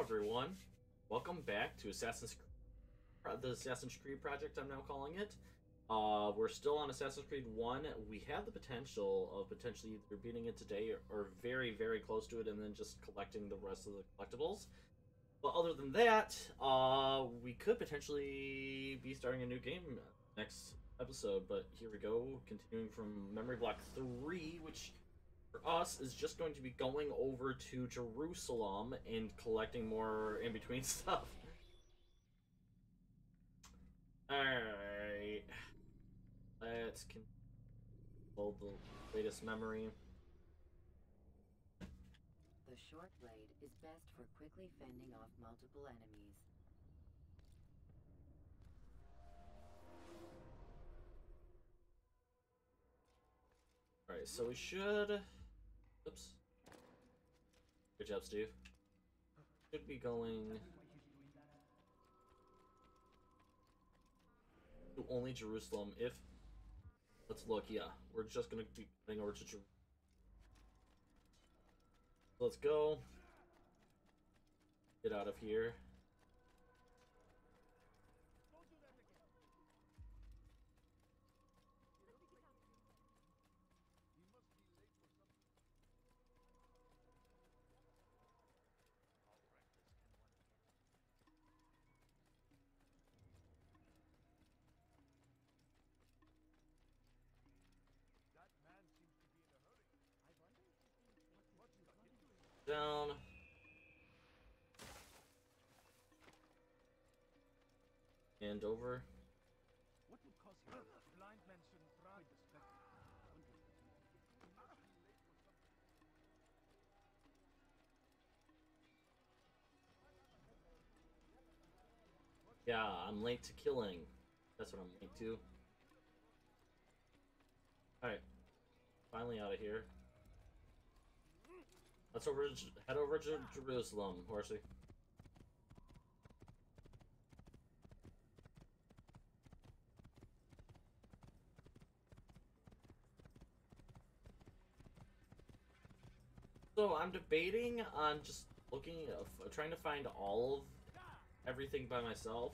everyone. Welcome back to Assassin's Creed, the Assassin's Creed project. I'm now calling it. Uh, we're still on Assassin's Creed One. We have the potential of potentially either beating it today or, or very, very close to it, and then just collecting the rest of the collectibles. But other than that, uh, we could potentially be starting a new game next episode. But here we go, continuing from Memory Block Three, which us is just going to be going over to Jerusalem and collecting more in between stuff. Alright. Let's hold the latest memory. The short blade is best for quickly fending off multiple enemies. Alright, so we should... Oops. Good job, Steve. Should be going... To only Jerusalem if... Let's look, yeah. We're just gonna be heading over to Jerusalem. Let's go. Get out of here. Down. And over. What would cause? Blind men shouldn't spectre. Yeah, I'm late to killing. That's what I'm late to. Alright. Finally out of here. Let's over head over to Jerusalem, Horsey. So I'm debating on just looking, uh, trying to find all of everything by myself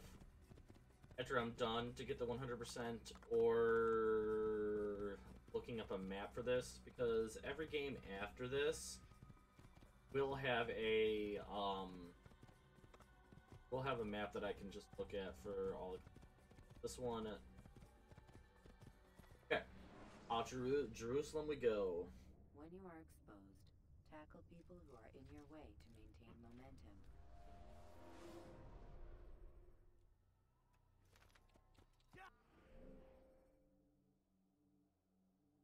after I'm done to get the 100% or looking up a map for this because every game after this will have a um we'll have a map that I can just look at for all the this one okay out Jeru Jerusalem we go When you are exposed, tackle people who are in your way to maintain momentum.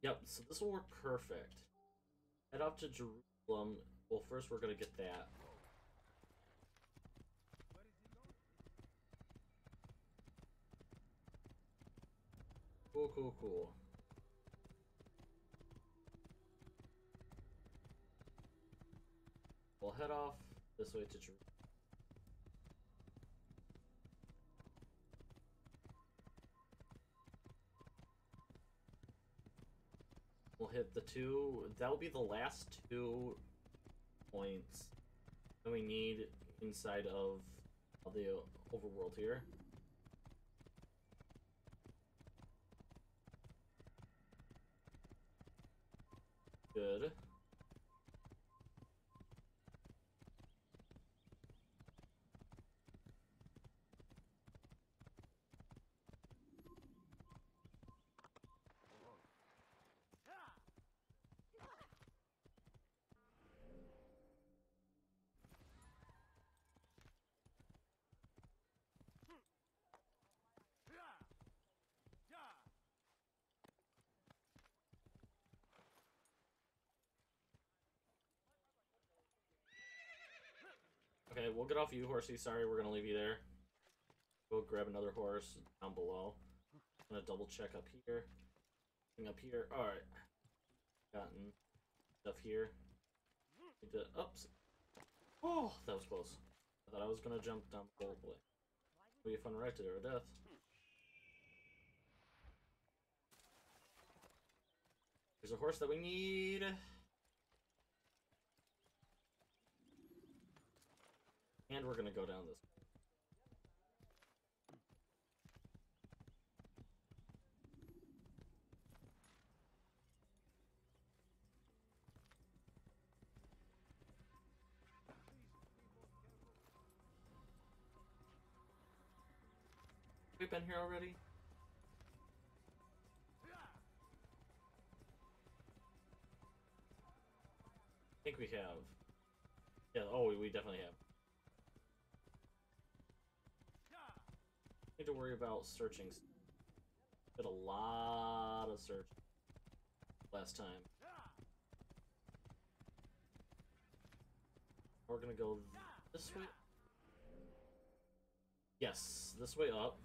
Yep, so this will work perfect. Head up to Jerusalem. Well, first we're gonna get that. Cool, cool, cool. We'll head off this way to. We'll hit the two. That will be the last two points that we need inside of, the overworld here. Good. Okay, we'll get off you, Horsey. Sorry, we're gonna leave you there. Go grab another horse down below. I'm gonna double check up here. Up here. Alright. Gotten stuff here. Need to oops. Oh, that was close. I thought I was gonna jump down way. It'll be a fun ride to their death. There's a horse that we need. And we're gonna go down this. We've been here already? I think we have. Yeah, oh, we, we definitely have. Need to worry about searching. Did a lot of search last time. We're gonna go this way. Yes, this way up.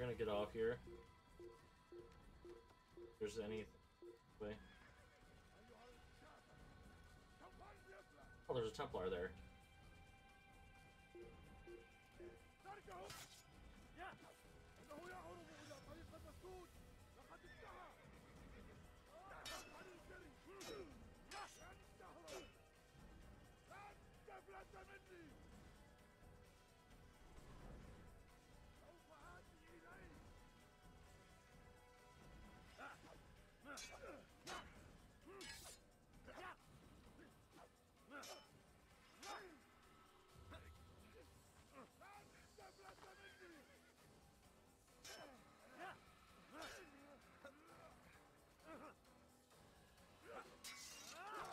We're gonna get off here. If there's any way. Oh, there's a Templar there.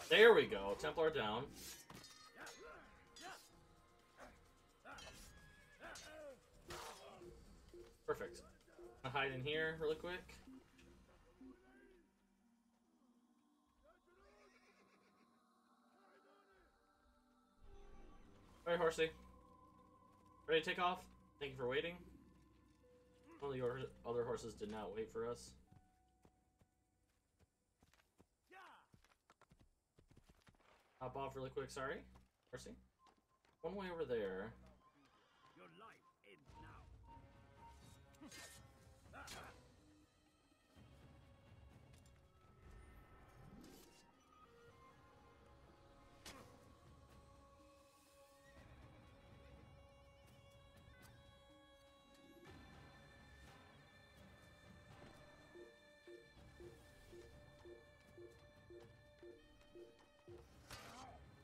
There we go. Templar down. Perfect. I'll hide in here really quick. Alright, horsey. Ready to take off? Thank you for waiting. One of the other horses did not wait for us. Hop off really quick, sorry. Horsey. One way over there.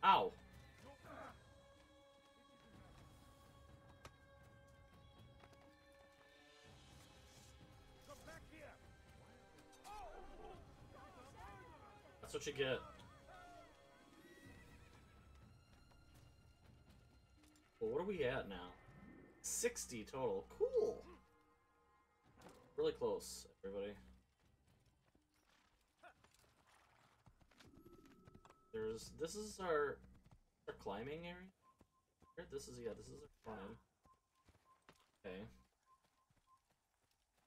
Ow! That's what you get. Well, what are we at now? 60 total. Cool! Really close, everybody. There's. This is our. Our climbing area? This is. Yeah, this is our climb. Okay.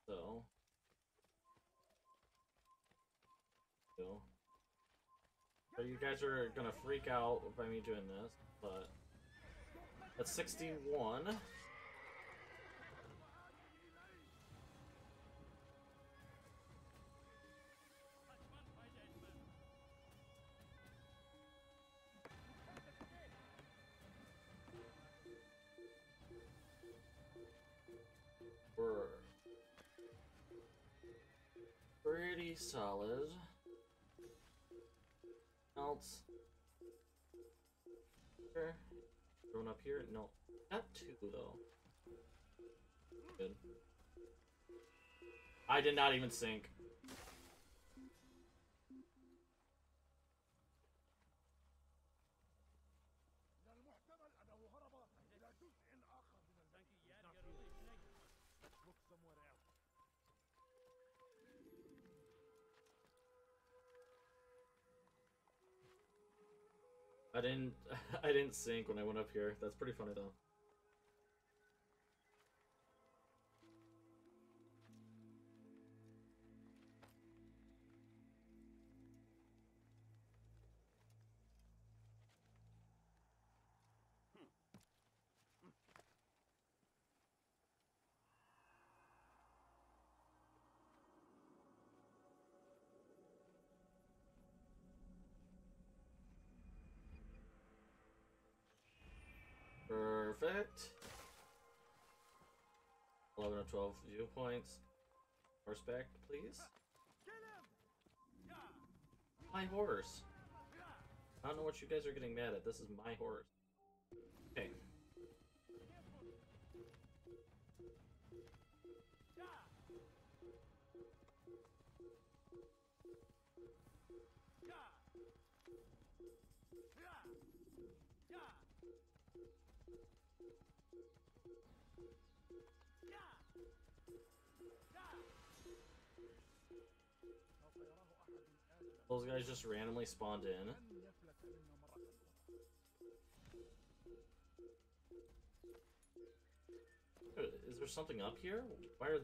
So. So. So you guys are gonna freak out by me doing this, but that's 61. Pretty solid. Else. Sure. Going up here? No. Not two, though. Good. I did not even sink. I didn't. I didn't sink when I went up here. That's pretty funny though. Perfect. 11 of 12 viewpoints. Horseback, please. My horse. I don't know what you guys are getting mad at. This is my horse. Okay. Those guys just randomly spawned in. Is there something up here? Why are...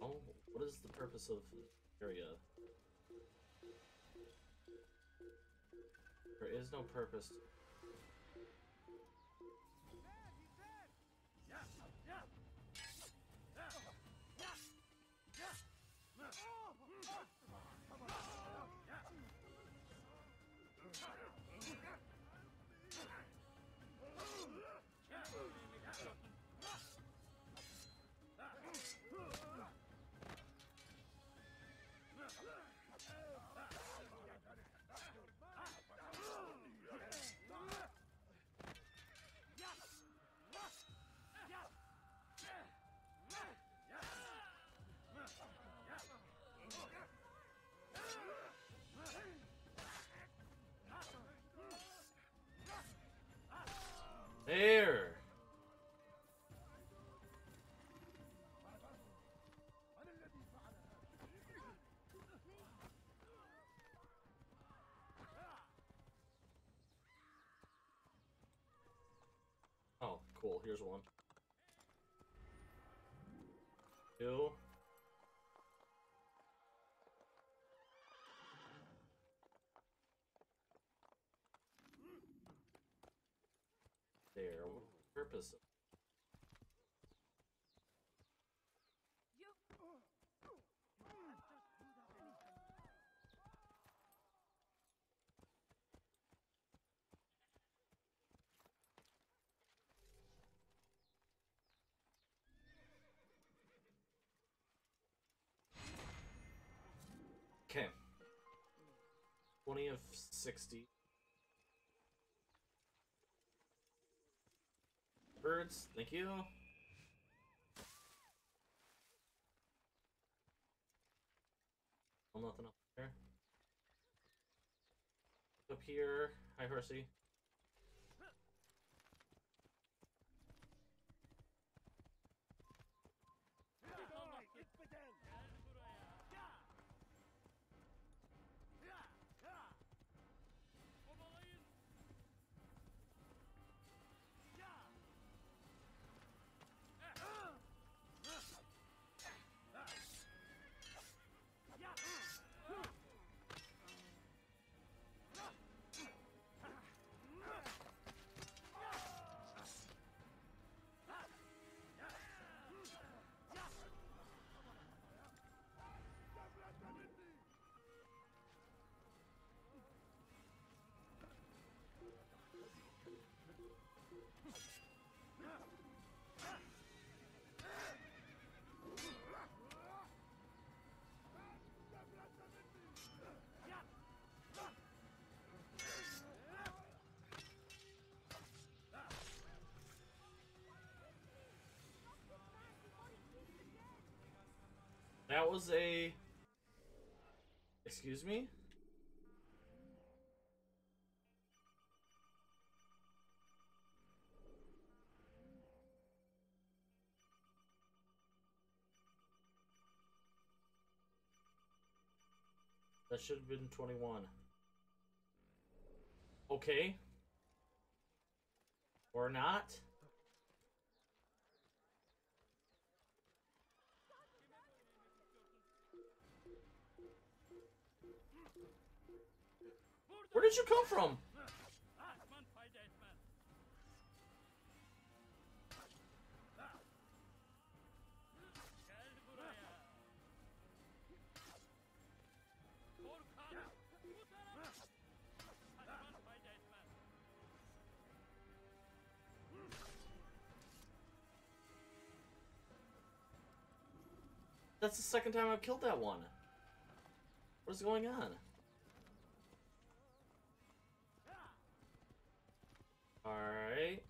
Oh, what is the purpose of area? There is no purpose cool. Here's one. Two. There. Purpose? Okay. 20 of 60. Birds, thank you. Oh, nothing up there. Up here. Hi, horsey. That was a. Excuse me? That should have been 21. Okay. Or not. Where did you come from? That's the second time I've killed that one. What is going on? Alright.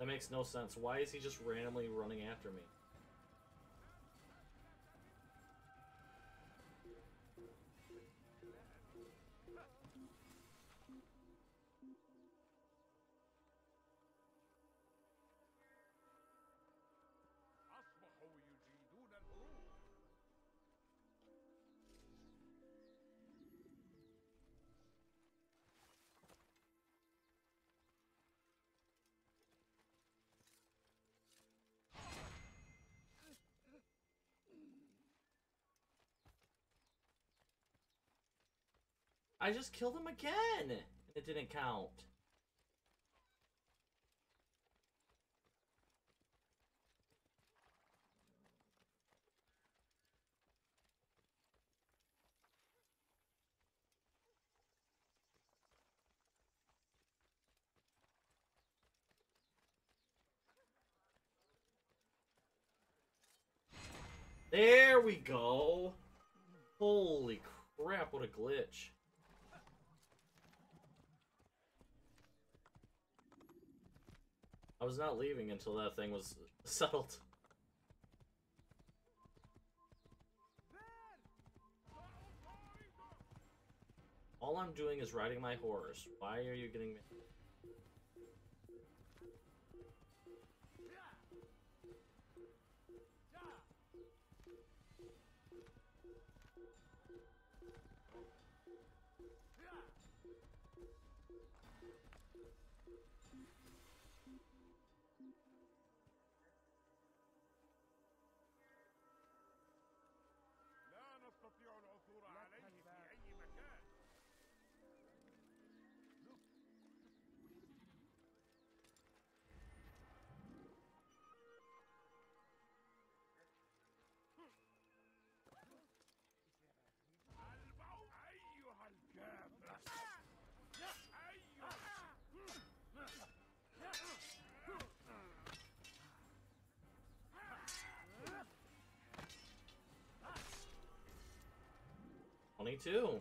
That makes no sense. Why is he just randomly running after me? I just killed him again! And it didn't count. There we go! Holy crap, what a glitch. I was not leaving until that thing was settled. All I'm doing is riding my horse. Why are you getting me? Twenty-two.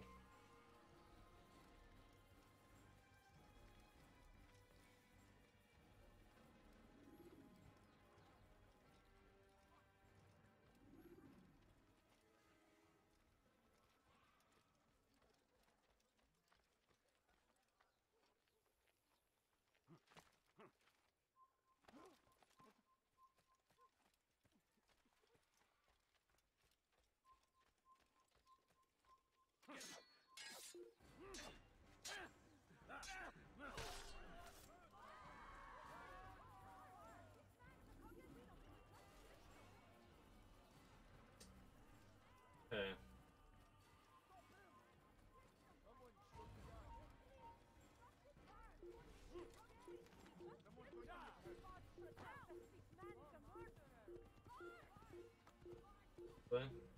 Okay.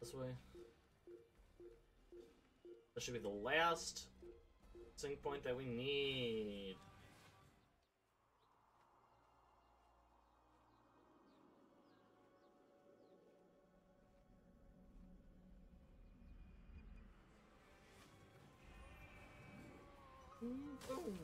This way. That should be the last sync point that we need. Boom.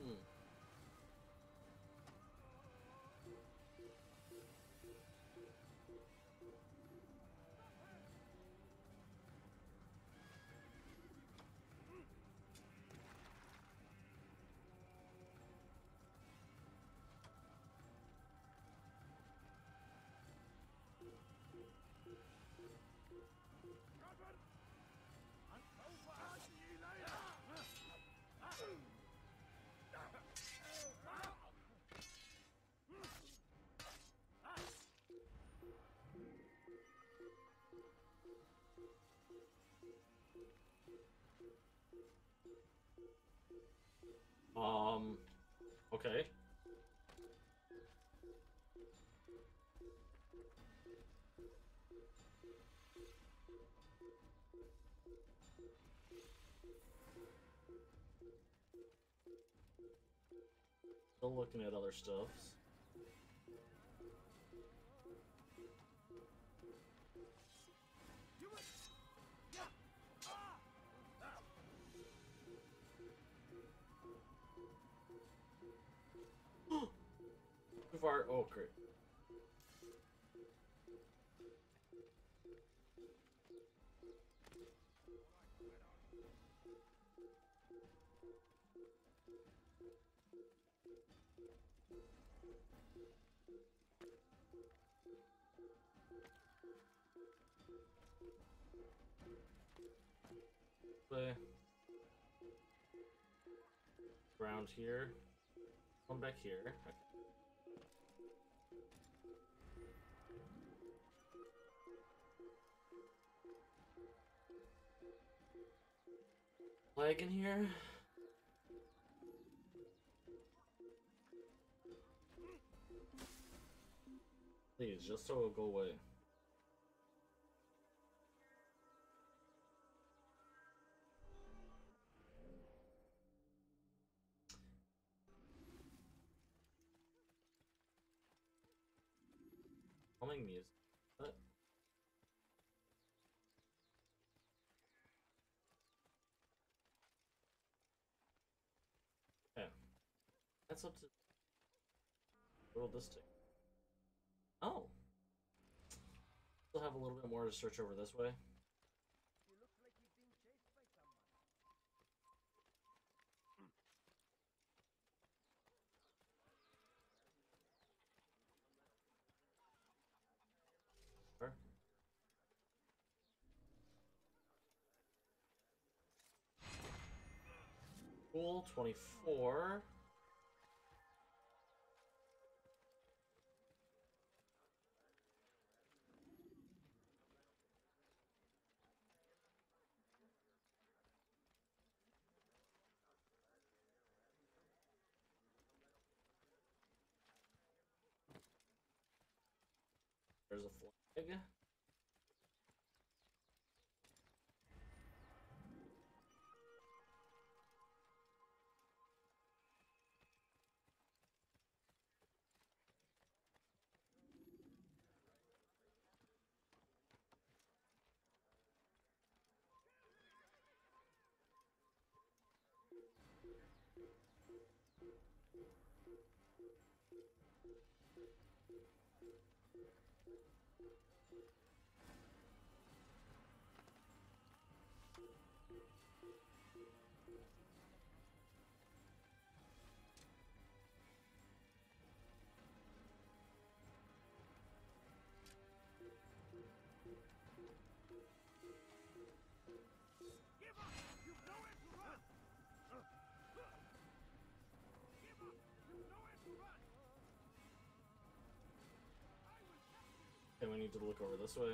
Um. Okay. Still looking at other stuffs. Far. Oh, great. Play. Ground here. Come back here. Okay. Lag in here. Please, just so it'll go away. Calming music. What? Yeah. That's up to will this take? Oh. Still have a little bit more to search over this way. You look like you've been chased by someone. Sure. Cool, 24. There's a flag. Give need to look over this way.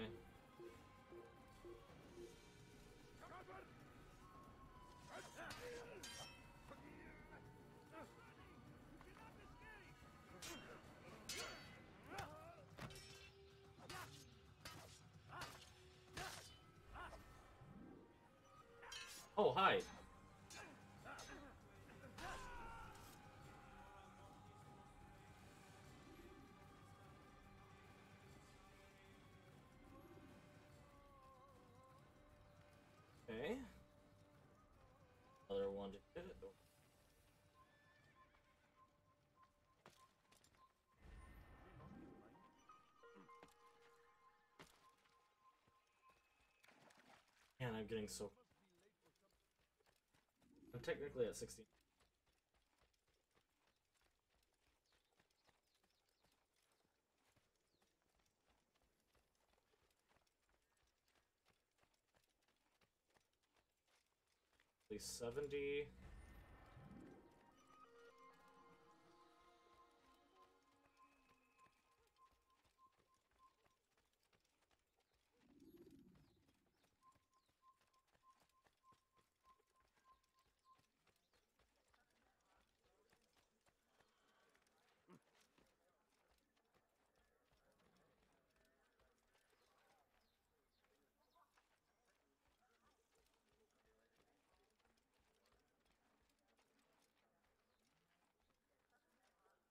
Oh, hi. Another one to hit. Man, I'm getting so. I'm technically at 16. 70.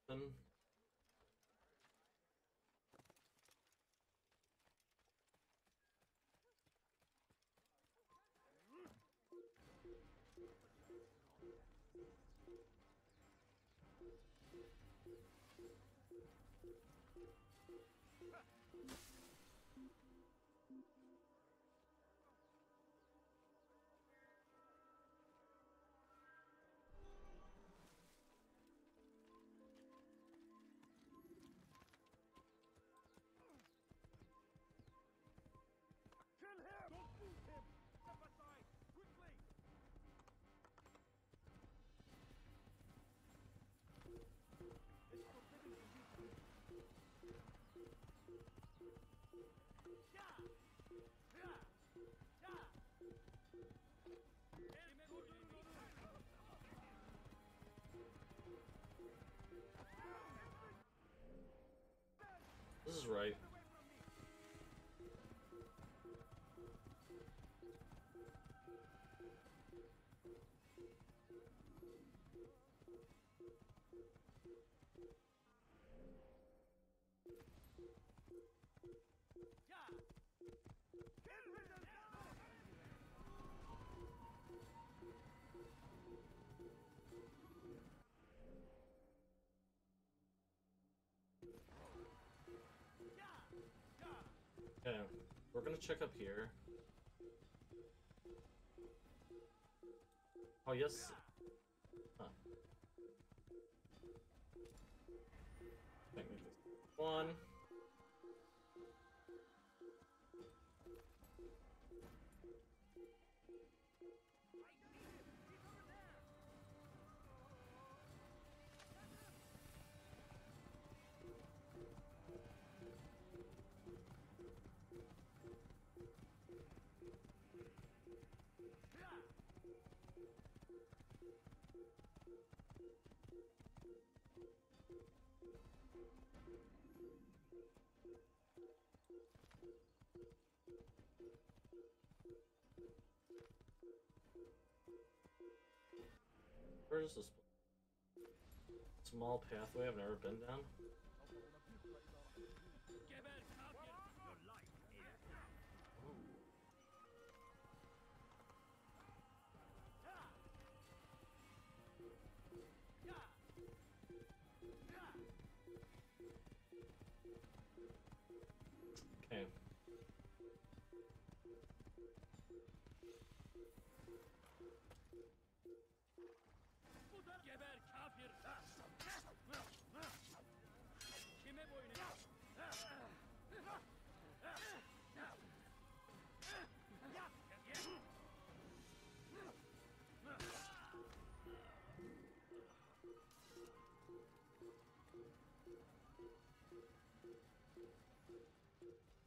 Men Thank this is right. Okay, we're gonna check up here. Oh yes. Huh. Technically, one. Where's this small pathway I've never been down?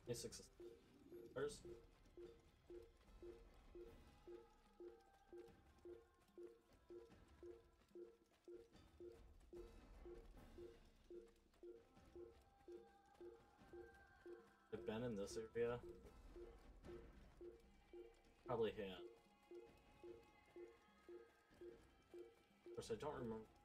Any success? Where's? I've been in this area. Probably have. course, I don't remember.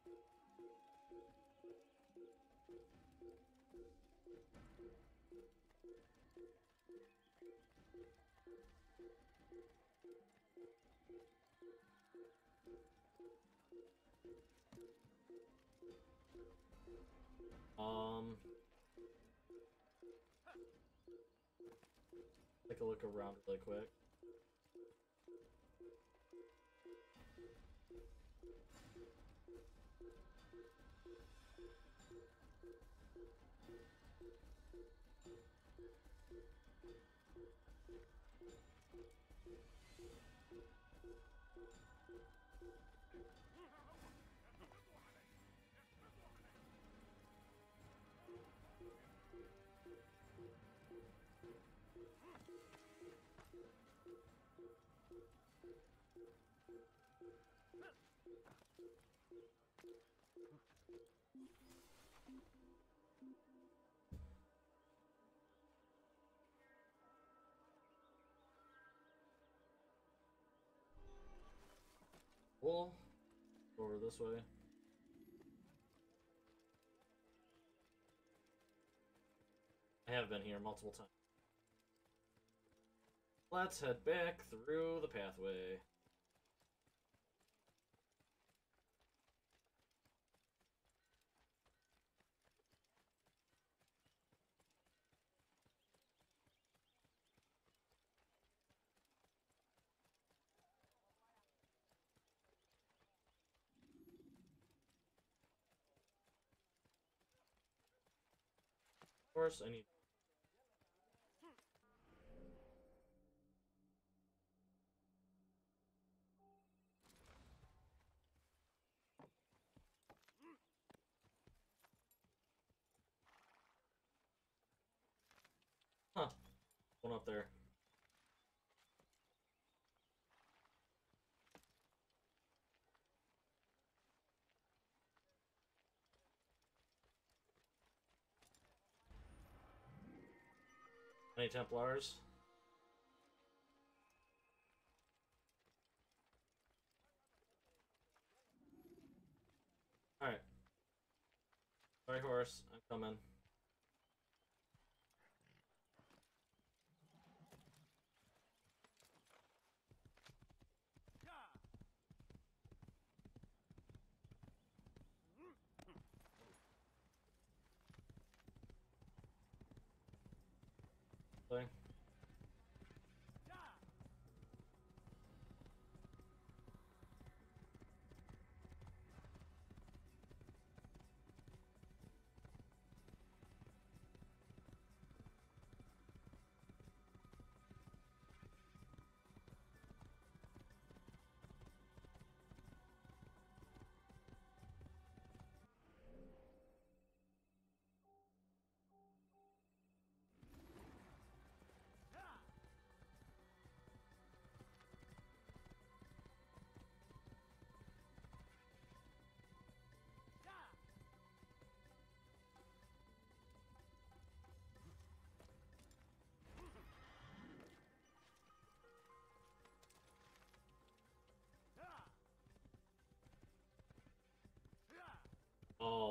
Um, take a look around really quick. Well, over this way. I have been here multiple times. Let's head back through the pathway. Course, I need. Huh. One up there. Any Templars? Alright. Sorry, horse. I'm coming.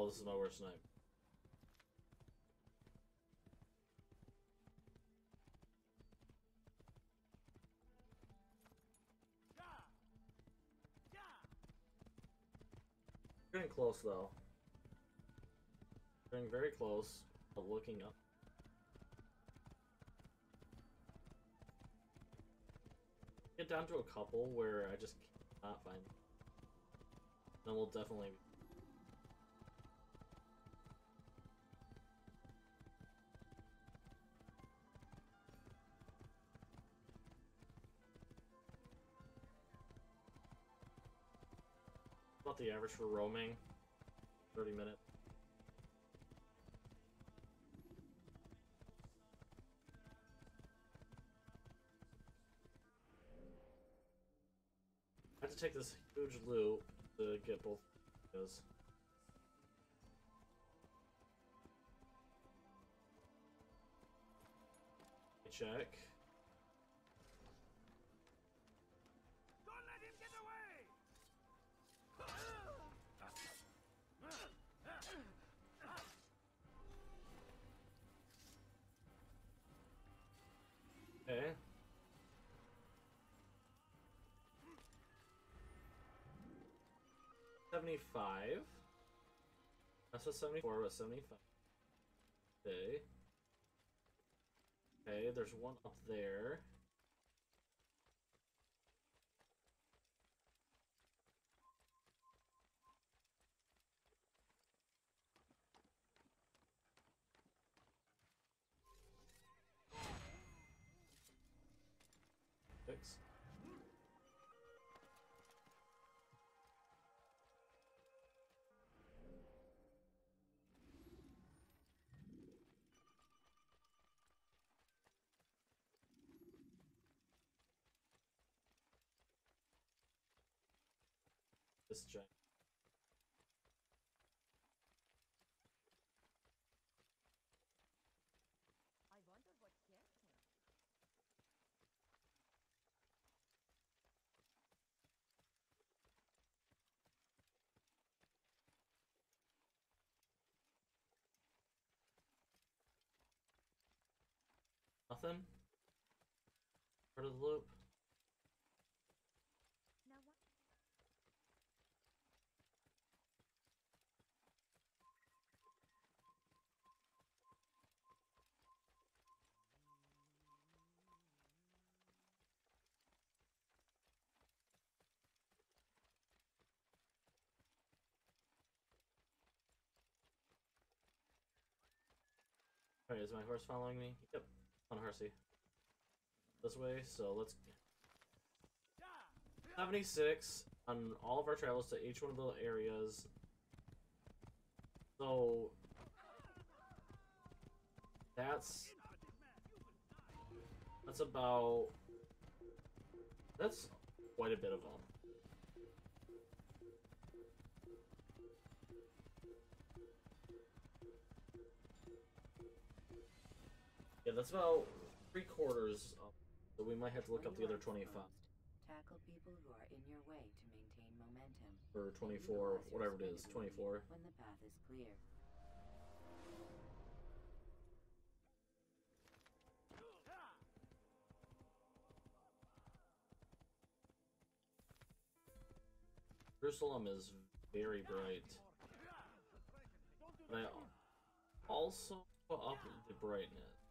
Oh, this is my worst night. Getting close though. Getting very close, but looking up. Get down to a couple where I just cannot find. Then we'll definitely About the average for roaming? 30 minutes. I have to take this huge loop to get both because check. Okay. Seventy-five. That's what seventy-four was. Seventy-five. Okay. Okay. There's one up there. This giant. I wonder what him. Nothing? Part of the loop? Is my horse following me? Yep, on horsey. This way, so let's. 76 on all of our travels to each one of the areas. So. That's. That's about. That's quite a bit of them. Yeah, that's about three quarters. Of, so we might have to look up the other 25 Tackle people who are in your way to maintain momentum. or 24, whatever it is, 24. When the path is clear. Jerusalem is very bright. But I also put up the brightness.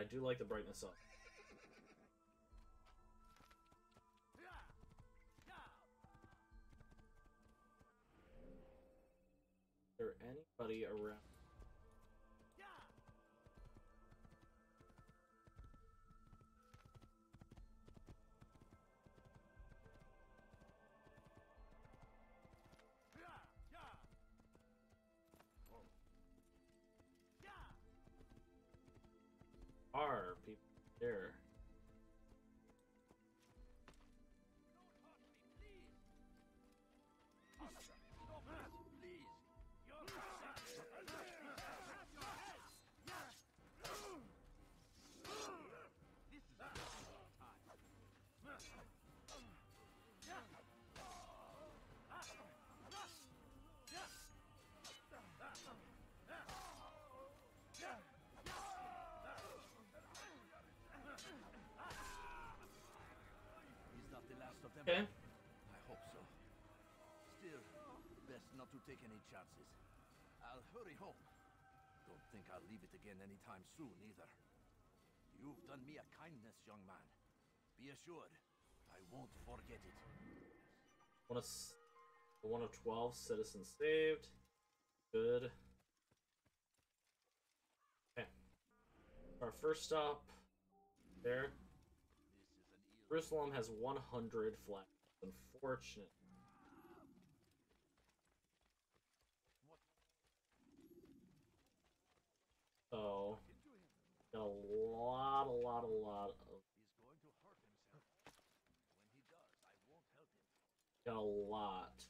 I do like the brightness up. Is there anybody around? Okay. I hope so. Still, best not to take any chances. I'll hurry home. Don't think I'll leave it again anytime soon either. You've done me a kindness, young man. Be assured, I won't forget it. One of one of twelve citizens saved. Good. Okay. Our first stop there. This is an ill Jerusalem has 100 flags. Unfortunate. So, got a lot, a lot, a lot of, He's going to hurt himself. When he does, I won't help him. got a lot.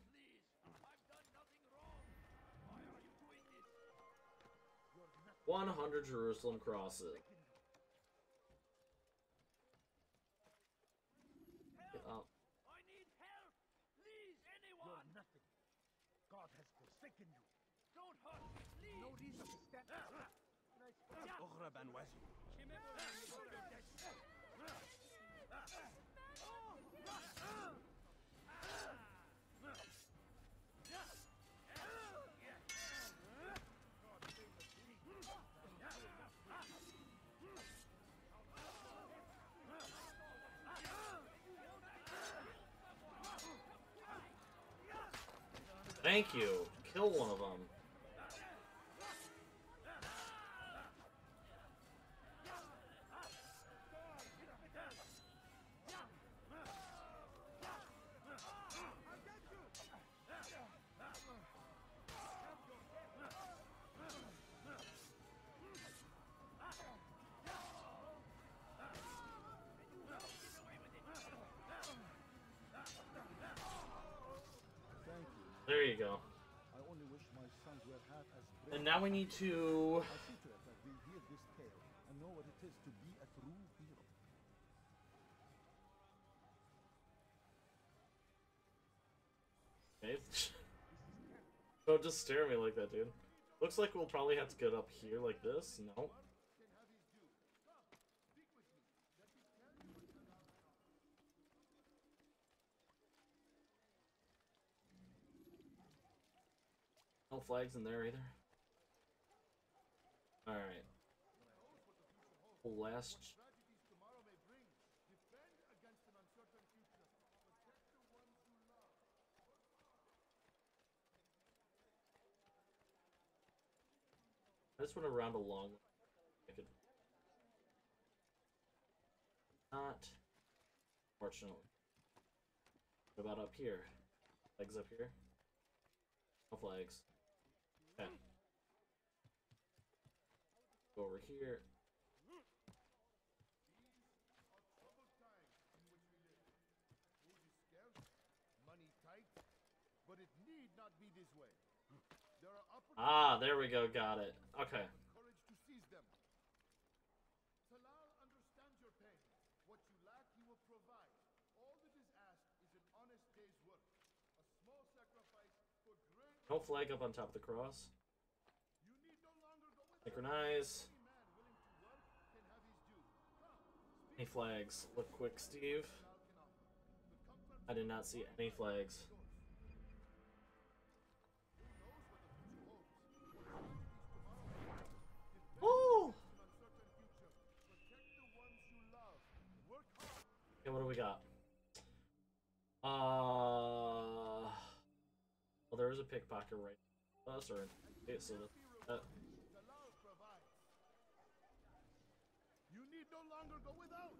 100 Jerusalem crosses. Thank you. Kill one of them. To be a true hero. Okay. Don't just stare at me like that, dude. Looks like we'll probably have to get up here like this. No. No flags in there either. Alright. Last. Tragedies tomorrow may bring. Defend against an uncertain future. Protect the ones you love. I just went around a long. I could. Not. Fortunately. What about up here? Flags up here? No flags. Okay. Are opportunities. Ah, there we go. Got it. Okay. Talal understands your pain. What you lack, he will provide. All that is asked is an honest day's work. A small sacrifice for great. No flag up on top of the cross. You need no longer go with Synchronize. Any man willing to work can have his due. Come, Any flags? Look quick, Steve. Talal can offer. The comfort I did not see any flags. yours. Who knows what the future holds? What tragedies tomorrow may bring. Defend Woo! against an uncertain future. Protect the ones you love. Work hard. Okay, what do we got? Uh. Well, there is a pickpocket right. Us or so that, that Talal provides. You need no longer go without.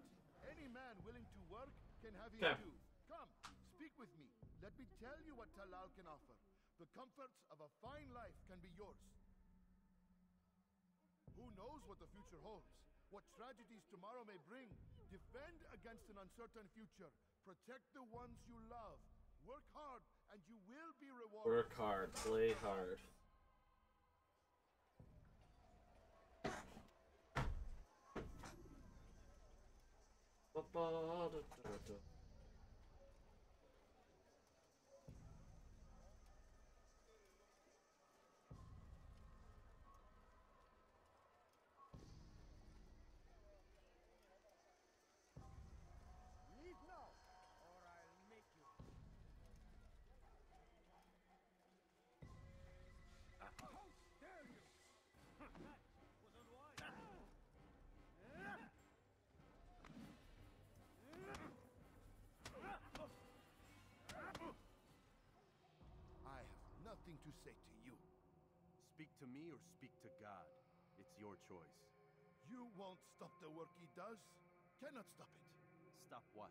Any man willing to work can have Okay. due. Come, speak with me. Let me tell you what Talal can offer. The comforts of a fine life can be yours. Who knows what the future holds? What tragedies tomorrow may bring? Defend against an uncertain future. Protect the ones you love. Work hard, and you will be rewarded. work hard, play hard. Ba-ba-da-da-da. Leave nothing to say to you. Speak to me or speak to God. It's your choice. You won't stop the work he does. Cannot stop it. Stop what?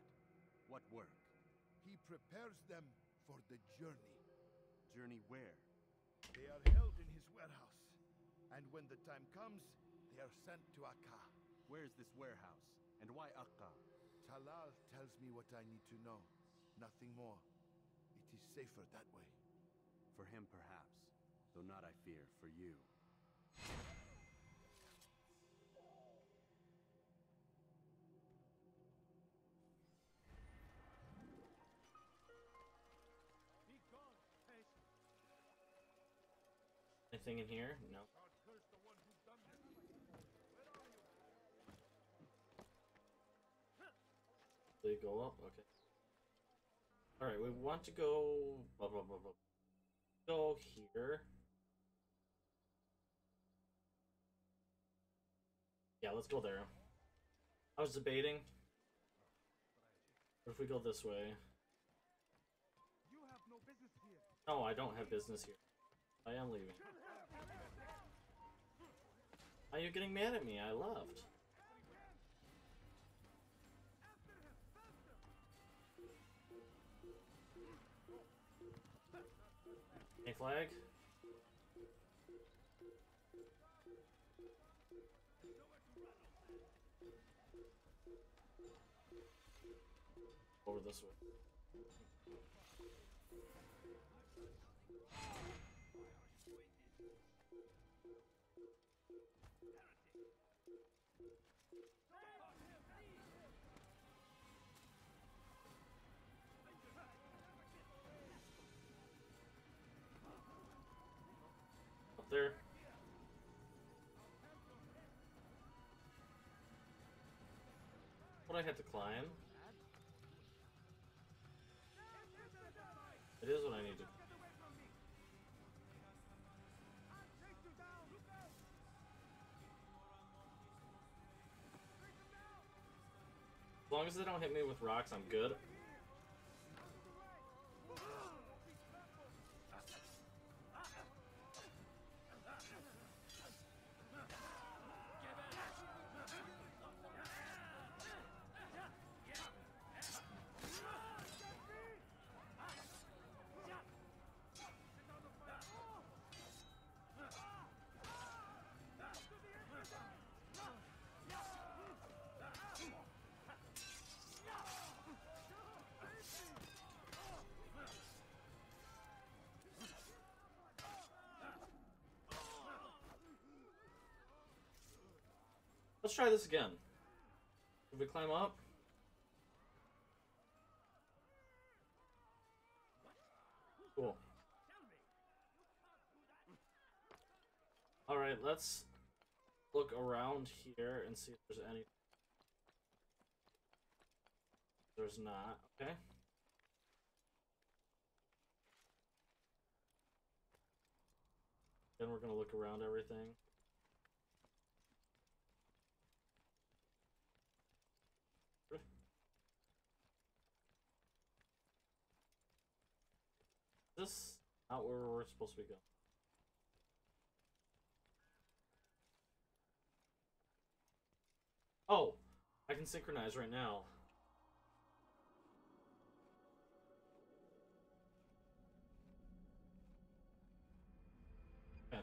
What work? He prepares them for the journey. journey where? They are held in his warehouse. And when the time comes, they are sent to Akka. Where is this warehouse? And why Akka? Talal tells me what I need to know. Nothing more. It is safer that way. For him, perhaps. Though not, I fear, for you. Anything in here? No. They go up? Okay. Alright, we want to go. Blah, blah, blah, blah. Go here. Yeah, let's go there. I was debating. What if we go this way? No. No, I don't have business here. I am leaving. Are you getting mad at me? I left. Any flag? Over this way. What I had to climb? It is what I need to. As long as they don't hit me with rocks, I'm good. Let's try this again. If we climb up. Cool. Alright, let's look around here and see if there's any. There's not. Okay. Then we're gonna look around everything. This not where we're supposed to be going? Oh, I can synchronize right now. Okay.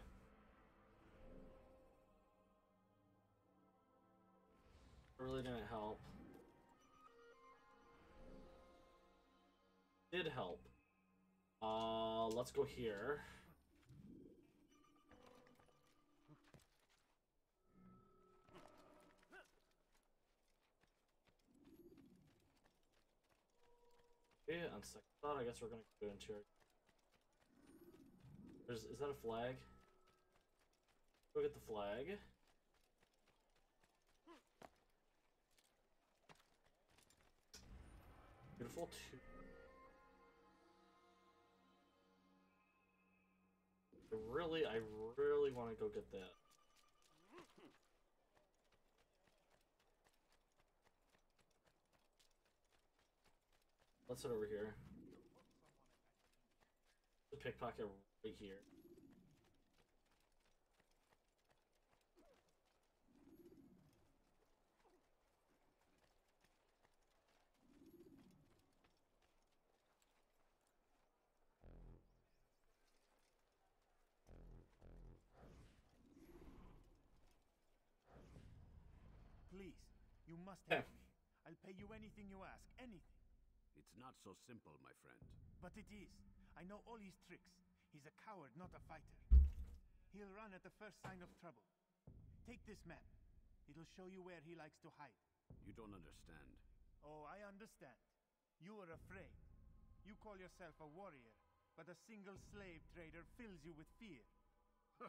Really didn't help. Did help. Uh, let's go here. Okay, on second thought, I guess we're gonna go into here. There's, is that a flag? Go get the flag. Beautiful two. Really, I really want to go get that. Let's head over here. The pickpocket right here. You must Okay. help me. I'll pay you anything you ask, anything. It's not so simple, my friend. But it is. I know all his tricks. He's a coward, not a fighter. He'll run at the first sign of trouble. Take this map. It'll show you where he likes to hide. You don't understand. Oh, I understand. You are afraid. You call yourself a warrior, but a single slave trader fills you with fear.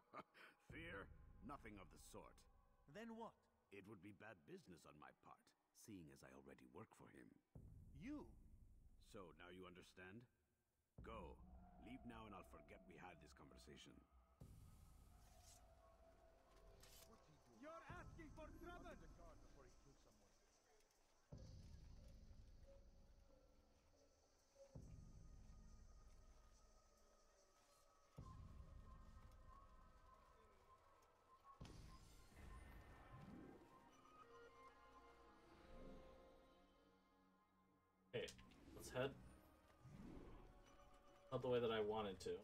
Fear? Nothing of the sort. Then what? It would be bad business on my part, seeing as I already work for him. You? So, now you understand? Go. Leave now and I'll forget we had this conversation. Let's. Not the way that I wanted to.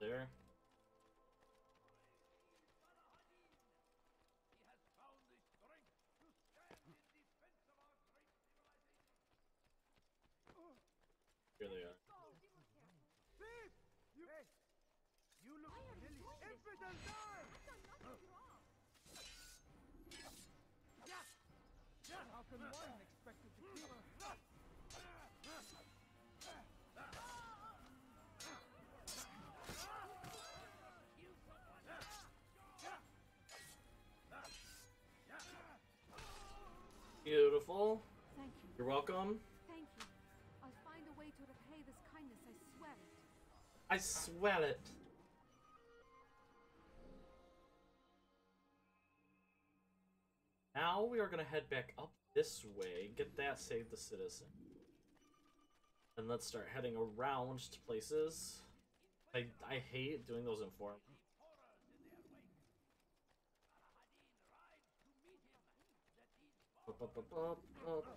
There. He has found the strength to stand in defense of our great civilization. Here they are. Thief! You, hey, you look familiar. Infidel, die! Welcome. Thank you. I'll find a way to repay this kindness, I swear it. I swear it. Now we are gonna head back up this way, get that save the citizen. And let's start heading around to places. I I hate doing those in form. Up, up, up,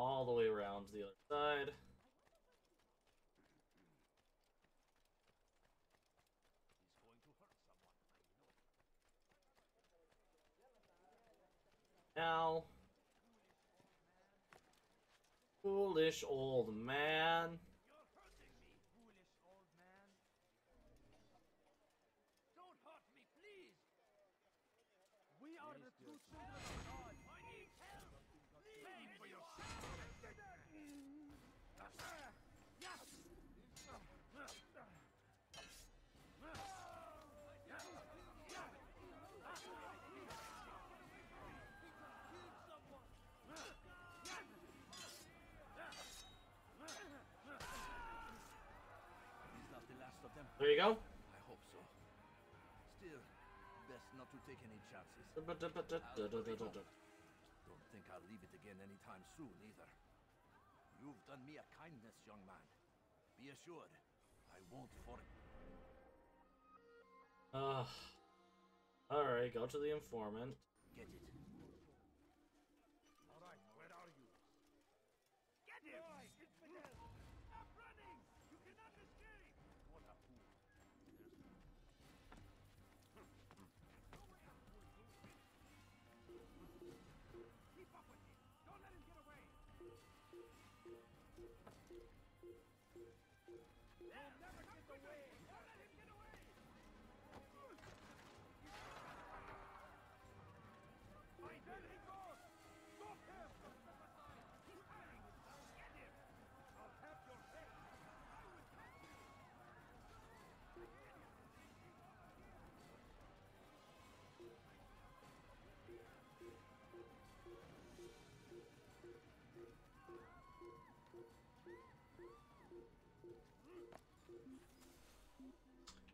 All the way around to the other side. Now, foolish old man. To take any chances. Don't think I'll leave it again anytime soon, either. You've done me a kindness, young man. Be assured, I won't forget. Uh, Alright, go to the informant. Get it.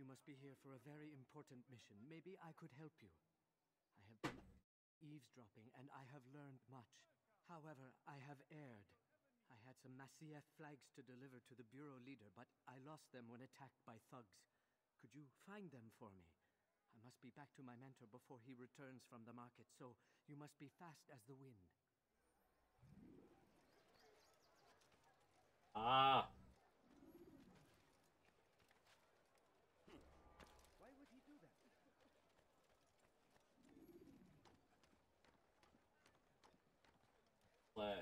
You must be here for a very important mission. Maybe I could help you. I have been eavesdropping, and I have learned much. However, I have erred. I had some Masyaf flags to deliver to the bureau leader, but I lost them when attacked by thugs. Could you find them for me? I must be back to my mentor before he returns from the market, so you must be fast as the wind. Ah, Why would he do that? Flag.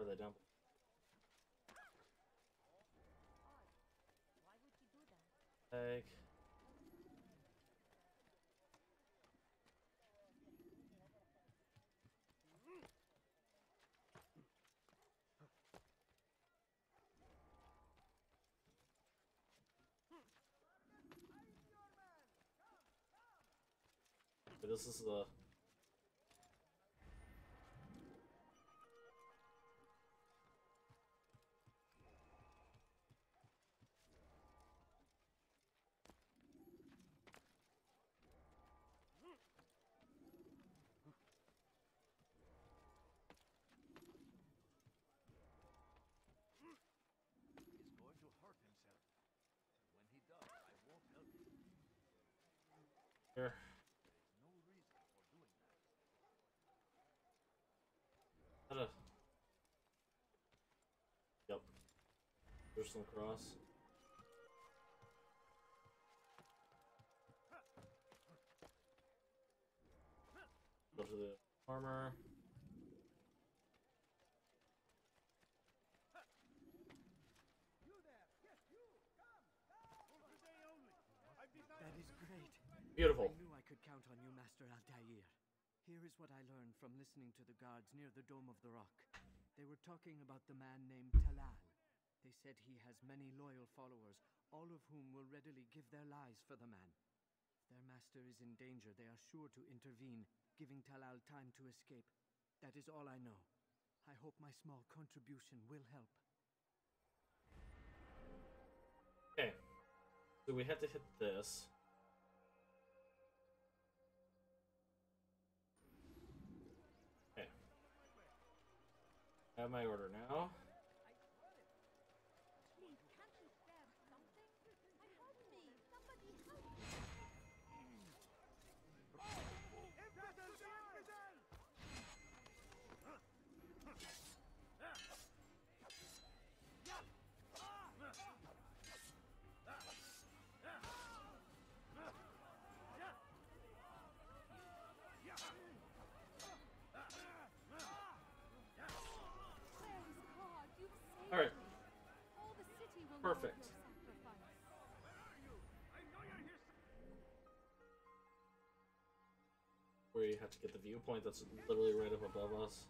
Are they down? Why would he do that? Flag. But This is the He's going to hurt himself. And when he does, I won't help him. here. There's no reason for doing that. How to? Yep. Jerusalem cross. Go to the armor. That is great. Beautiful. I knew I could count on you, Master Altair. Here is what I learned from listening to the guards near the Dome of the Rock. They were talking about the man named Talal. They said he has many loyal followers, all of whom will readily give their lives for the man. If their master is in danger, they are sure to intervene, giving Talal time to escape. That is all I know. I hope my small contribution will help. Okay. So we had to hit this. Okay. I have my order now. Where you have to get the viewpoint that's literally right up above us.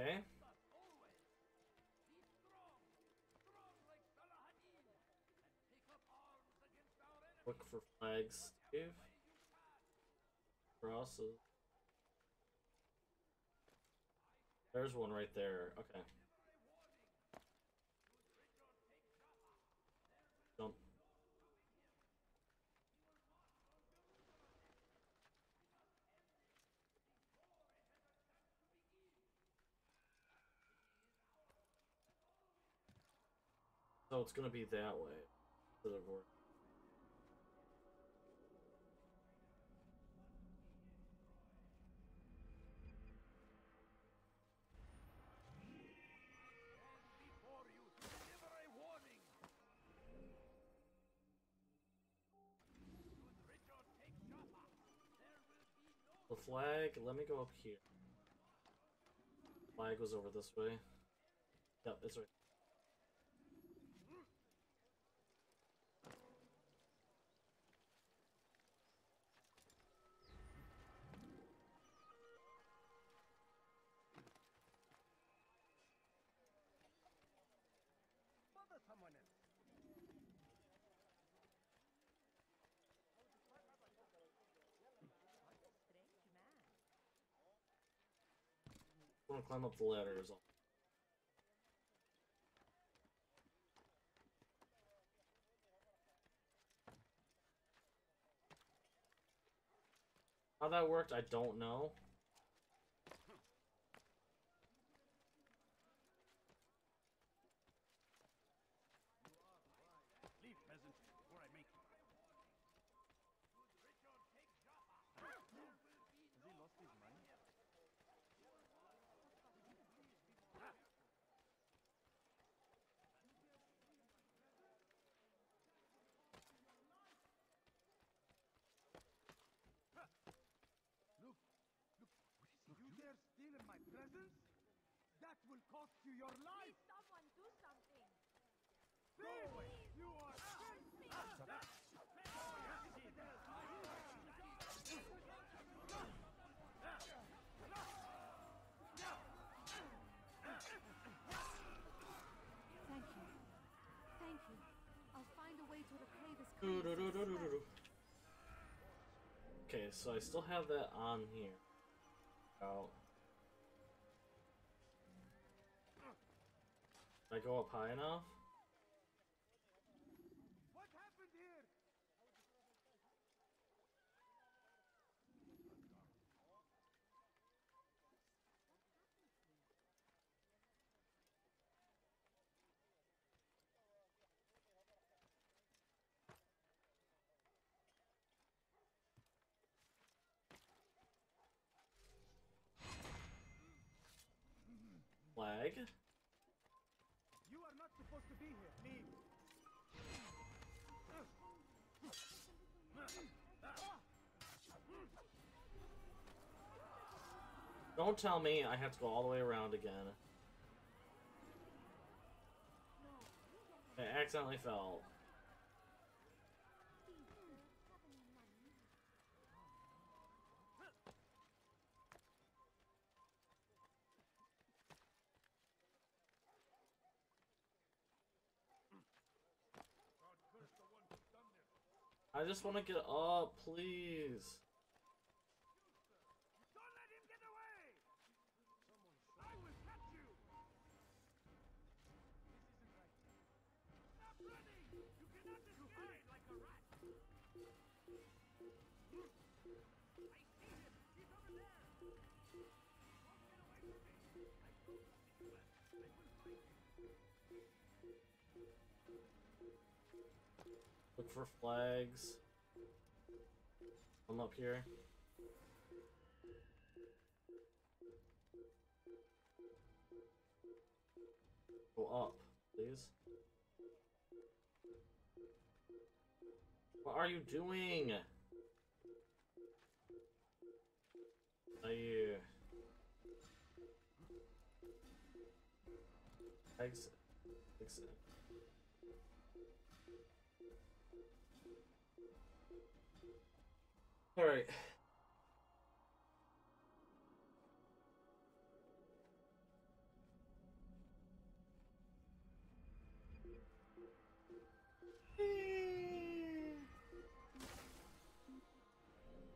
Okay. Look for flags, Steve. Crosses. There's one right there. Okay. Oh, it's gonna be that way. The flag, let me go up here. Flag was over this way. Yep, it's right. To climb up the ladder is all. How that worked, I don't know. Leave, peasant, before I make you. Has he lost his mind? Look, look, look, you dare steal in my presence? That will cost you your life! Please, someone do something. Go away! You are... Thank you. Thank you. I'll find a way to repay this. Okay, so I still have that on here. Out. Did I go up high enough? What happened here? Flag. Supposed to be here. Leave. Don't tell me I have to go all the way around again. I accidentally fell. I just want to get up, please. Look for flags. I'm up here. Go up, please. What are you doing? Are you? Exit. Exit. All right.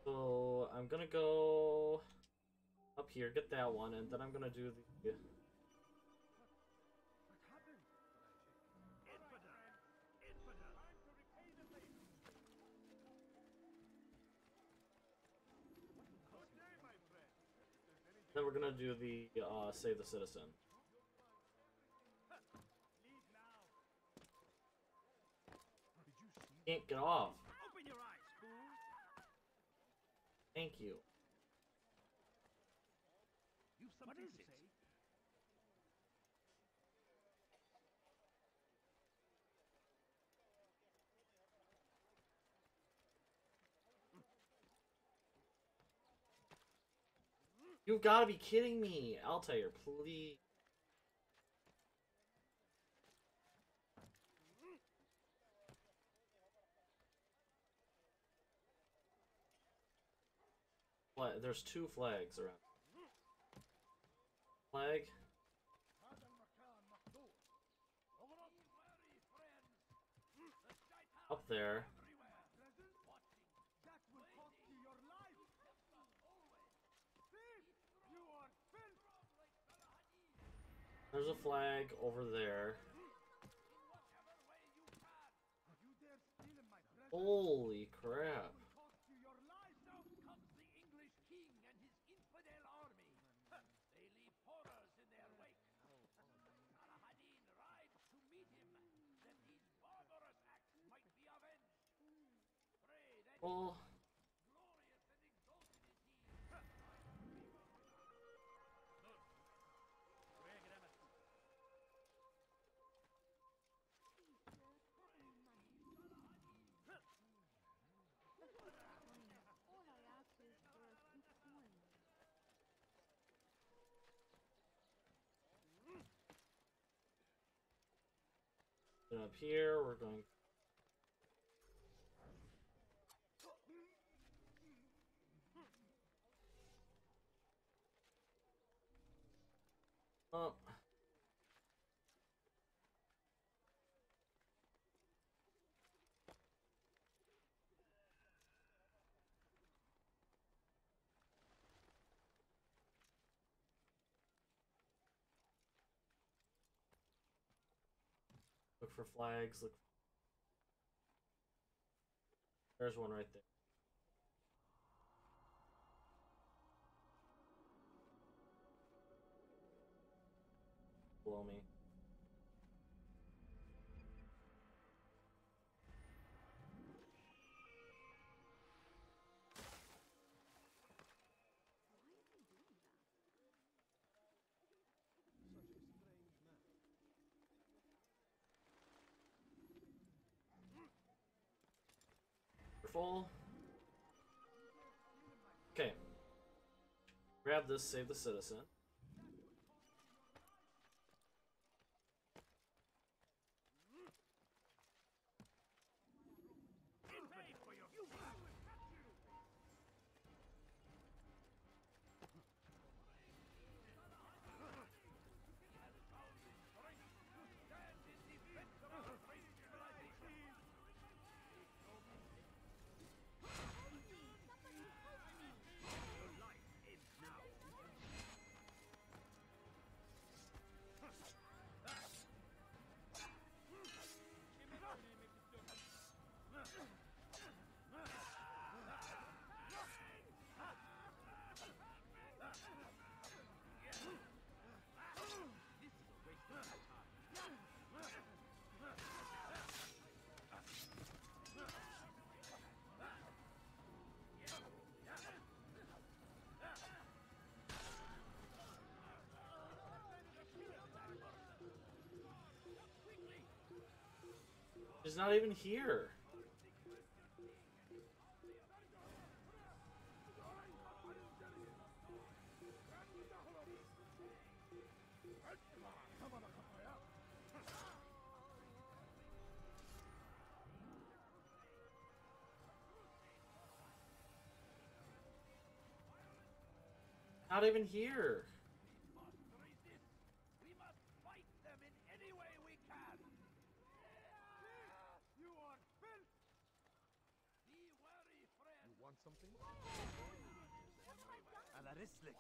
So I'm gonna go up here, get that one, and then I'm gonna do the. Then we're gonna do the uh, save the citizen. leave now. Did you see? Can't get off. Open your eyes, fool! Thank you. You've What something is to it? say? You've got to be kidding me, Altair, please. Fla- There's two flags around. Flag. Up there. That will cost you your life! Thief! You are filth! There's a flag over there. Holy crap. will then up here, we're going. Up. Look for flags. Look. There's one right there. Blow me. Careful. Okay. Grab this, save the citizen. She's not even here. Not even here. We must fight them in any way we can. You are filth! Be wary, friend. You want something? Alarislik.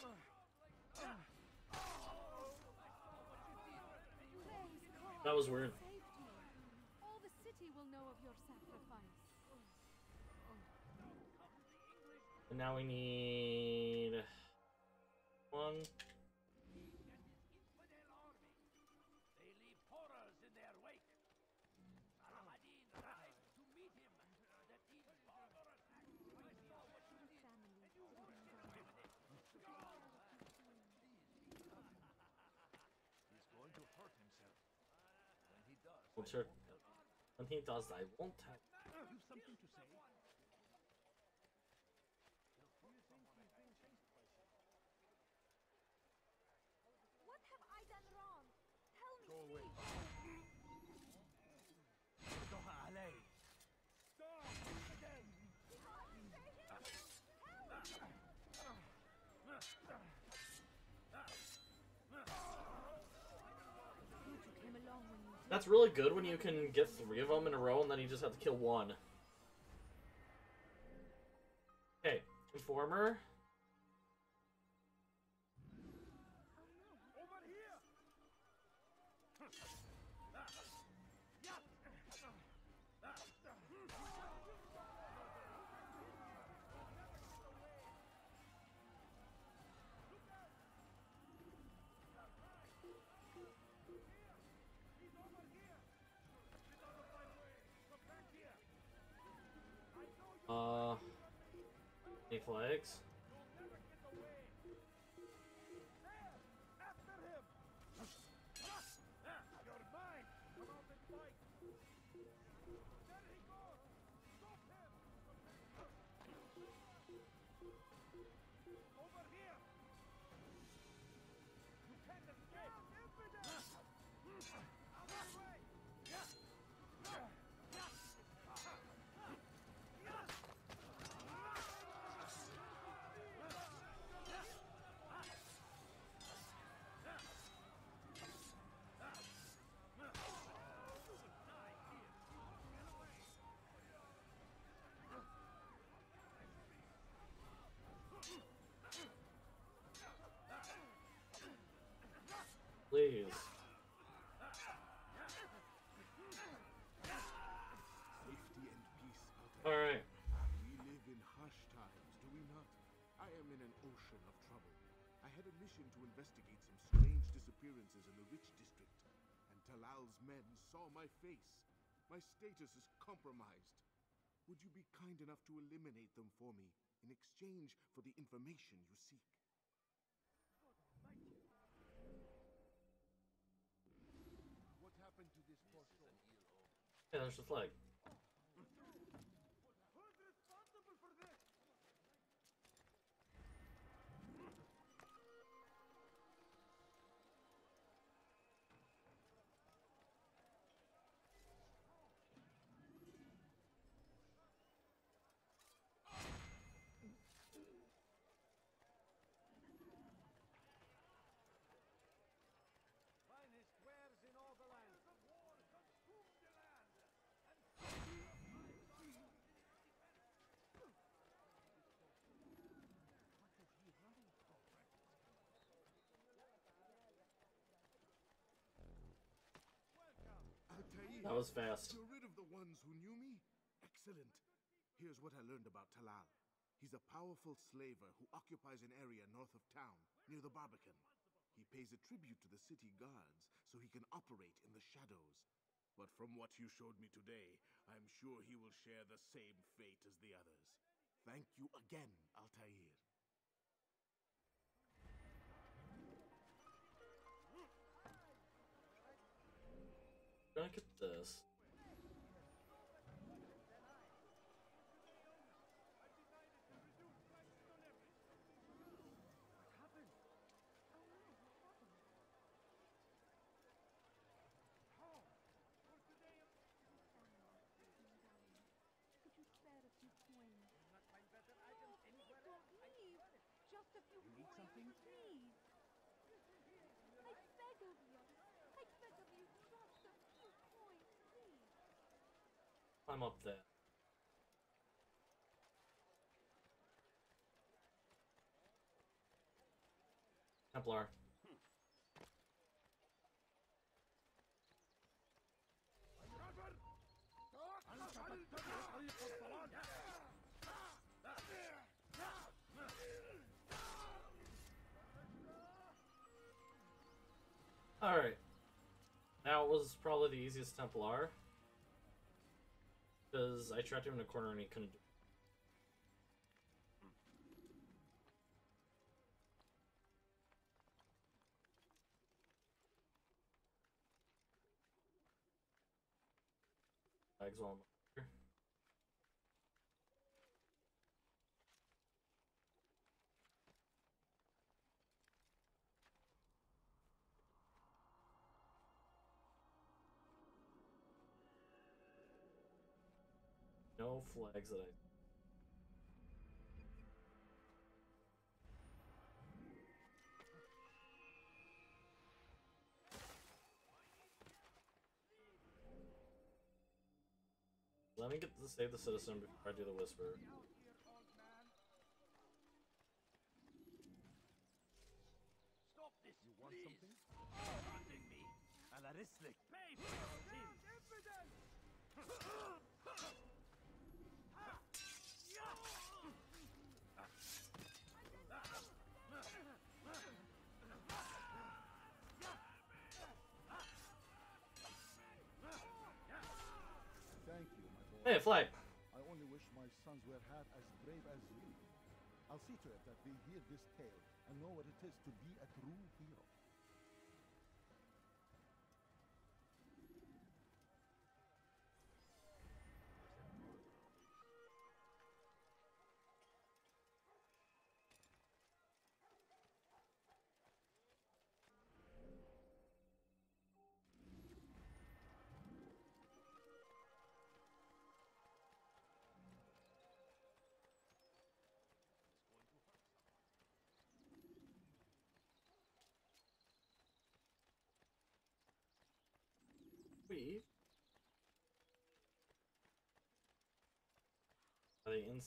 Praise God That was weird. All the city will know of your sacrifice. And now we need one. Infidel army. They leave horrors in their wake. Saladin rides to meet him, that these barbarous acts might be avenged. Family. He's going to hurt himself. Does, sure. When he does, I won't have. something to That's really good when you can get three of them in a row and then you just have to kill one. Okay, Informer. Flags? Please. Peace, Alright. We live in harsh times, do we not? I am in an ocean of trouble. I had a mission to investigate some strange disappearances in the Rich District, and Talal's men saw my face. My status is compromised. Would you be kind enough to eliminate them for me in exchange for the information you seek? What happened to this poor soul? Yeah, there's the flag. That was fast. You're rid of the ones who knew me? Excellent. Here's what I learned about Talal. He's a powerful slaver who occupies an area north of town, near the Barbican. He pays a tribute to the city guards so he can operate in the shadows. But from what you showed me today, I'm sure he will share the same fate as the others. Thank you again, Altair. Gonna get this. Could you spare a few coins? Don't oh, leave. Just a few coins, please. I beg of you. I beg of you, just a few coins, please. Climb up there. Templar. Alright. That was probably the easiest Templar. Because I trapped him in a corner and he couldn't do Flags No flags that I. Let me get to save the citizen before I do the whisper. Stop this, you want something? Oh, Hunting me. Alarislik. Pay Hey, flag. I only wish my sons were half as brave as you. I'll see to it that they hear this tale and know what it is to be a true hero. Weave. Are they in?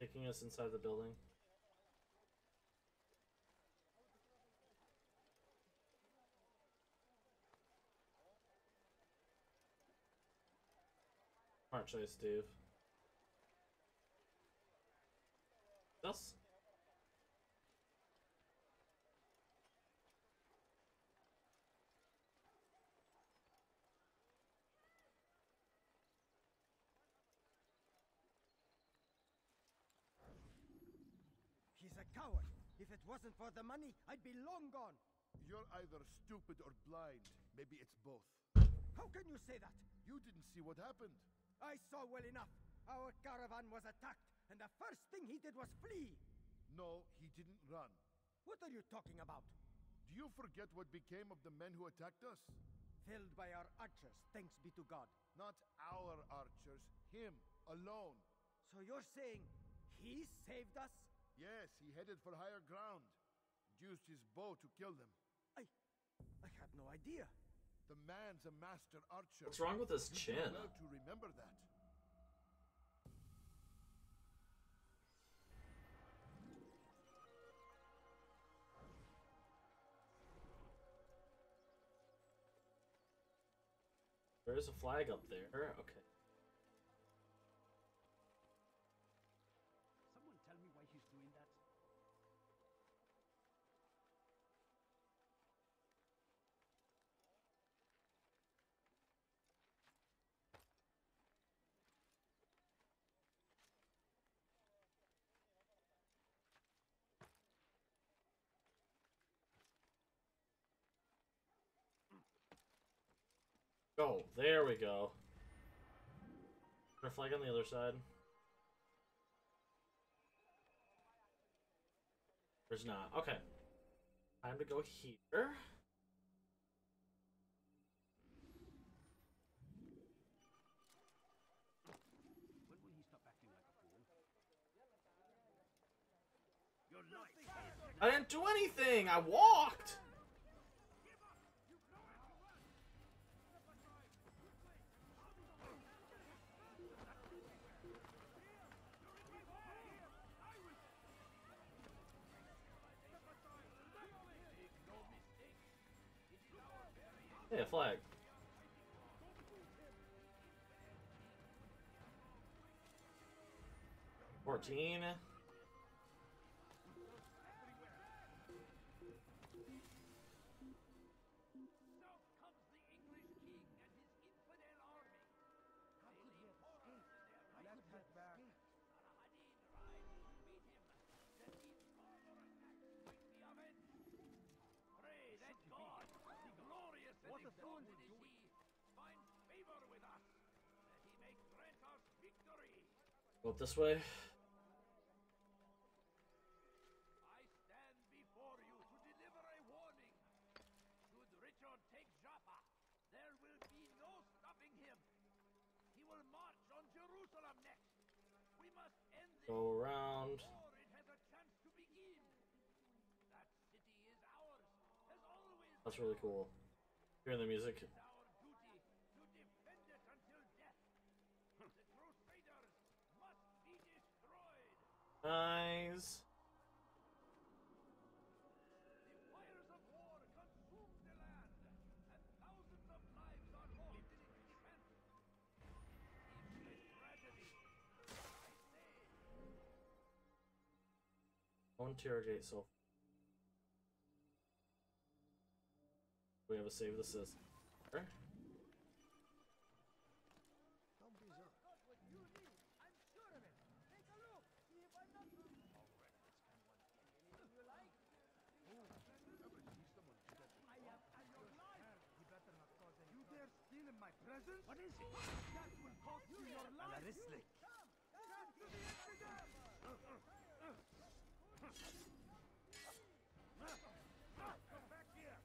Taking us inside the building. Smart choice, Steve. Us? He's a coward. If it wasn't for the money, I'd be long gone. You're either stupid or blind. Maybe it's both. How can you say that? You didn't see what happened. I saw well enough. Our caravan was attacked, and the first thing he did was flee. No, he didn't run. What are you talking about? Do you forget what became of the men who attacked us? Felled by our archers, thanks be to God. Not our archers, him alone. So you're saying he saved us? Yes, he headed for higher ground. Used his bow to kill them. I. I had no idea. The man's a master archer. What's wrong with his chin? well to remember that. There is a flag up there. Okay. Oh, there we go. Our flag on the other side. There's not. Okay. Time to go here. I didn't do anything. I walked. A flag. Fourteen. That city is ours, has always That's really cool. Hearing the music. It's our duty to defend it until death. The Crusaders must be destroyed. Nice. The fires of war consume the land, and thousands of lives are lost in its defense. It's a tragedy. I say, No interrogate so We have a save the citizen. Sure. You dare steal in my presence? What is it? That will cost you your life! Come back here.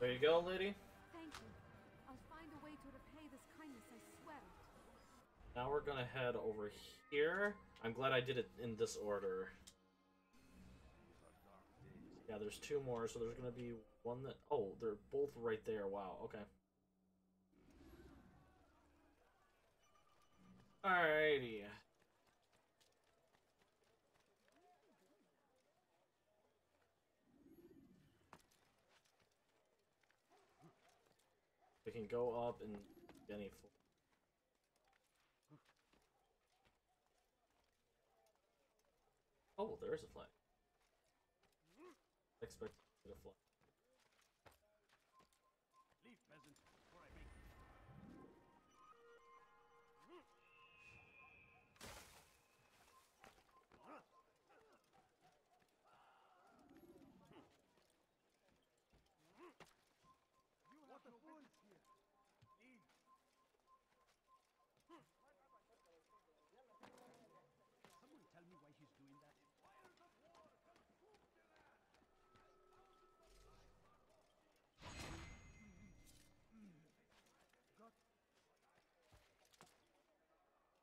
There you. you go, lady. Now we're gonna head over here. I'm glad I did it in this order. Yeah, there's two more, so there's gonna be one that. Oh, they're both right there. Wow. Okay. Alrighty. We can go up and any. Oh, there is a flag. Expect a flag.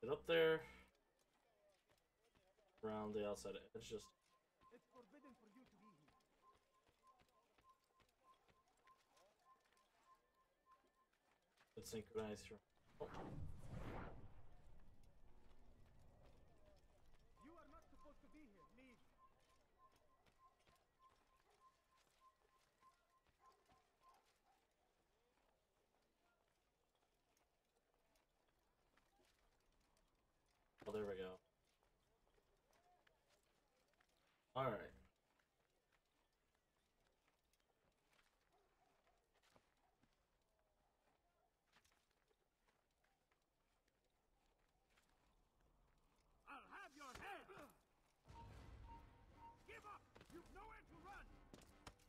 Get up there. Around the outside edge, just let's synchronize here. Oh, You are not supposed to be here. Leave. oh, there we go. Alright. I'll have your head. Give up. You've nowhere to run.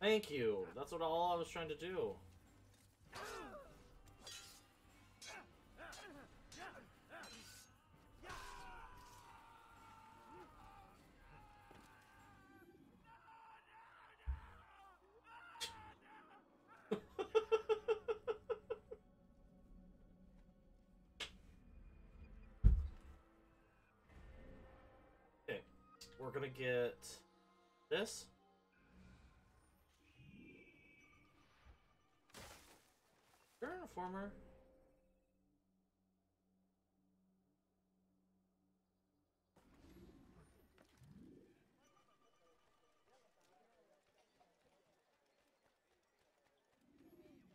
Thank you. That's what all I was trying to do. Gonna get this. You're an informer.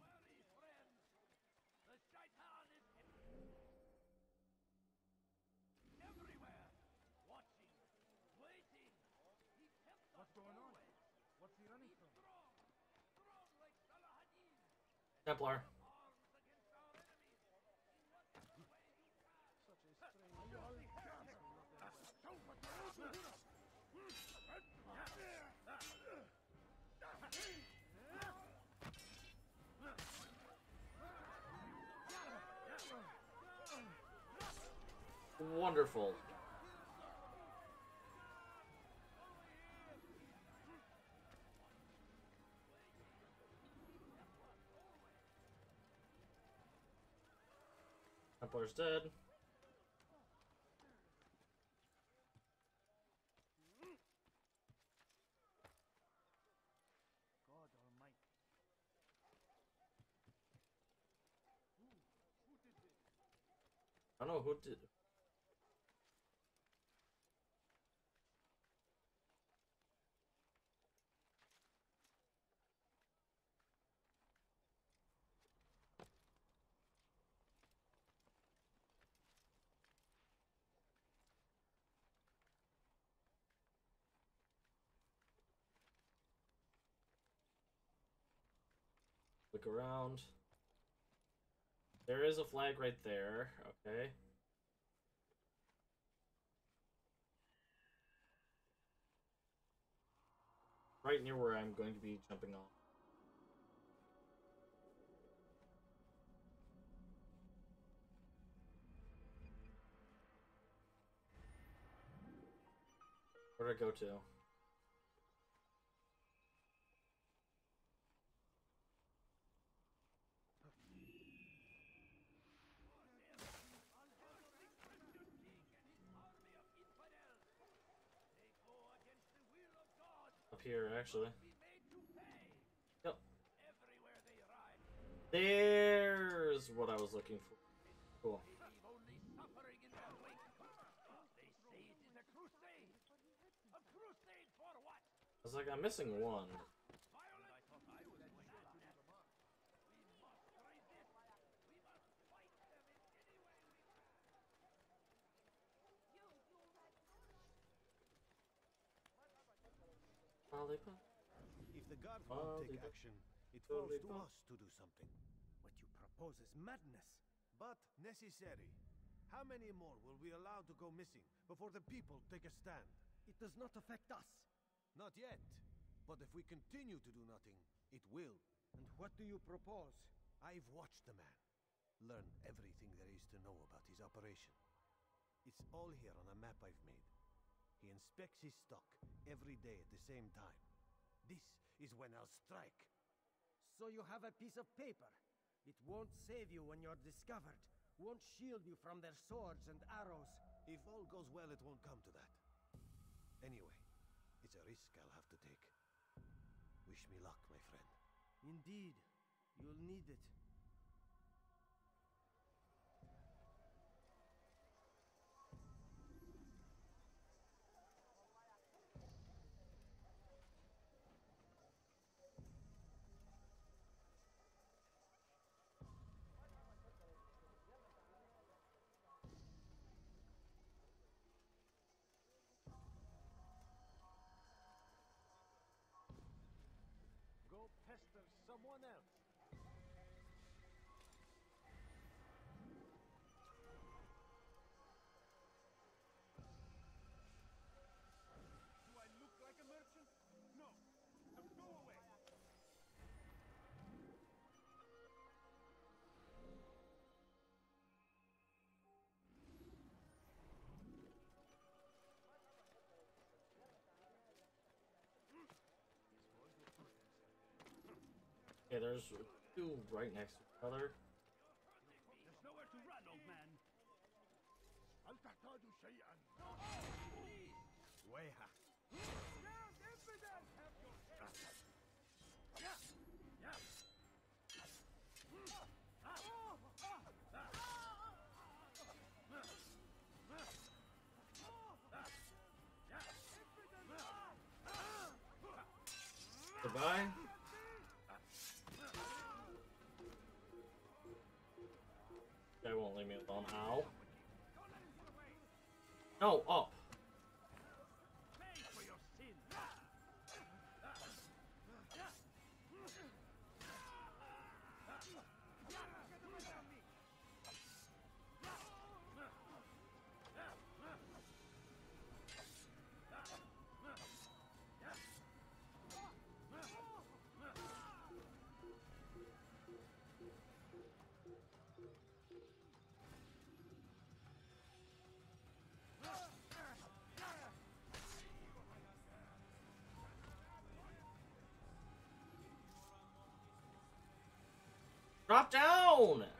Wary friends. The shaitan is everywhere. Watching. Waiting. He tempts us What's going on? always. What's he running from? Strong. Strong like Salahadin. Templar. Arms against our enemies. In whatever way you can. Such a strange. Wonderful. Templar's dead. God Almighty. I don't know who did. Look around. There is a flag right there. Okay. Right near where I'm going to be jumping off. Where would I go to? Here, actually. Yep. There's what I was looking for. Cool. I was like, I'm missing one. Lollipop. If the guards won't they take don't- action, it falls to us to do something. What you propose is madness. But necessary. How many more will we allow to go missing before the people take a stand? It does not affect us. Not yet. But if we continue to do nothing, it will. And what do you propose? I've watched the man. Learn everything there is to know about his operation. It's all here on a map I've made. He inspects his stock every day at the same time. This is when I'll strike. So you have a piece of paper. It won't save you when you're discovered. Won't shield you from their swords and arrows. If all goes well, it won't come to that. Anyway, it's a risk I'll have to take. Wish me luck, my friend. Indeed, you'll need it. Okay, there's two right next to each other. There's nowhere to run, old man. Won't leave me alone. Ow. No, up. Drop down!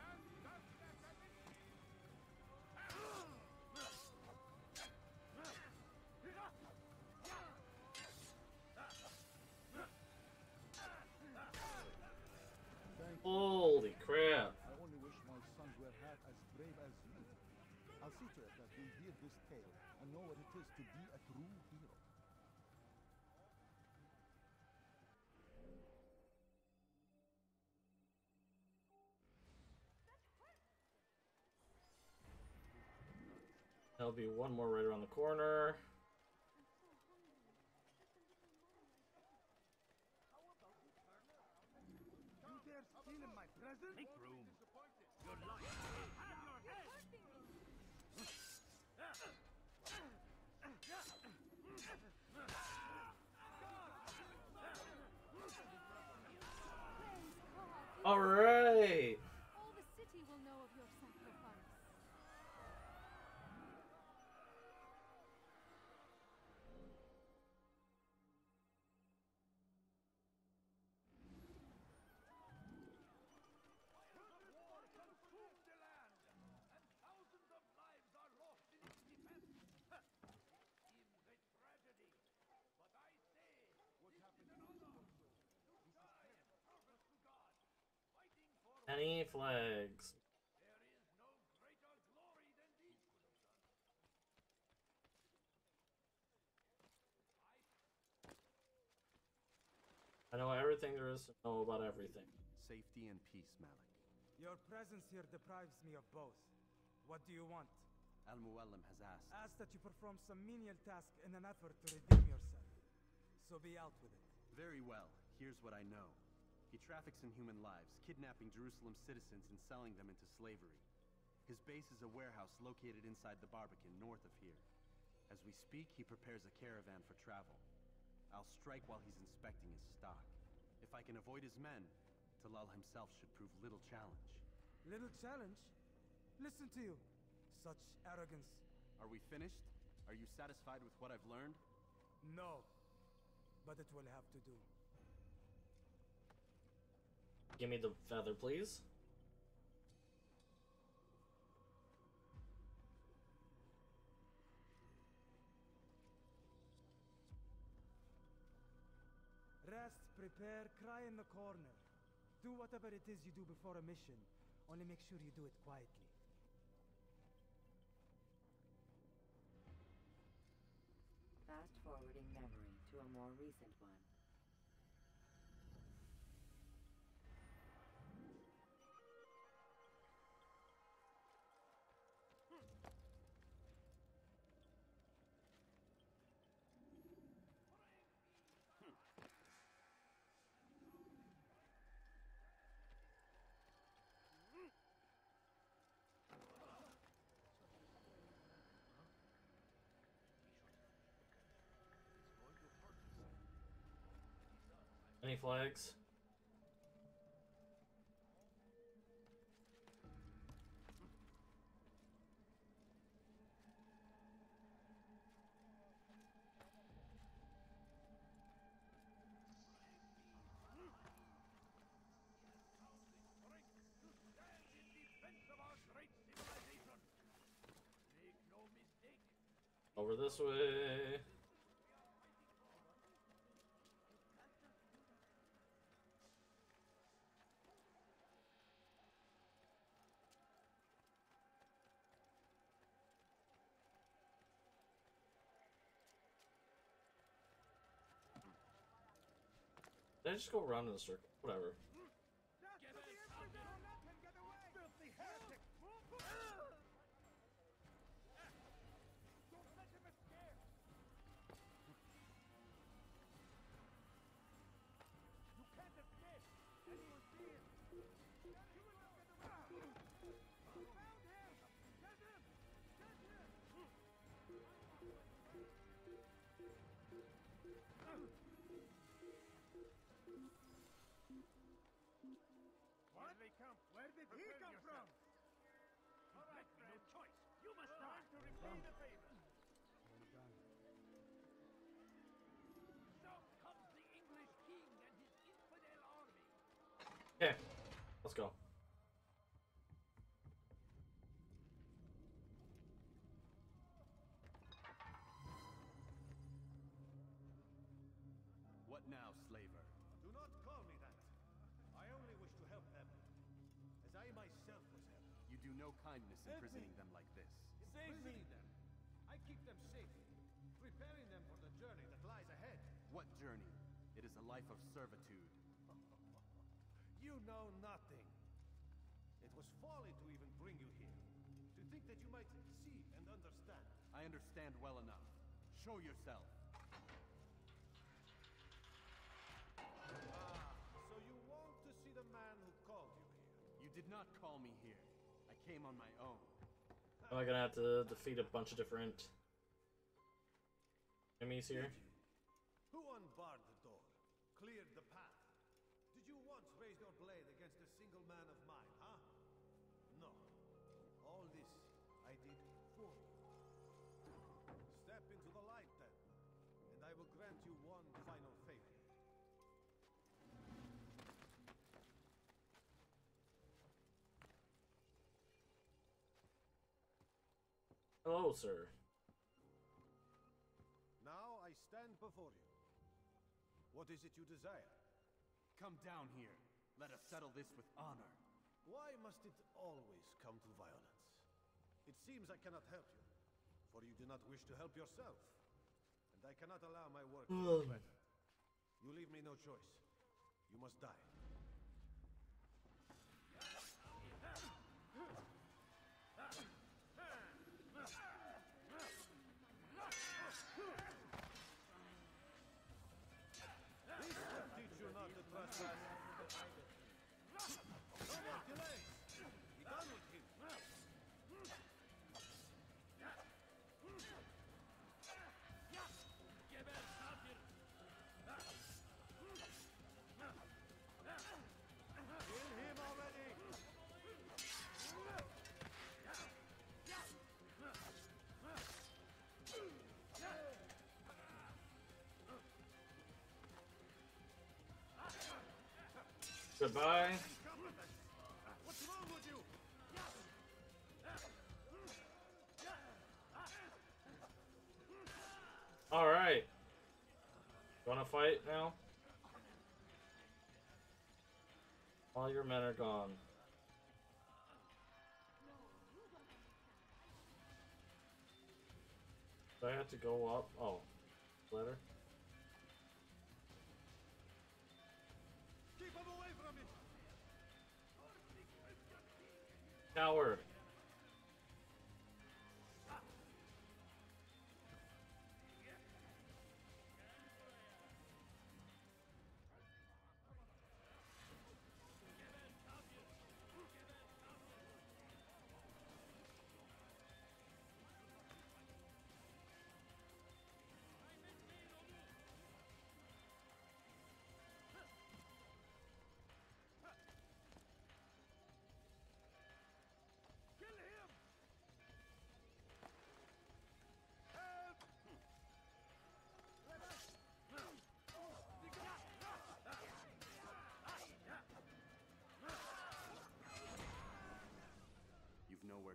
There'll be one more right around the corner. All right. All the city will know of your sacrifice. War consumed the land, and thousands of lives are lost in its defense. Seems a tragedy, but I say what happened in honor. To die in service to God, fighting for Any flags. there is no greater glory than these could have done. I know everything there is to know about everything. Safety and peace, Malik. Your presence here deprives me of both. What do you want? Al Mualim has asked. Ask that you perform some menial task in an effort to redeem yourself. So be out with it. Very well. Here's what I know. He traffics in human lives, kidnapping Jerusalem citizens and selling them into slavery. His base is a warehouse located inside the Barbican, north of here. As we speak, he prepares a caravan for travel. I'll strike while he's inspecting his stock. If I can avoid his men, Talal himself should prove little challenge. Little challenge? Listen to you. Such arrogance. Are we finished? Are you satisfied with what I've learned? No. But it will have to do. Give me the feather, please. Rest, prepare, cry in the corner. Do whatever it is you do before a mission. Only make sure you do it quietly. Fast forwarding memory to a more recent one. Any flags? stand in defense of our great civilization. Make no mistake, Over this way. Did I just go around in a circle? Whatever. Where did they? Where did he come from? All right, no choice. You must time to repay the favor. So comes the English king and his infidel army. Okay, let's go. kindness imprisoning them like this. Save me! them. I keep them safe, preparing them for the journey that lies ahead. What journey? It is a life of servitude. you know nothing. It was folly to even bring you here. To think that you might see and understand. I understand well enough. Show yourself. Ah, so you want to see the man who called you here? You did not call came on my own. Am I gonna have to defeat a bunch of different enemies here? Who Hello, sir. Now I stand before you. What is it you desire? Come down here. Let us settle this with honor. Why must it always come to violence? It seems I cannot help you, for you do not wish to help yourself. And I cannot allow my work to Ugh. get better. You leave me no choice. You must die. Goodbye. What's wrong with you? All right. Wanna fight now? All your men are gone. I have to go up? Oh, ladder. Coward.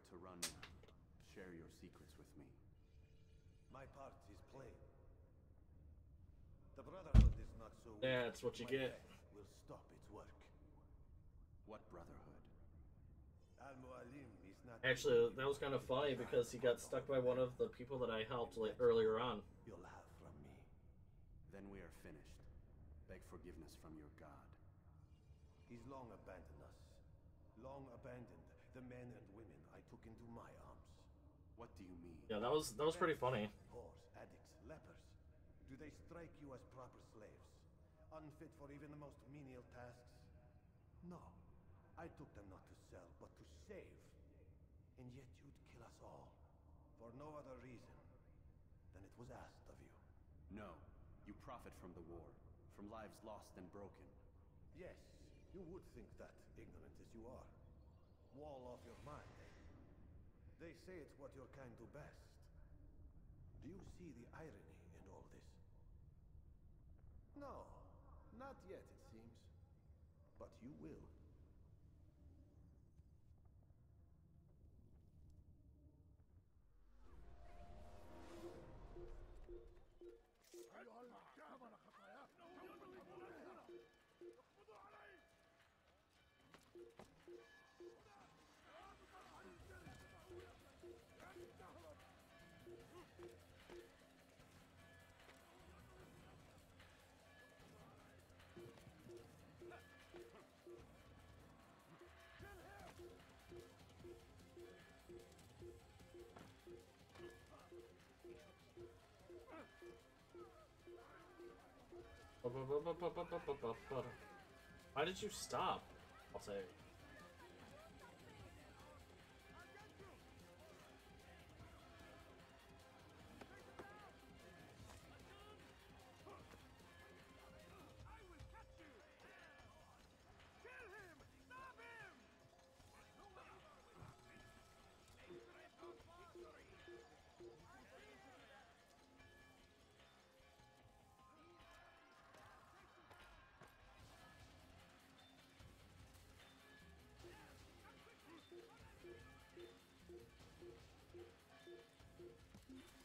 To run now. Share your secrets with me. My part is plain. The Brotherhood is not so weak That's what you my get. will stop its work. What brotherhood? Al-Mualim is not Actually, that was kind of funny because he got stuck by one of the people that I helped like earlier on. you'll have from me. Then we are finished. Beg forgiveness from your god. He's long abandoned us. Long abandoned the men and women I took into my arms. What do you mean? Yeah, that was that was pretty funny. Whores, addicts, lepers. Do they strike you as proper slaves? Unfit for even the most menial tasks? No. I took them not to sell, but to save. And yet you'd kill us all. For no other reason than it was asked of you. No. You profit from the war. From lives lost and broken. Yes, you would think that, ignorant as you are. Wall off your mind? They say it's what your kind do best. Do you see the irony Why did you stop? I'll say.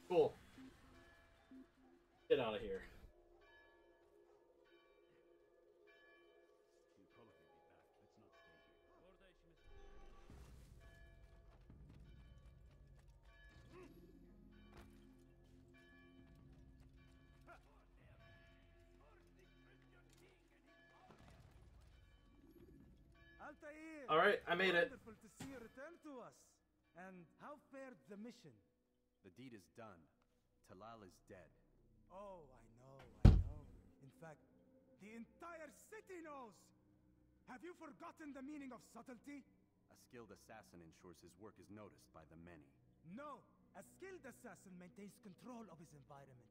Cool. Get out of here. You'll probably be back. Let's not stay here. Altair! All right, I made it. Wonderful to see you return to us. And how fared the mission? The deed is done. Talal is dead. Oh, I know, I know. In fact, the entire city knows! Have you forgotten the meaning of subtlety? A skilled assassin ensures his work is noticed by the many. No! A skilled assassin maintains control of his environment.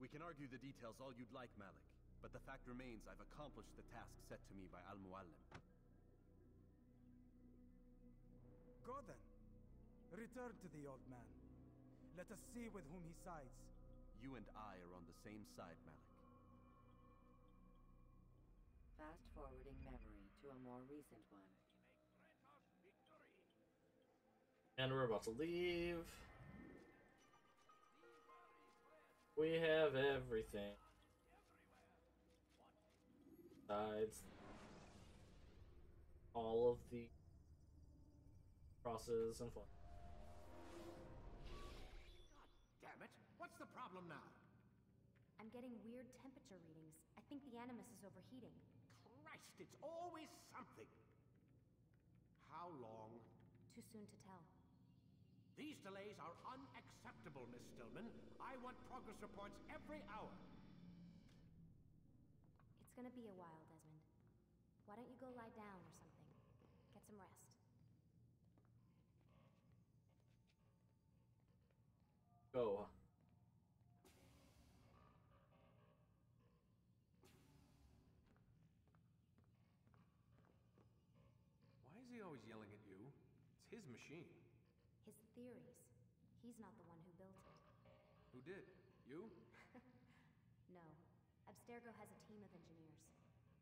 We can argue the details all you'd like, Malik, but the fact remains I've accomplished the task set to me by Al Mualim. Go then. Return to the old man. Let us see with whom he sides. You and I are on the same side, Malik. Fast forwarding memory to a more recent one. And we're about to leave. We have everything. Besides all of the crosses and flags. What's the problem now? I'm getting weird temperature readings. I think the Animus is overheating. Christ, it's always something. How long? Too soon to tell. These delays are unacceptable, Miss Stillman. I want progress reports every hour. It's gonna be a while, Desmond. Why don't you go lie down or something? Get some rest. Go. Why is he always yelling at you? It's his machine. His theories. He's not the one who built it. Who did? You? No. Abstergo has a team of engineers.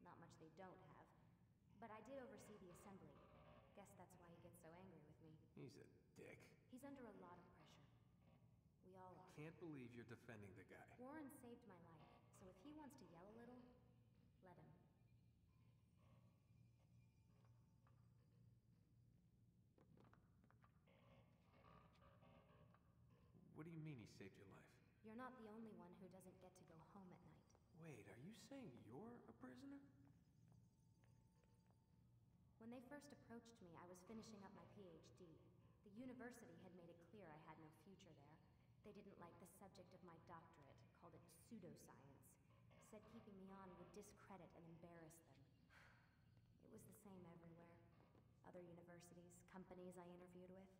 Not much they don't have. But I did oversee the assembly. Guess that's why he gets so angry with me. He's a dick. He's under a lot of pressure. We all are. Can't believe you're defending the guy. Warren saved my life, so if he wants to yell a little, let him. What do you mean he saved your life? You're not the only one who doesn't get to go home at night. Wait, are you saying you're a prisoner? When they first approached me, I was finishing up my PhD. The university had made it clear I had no future there. They didn't like the subject of my doctorate, called it pseudoscience. Said keeping me on would discredit and embarrass them. It was the same everywhere. Other universities, companies I interviewed with.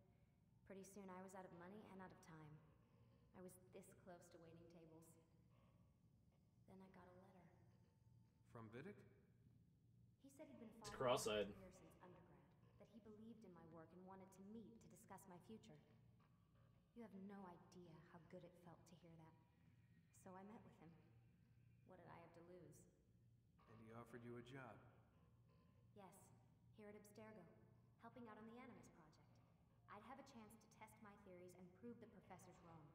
Pretty soon I was out of money and out of time. I was this close to waiting tables. Then I got a letter. From Vidic? He said he'd been It's following cross-eyed. my since undergrad, that he believed in my work and wanted to meet to discuss my future. You have no idea how good it felt to hear that. So I met with him. What did I have to lose? And he offered you a job. Yes, here at Abstergo, helping out on the Animus project. I'd have a chance to test my theories and prove the professor's wrong.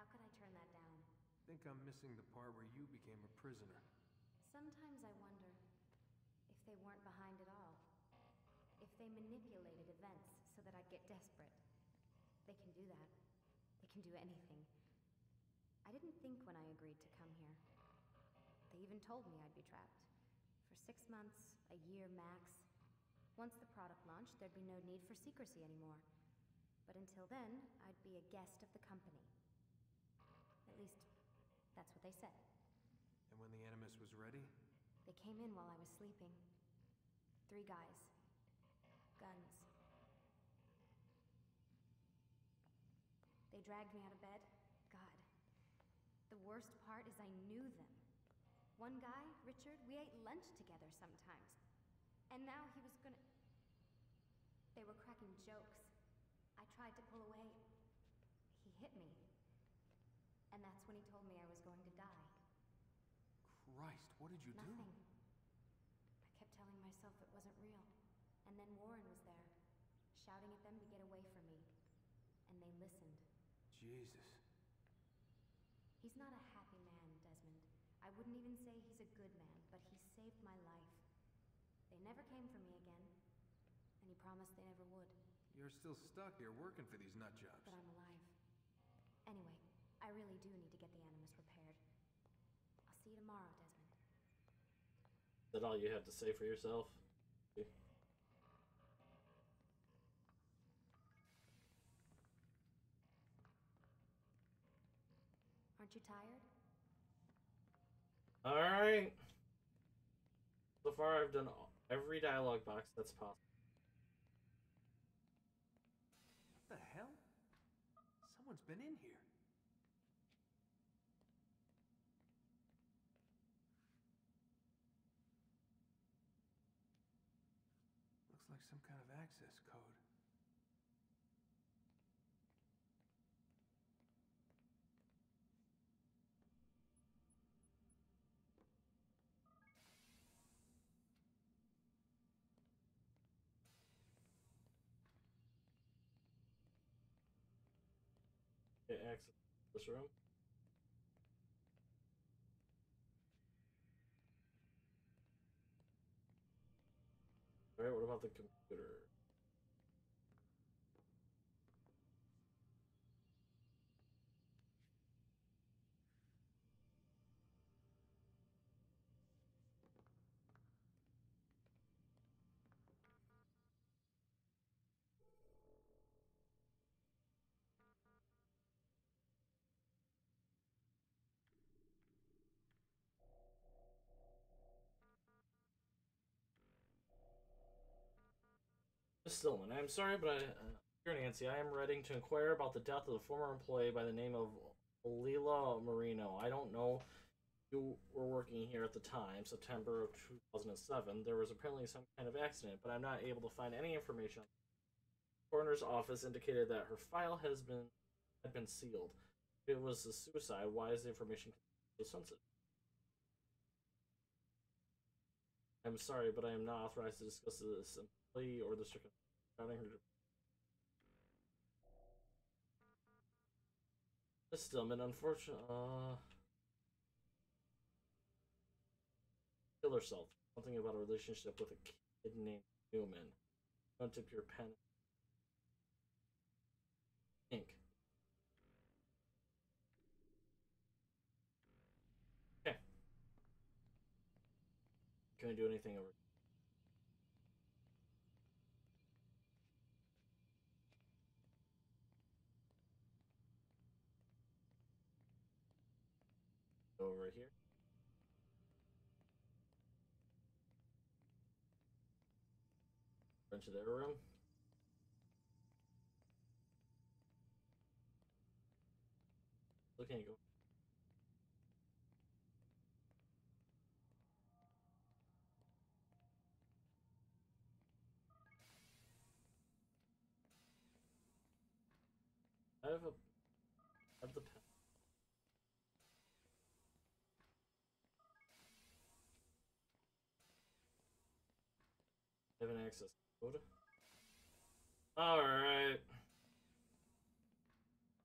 How could I turn that down? I think I'm missing the part where you became a prisoner. Sometimes I wonder if they weren't behind it all. If they manipulated events so that I'd get desperate. They can do that. They can do anything. I didn't think when I agreed to come here. They even told me I'd be trapped. For six months, a year max. Once the product launched, there'd be no need for secrecy anymore. But until then, I'd be a guest of the company. At least, that's what they said. And when the Animus was ready? They came in while I was sleeping. Three guys. Guns. They dragged me out of bed. God. The worst part is I knew them. One guy, Richard, we ate lunch together sometimes. And now he was gonna. They were cracking jokes. I tried to pull away. He hit me. And that's when he told me I was going. Christ, what did you Nothing. do? I kept telling myself it wasn't real. And then Warren was there, shouting at them to get away from me. And they listened. Jesus. He's not a happy man, Desmond. I wouldn't even say he's a good man, but he saved my life. They never came for me again, and he promised they never would. You're still stuck here working for these nut jobs. But I'm alive. Anyway, I really do need to get the Animus repaired. I'll see you tomorrow, that all you have to say for yourself? Aren't you tired? Alright. So far, I've done all- every dialogue box that's possible. What the hell? Someone's been in here. Looks like some kind of access code. Okay, access this room. About the computer? Stillman, I'm sorry, but I, uh, dear Nancy, I am writing to inquire about the death of the former employee by the name of Leila Marino. I don't know you were working here at the time, September of 2007. There was apparently some kind of accident, but I'm not able to find any information. The coroner's office indicated that her file has been had been sealed. If it was a suicide, why is the information so sensitive? I'm sorry, but I am not authorized to discuss this or the surrounding. Miss Stillman, unfortunately, uh, kill herself. Something about a relationship with a kid named Newman. Don't tip your pen. Ink. Okay. Can I do anything over? Over here. Into their room. Looking at go. I have a I have the pen. I have an access code. Alright.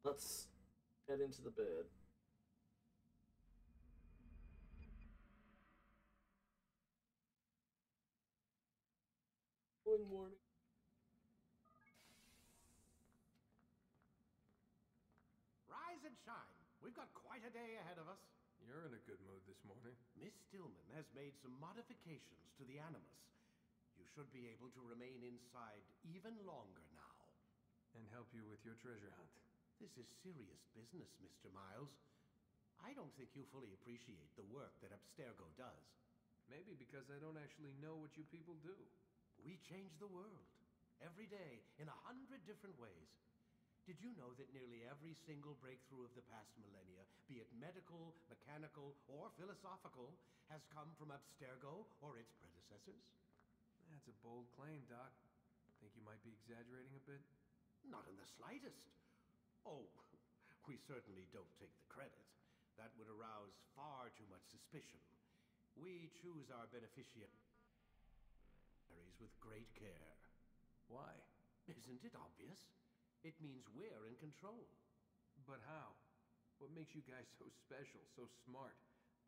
Let's head into the bed. Good morning. Rise and shine. We've got quite a day ahead of us. You're in a good mood this morning. Miss Stillman has made some modifications to the Animus. You should be able to remain inside even longer now. And help you with your treasure hunt. This is serious business, Mr. Miles. I don't think you fully appreciate the work that Abstergo does. Maybe because I don't actually know what you people do. We change the world. Every day, in a hundred different ways. Did you know that nearly every single breakthrough of the past millennia, be it medical, mechanical, or philosophical, has come from Abstergo or its predecessors? That's a bold claim, Doc. Think you might be exaggerating a bit? Not in the slightest. Oh, we certainly don't take the credit. That would arouse far too much suspicion. We choose our beneficiaries with great care. Why? Isn't it obvious? It means we're in control. But how? What makes you guys so special, so smart?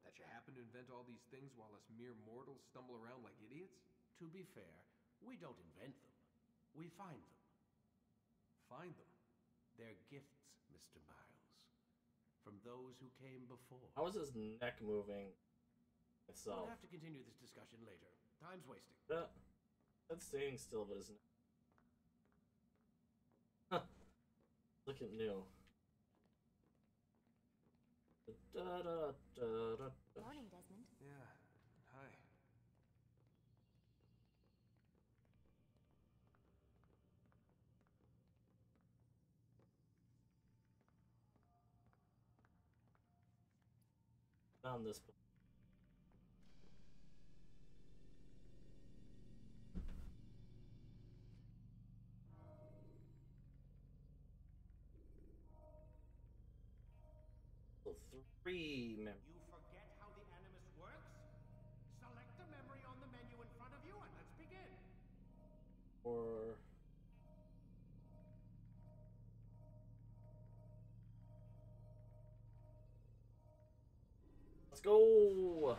That you happen to invent all these things while us mere mortals stumble around like idiots? To be fair, we don't invent them. We find them. Find them? They're gifts, Mr. Miles. From those who came before. How is his neck moving itself? We'll have to continue this discussion later. Time's wasting. That, that's staying still, but isn't. Huh. Look at new. Da, da, da, da, da. Morning, Desmond. Found this. So three mem- go.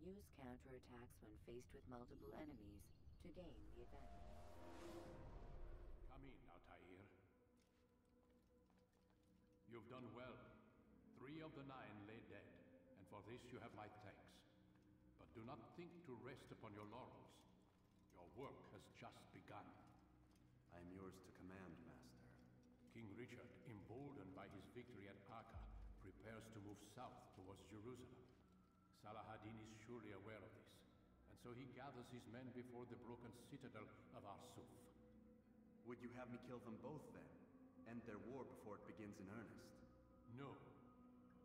Use counterattacks when faced with multiple enemies to gain the advantage. Come in, Altair. You've done well. Three of the nine lay dead, and for this you have my thanks. But do not think to rest upon your laurels. Your work has just begun. I am yours to command, Master. King Richard, emboldened by his victory at Acre, prepares to move south towards Jerusalem. Salah-ad-Din is surely aware of this, and so he gathers his men before the broken citadel of Arsuf. Would you have me kill them both then? End their war before it begins in earnest? No.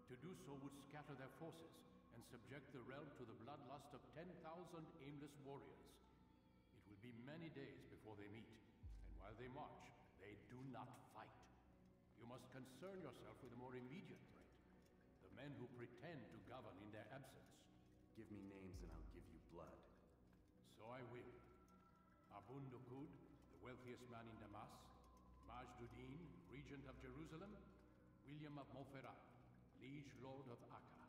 To do so would scatter their forces and subject the realm to the bloodlust of 10,000 aimless warriors. It will be many days before they meet, and while they march, they do not fight. You must concern yourself with a more immediate threat. The men who pretend to govern in their absence. Give me names and I'll give you blood. So I will. Abu'l Nuqoud, the wealthiest man in Damas, Majd Addin, regent of Jerusalem, William of Montferrat, liege lord of Acre.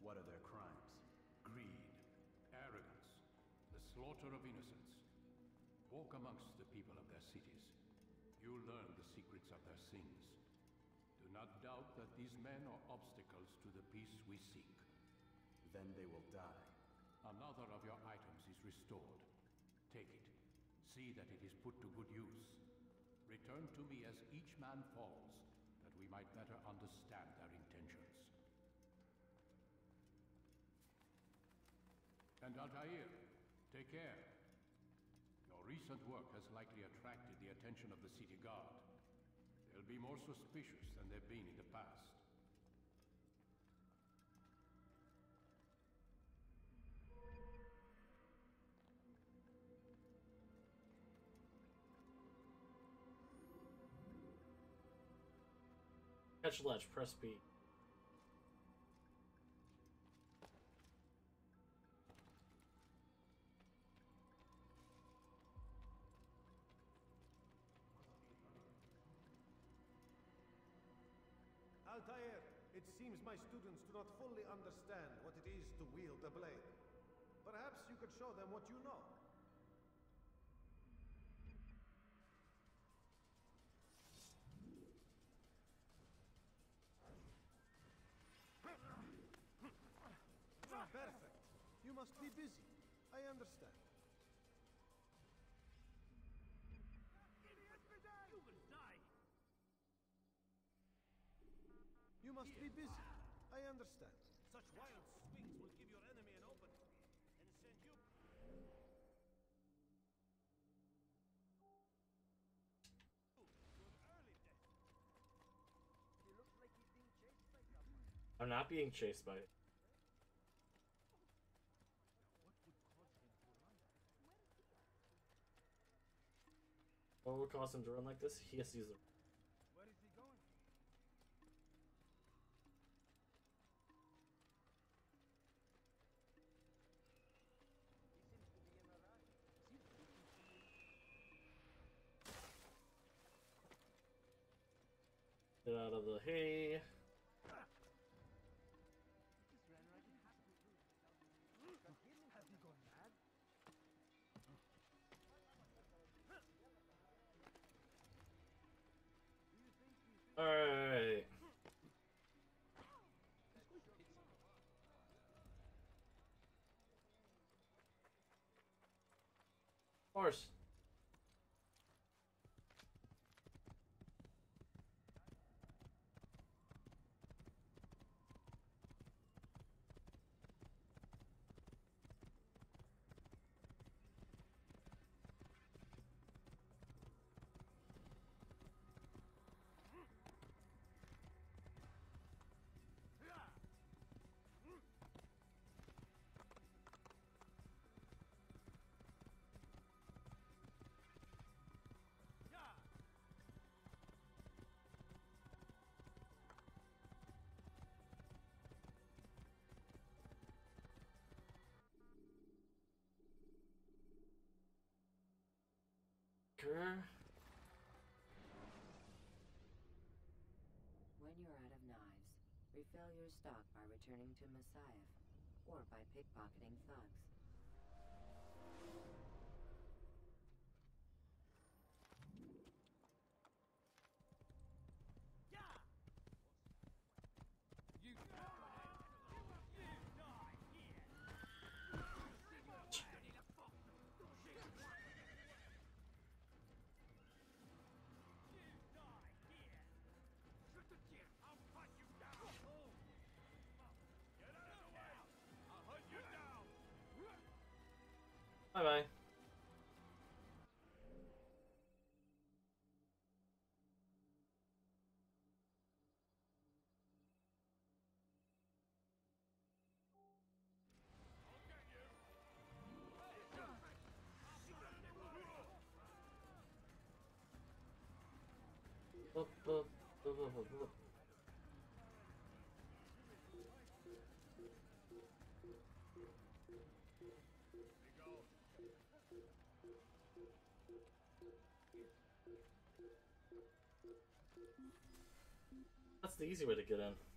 What are their crimes? Greed, arrogance, the slaughter of innocents. Walk amongst the people of their cities. You'll learn doubt that these men are obstacles to the peace we seek. Then they will die. Another of your items is restored. Take it. See that it is put to good use. Return to me as each man falls, that we might better understand their intentions. And Altair, take care. Your recent work has likely attracted the attention of the city guard. Be more suspicious than they've been in the past. Catch ledge, press B. my students do not fully understand what it is to wield a blade. Perhaps you could show them what you know. Perfect. You must be busy. I understand. You must be busy. I understand. Such wild swings will give your enemy an opening and send you. I'm not being chased by. it. What would cause him to run like this? He has to use the. Get out of the hay. Alright. Horse. Grr. When you're out of knives, refill your stock by returning to Masyaf or by pickpocketing thugs. bye Up, up, up, up, up, up. The easy way to get in.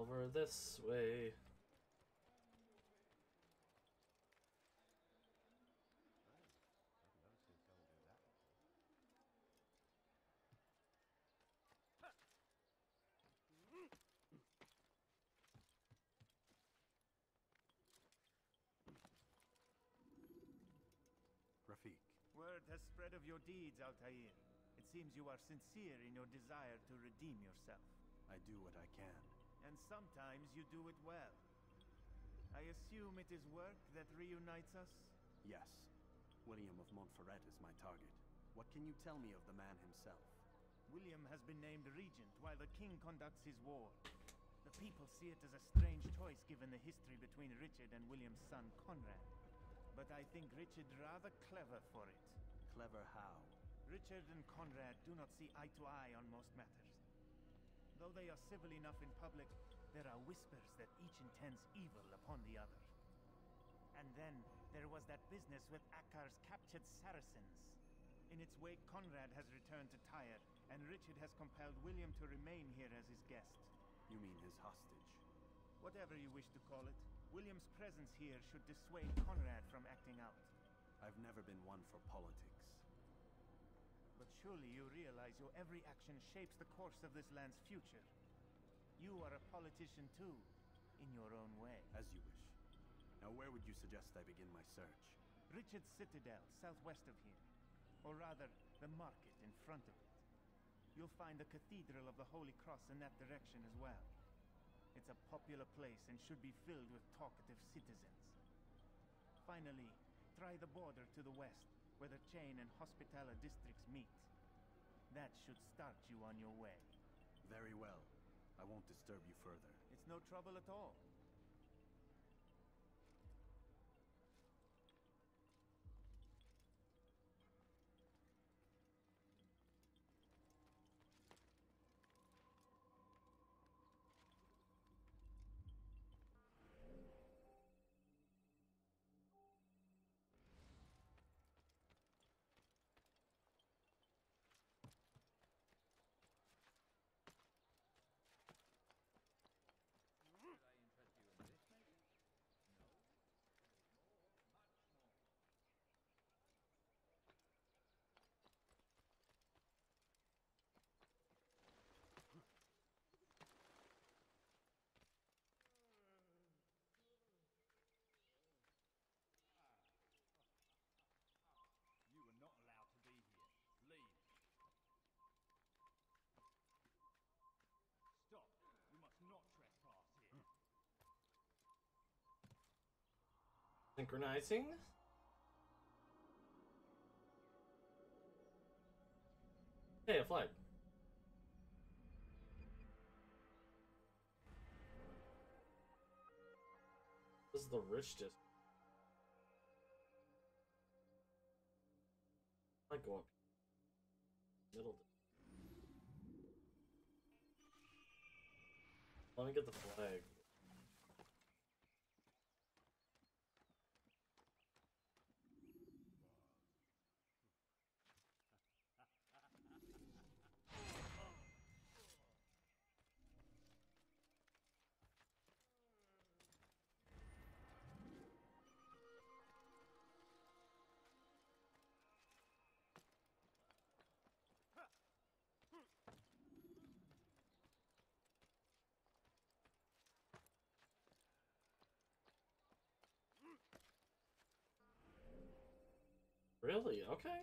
Over this way. Rafiq, Word has spread of your deeds, Altair. It seems you are sincere in your desire to redeem yourself. I do what I can. And sometimes you do it well. I assume it is work that reunites us? Yes. William of Montferrat is my target. What can you tell me of the man himself? William has been named regent while the king conducts his war. The people see it as a strange choice given the history between Richard and William's son Conrad. But I think Richard rather clever for it. Clever how? Richard and Conrad do not see eye to eye on most matters. Though they are civil enough in public, there are whispers that each intends evil upon the other. And then there was that business with Acre's captured Saracens. In its wake, Conrad has returned to Tyre, and Richard has compelled William to remain here as his guest. You mean his hostage? Whatever you wish to call it, William's presence here should dissuade Conrad from acting out. I've never been one for politics. Surely you realize your every action shapes the course of this land's future. You are a politician too, in your own way. As you wish. Now where would you suggest I begin my search? Richard's Citadel, southwest of here. Or rather, the market in front of it. You'll find the Cathedral of the Holy Cross in that direction as well. It's a popular place and should be filled with talkative citizens. Finally, try the border to the west, where the Chain and Hospitaller districts meet. That should start you on your way. Very well. I won't disturb you further. It's no trouble at all. Synchronizing. Hey, a flag. This is the rich district. I go up middle. Let me get the flag. Really? Okay.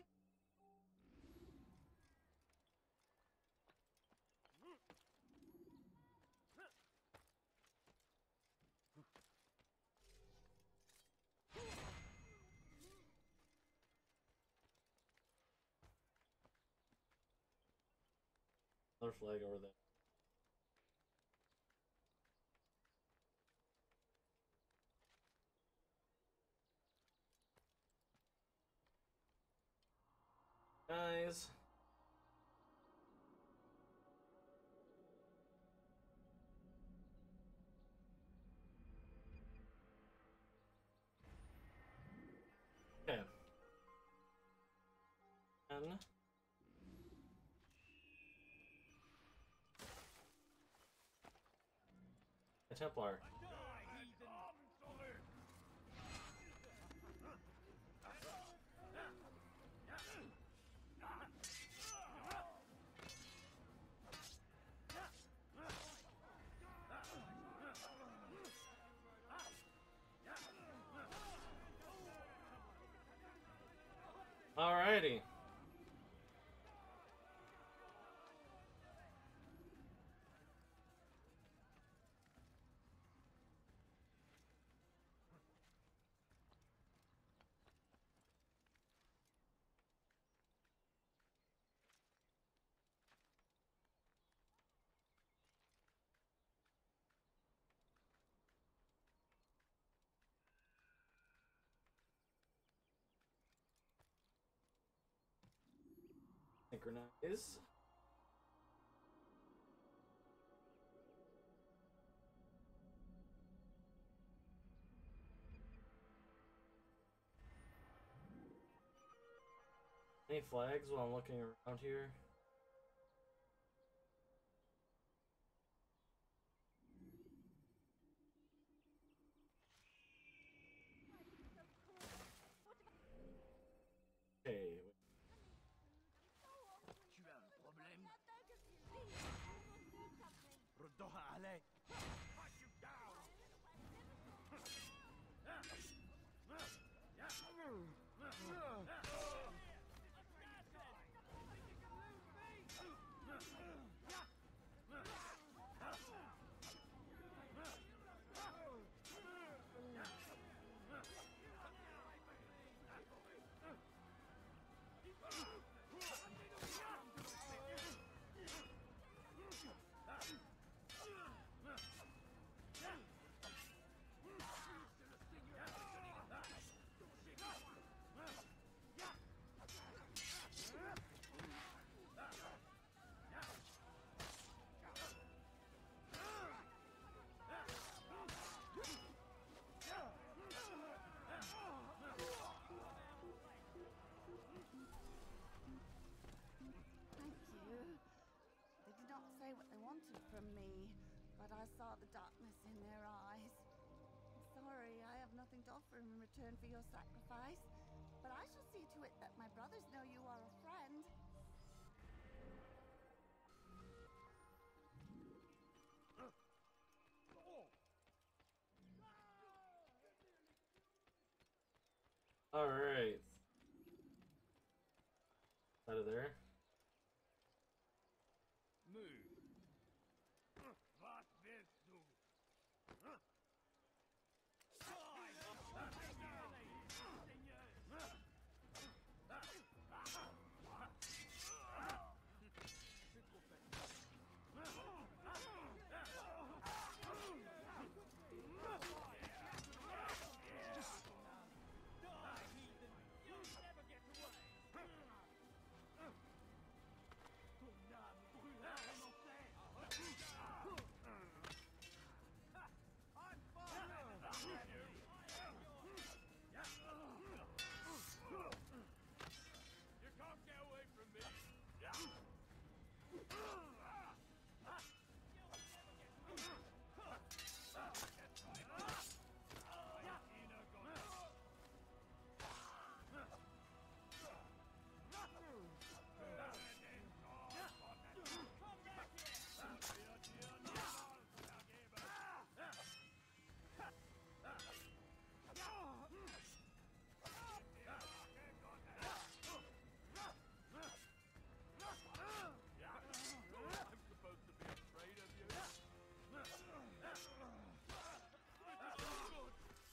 Another flag over there. Guys. Okay. And a Templar. Alrighty. synchronize. Any flags while I'm looking around here? Your sacrifice, but I shall see to it that my brothers know you are a friend. All right. Out of there.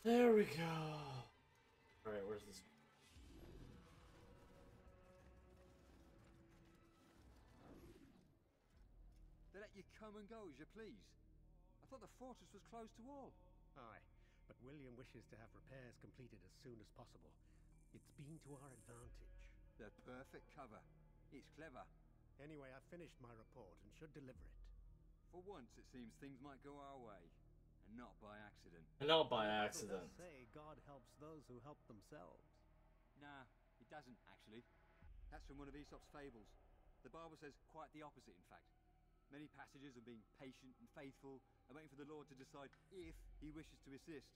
There we go. All right, where's this? They let you come and go as you please. I thought the fortress was closed to all. Aye, but William wishes to have repairs completed as soon as possible. It's been to our advantage. The perfect cover. It's clever. Anyway, I've finished my report and should deliver it. For once, it seems things might go our way, and not by accident. Not by accident. does say God helps those who help themselves. Nah, it doesn't, actually. That's from one of Aesop's fables. The Bible says quite the opposite, in fact. Many passages of being patient and faithful and waiting for the Lord to decide if he wishes to assist.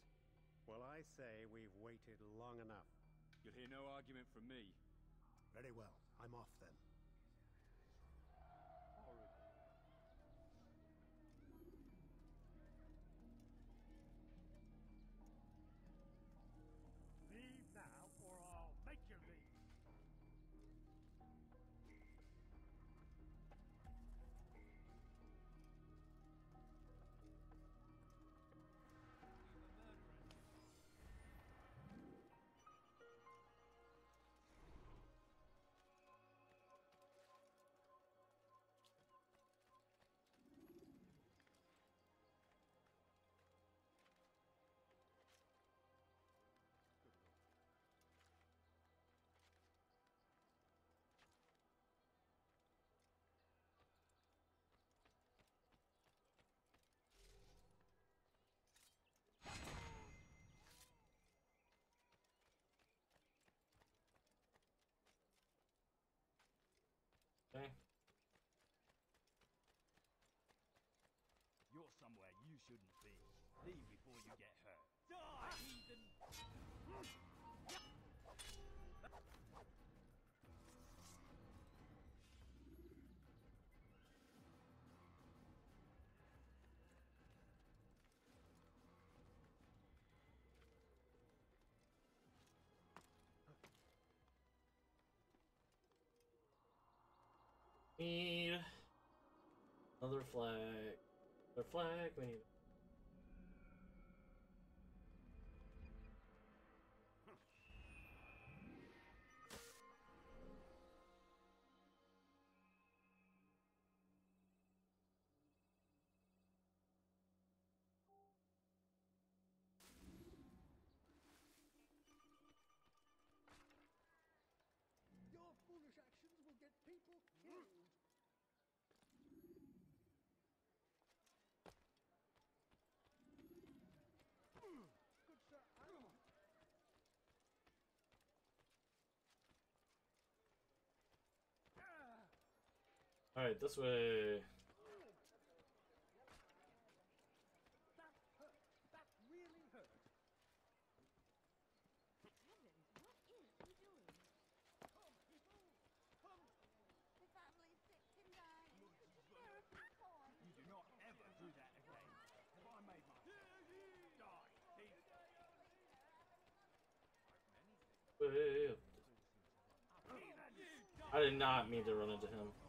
Well, I say we've waited long enough. You'll hear no argument from me. Very well. I'm off then. Shouldn't be. Leave before you get hurt. Die, heathen! Need another flag. Flag. We need. Die, thief! Way. I did not mean to run into him.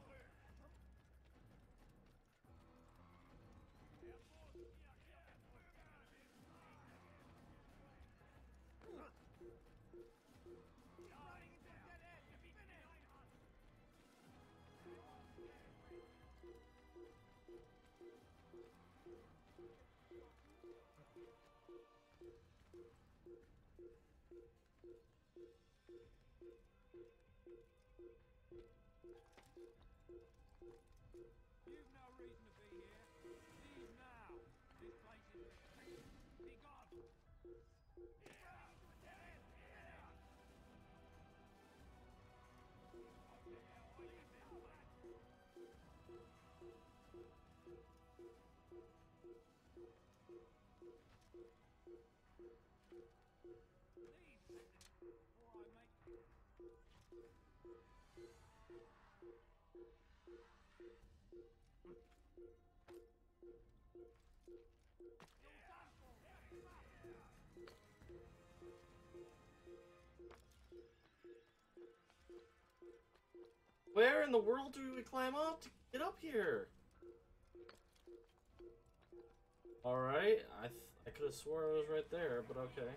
Where in the world do we climb up to get up here? Alright, I, I could have swore I was right there, but okay.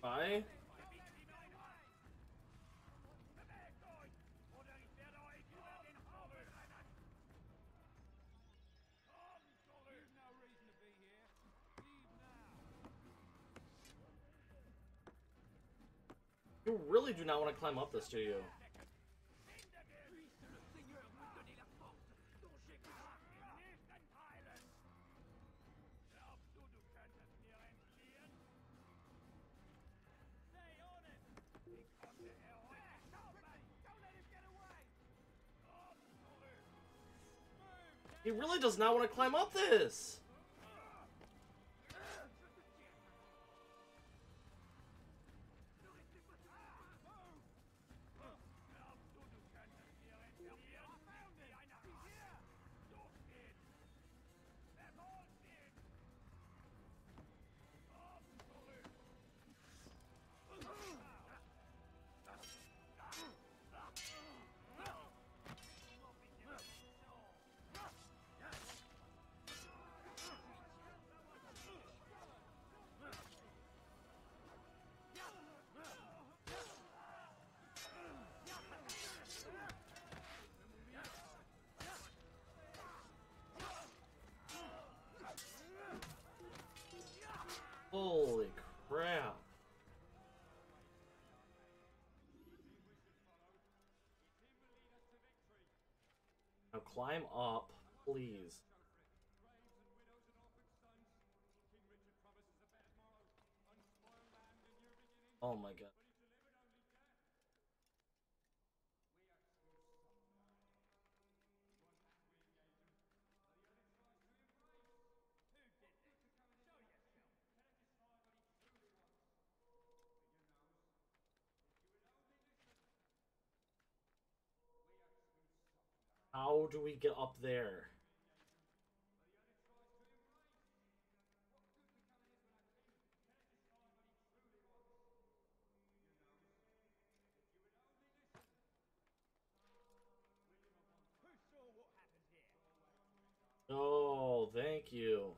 Bye. Really do not want to climb up this, do you? He really does not want to climb up this. Now climb up, please. Oh my god. How do we get up there? Oh, thank. You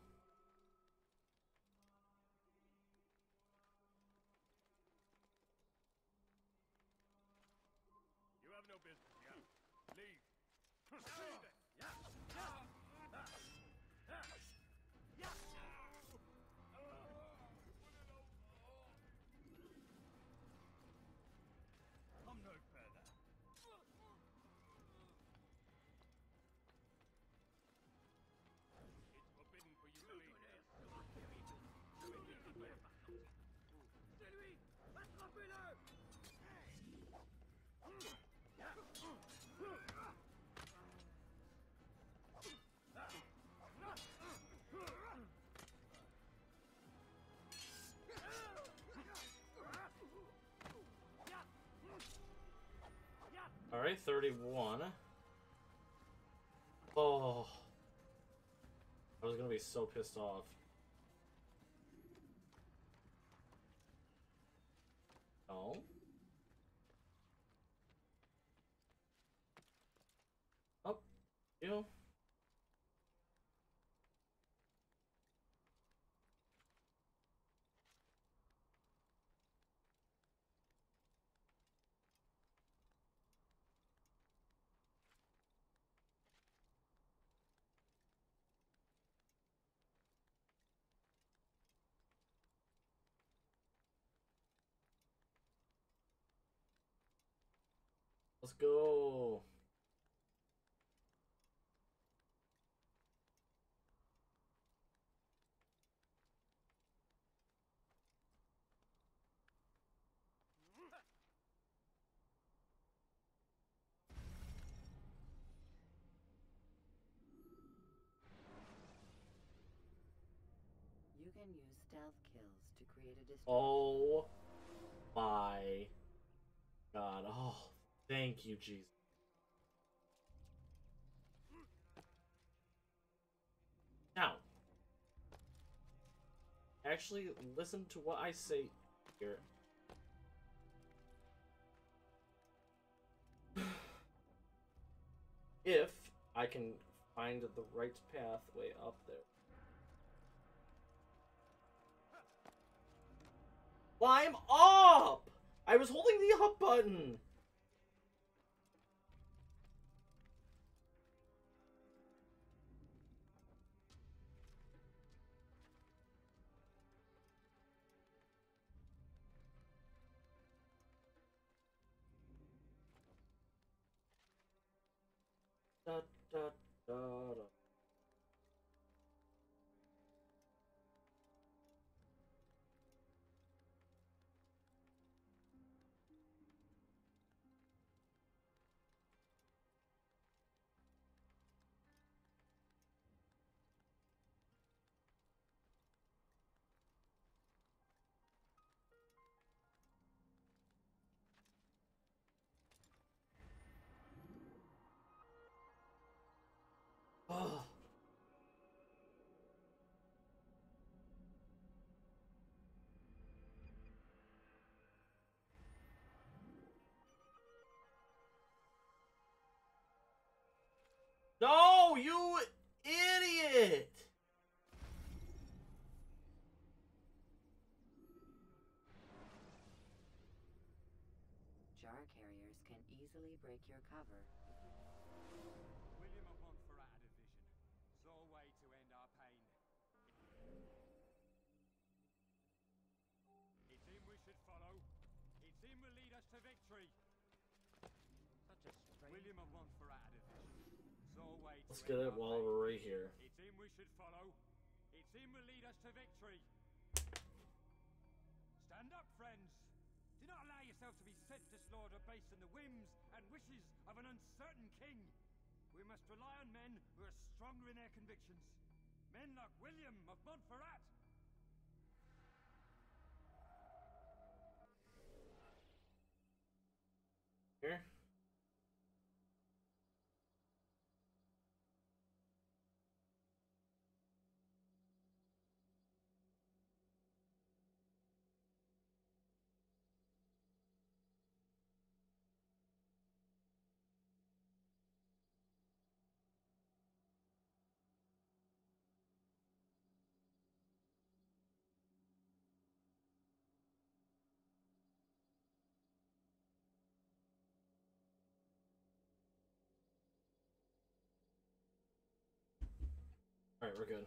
so pissed off. No. Oh, you. Let's go. You can use stealth kills to create a oh distraction. Oh my god. Oh, thank you, Jesus. Now, actually, listen to what I say here. If I can find the right pathway up there. Climb up! I was holding the up button! You idiot! Jar carriers can easily break your cover. William of Montferrat had a vision. Saw a way to end our pain. It's him we should follow. It's him will lead us to victory. Such a strange... William of Montferrat had a vision. Saw a let's get it while we're right here. It's him we should follow. It's him will lead us to victory. Stand up, friends. Do not allow yourself to be sent to slaughter based on the whims and wishes of an uncertain king. We must rely on men who are stronger in their convictions. Men like William of Montferrat. Here. All right, we're good.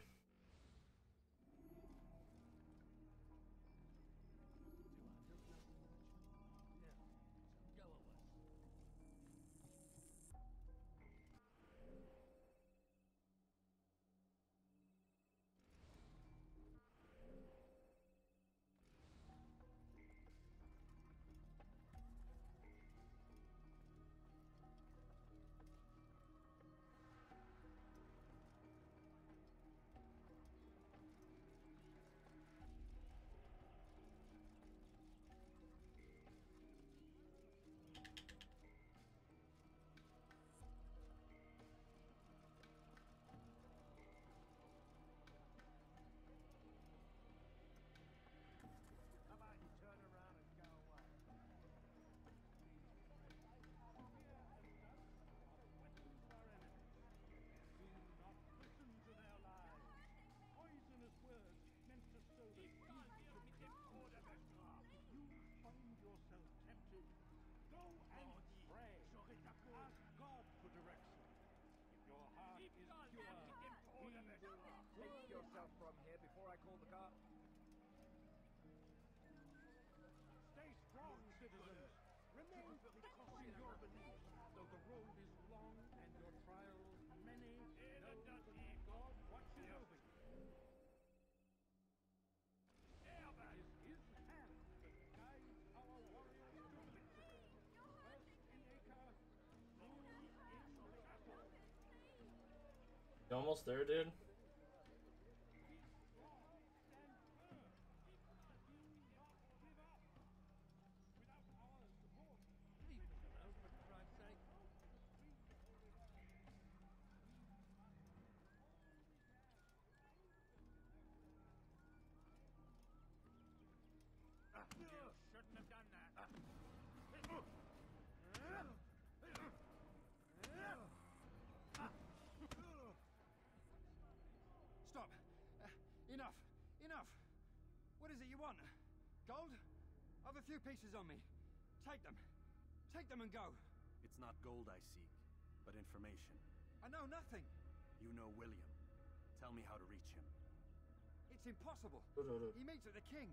Almost there, dude? You shouldn't have done that. Stop! Uh, enough! Enough! What is it you want? Gold? I've a few pieces on me. Take them. Take them and go. It's not gold I seek, but information. I know nothing. You know William. Tell me how to reach him. It's impossible. He meets with the king.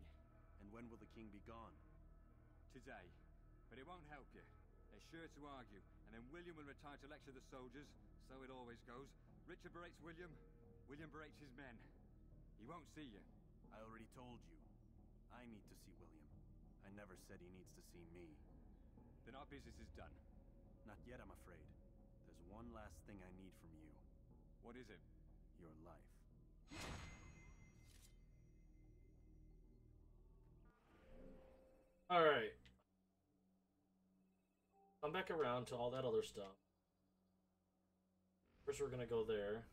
And when will the king be gone? Today. But it won't help you. They're sure to argue, and then William will retire to lecture the soldiers. So it always goes. Richard berates William. William berates his men. He won't see you. I already told you. I need to see William. I never said he needs to see me. Then our business is done. Not yet, I'm afraid. There's one last thing I need from you. What is it? Your life. All right. Come back around to all that other stuff. First, we're gonna go there.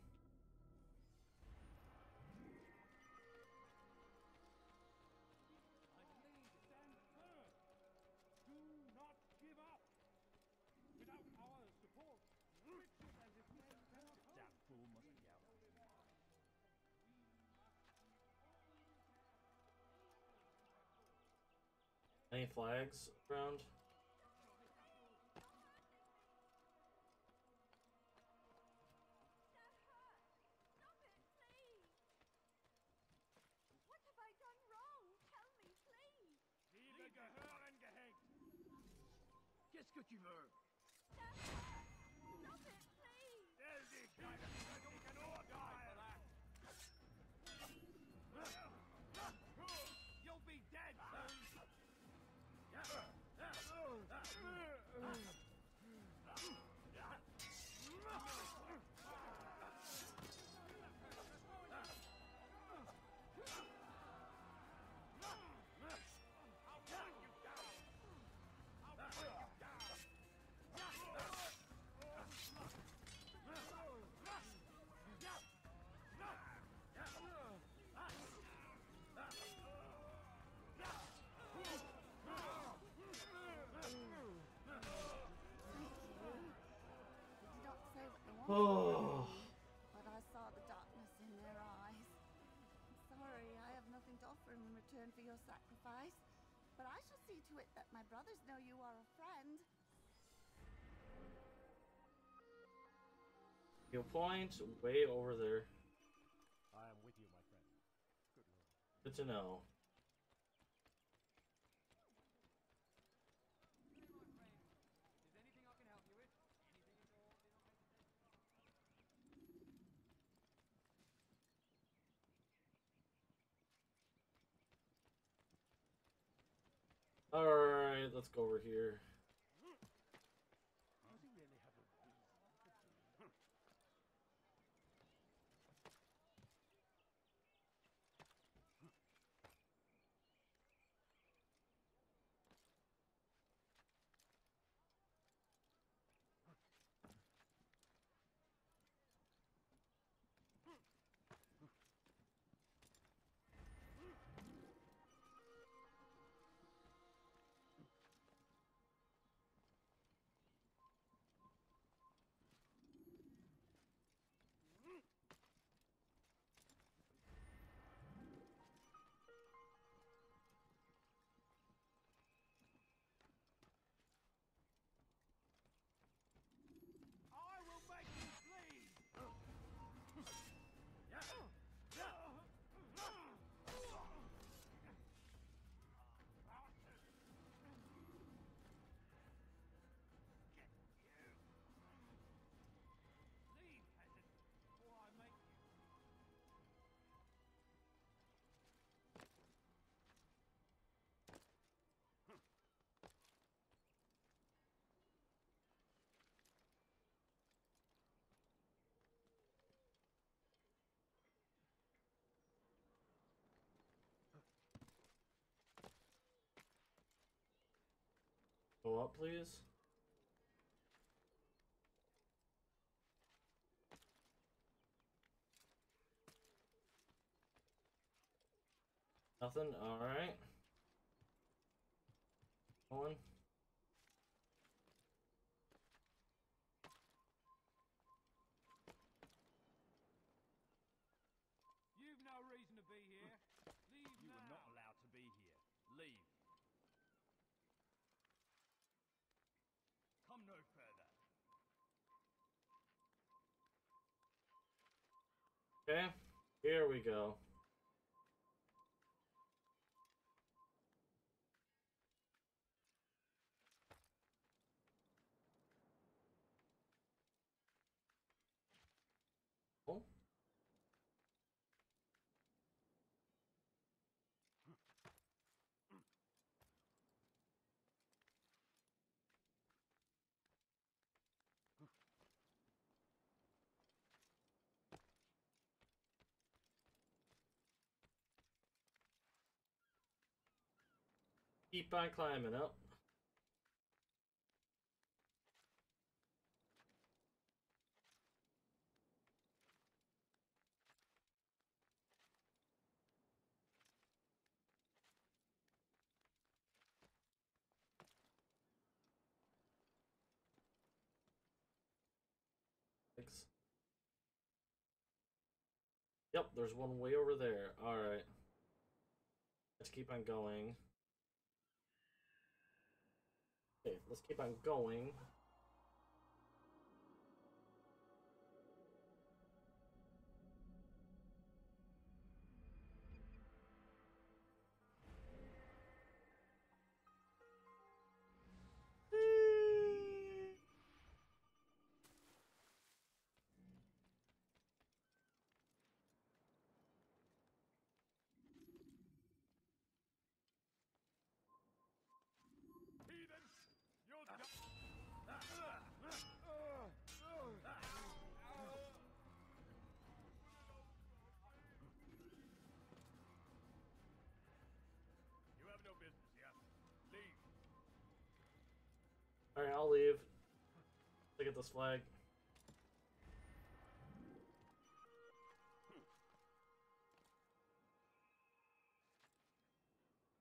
Any flags around? What have I done wrong? Tell me, please. Liebe gehören gehängt. Qu'est-ce que tu veux that my brothers know you are a friend. You point way over there. I am with you, my friend. Good. Good to know. Alright, let's go over here. Go up, please. Nothing? Alright. Going. You've no reason to be here. Leave You now. are not allowed to be here. Leave. Come no further. Okay, here we go. Keep on climbing up. Six. Yep, there's one way over there. Alright. Let's keep on going. Okay, let's keep on going. I'll leave. Look at this flag.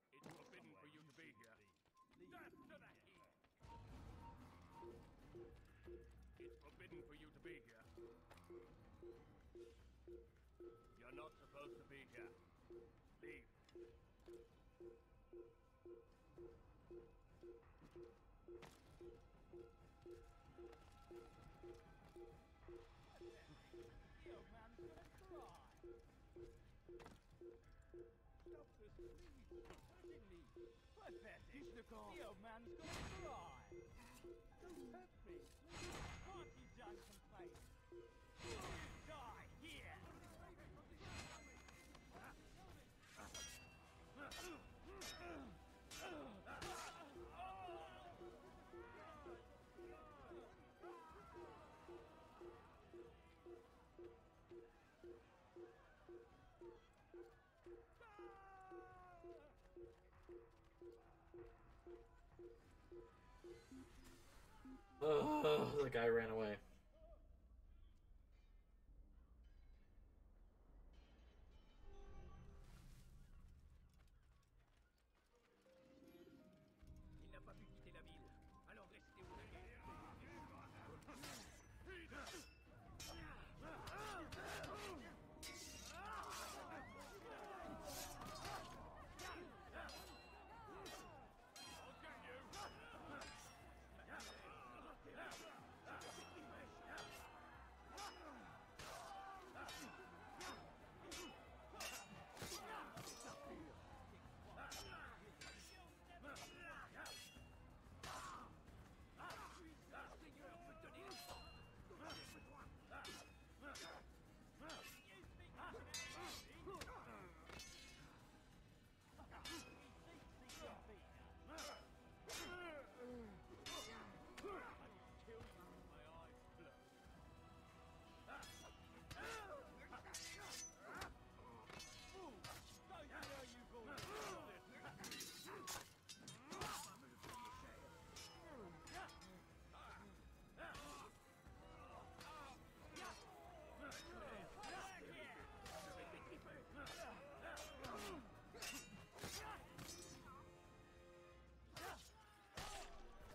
It's forbidden for you to be here. Death to the heathen! It's forbidden for you to be here. supposed to be here. Leave. The old man's gonna cry. Stop this, please. Certainly. Pathetic. The old man's Ugh, the guy ran away.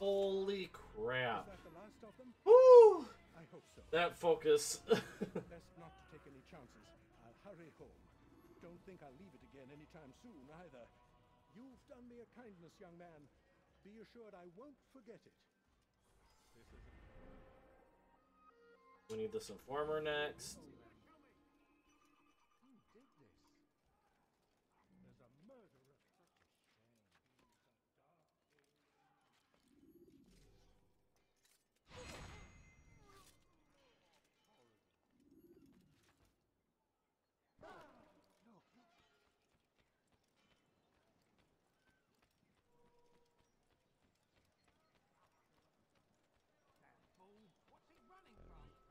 Holy crap. That the last of them? Woo! I hope so. That focus. Best not to take any chances. I'll hurry home. Don't think I'll leave it again anytime soon either. You've done me a kindness, young man. Be assured I won't forget it. This is we need this informer next. Who did this? There's a murderer. Such a shame.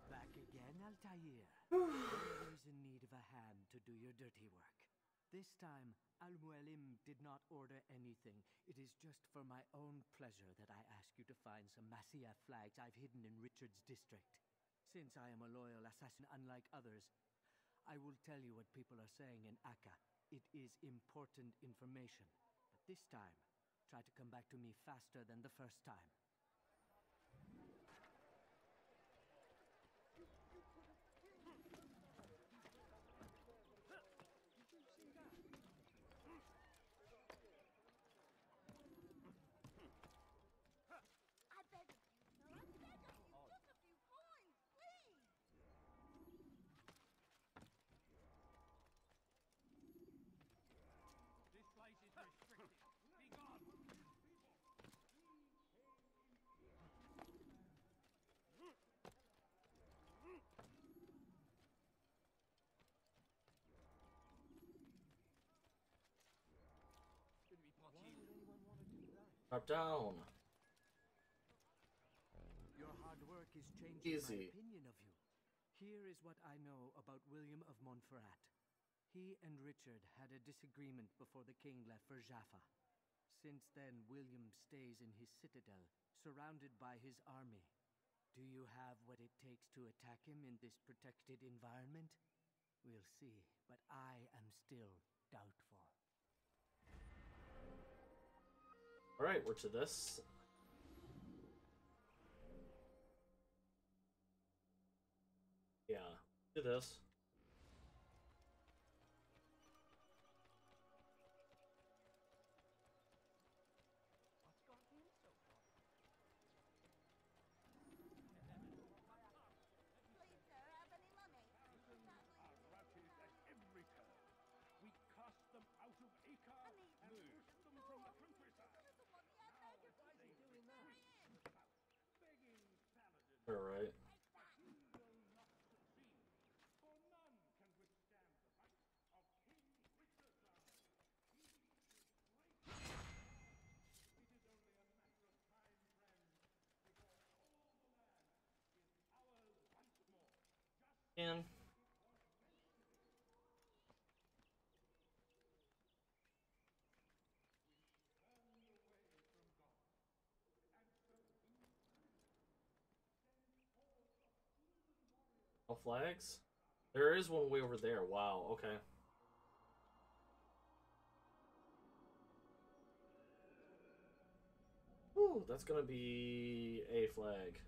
Back Altair. Always in need of a hand to do your dirty work. This time, Al Mualim did not order anything. It is just for my own pleasure that I ask you to find some Masyaf flags I've hidden in Richard's district. Since I am a loyal assassin unlike others, I will tell you what people are saying in Acre. It is important information. But this time, try to come back to me faster than the first time. I beg of you, sir. I beg of you. Just a few coins, please. This place is restricted. Be gone. Drop down. Your hard work is changing Easy. my opinion of you. Here is what I know about William of Montferrat. He and Richard had a disagreement before the king left for Jaffa. Since then, William stays in his citadel, surrounded by his army. Do you have what it takes to attack him in this protected environment? We'll see, but I am still doubtful. Alright, we're to this. Yeah, do this. And No flags? There is one way over there. Wow, okay. Ooh, that's gonna be a flag.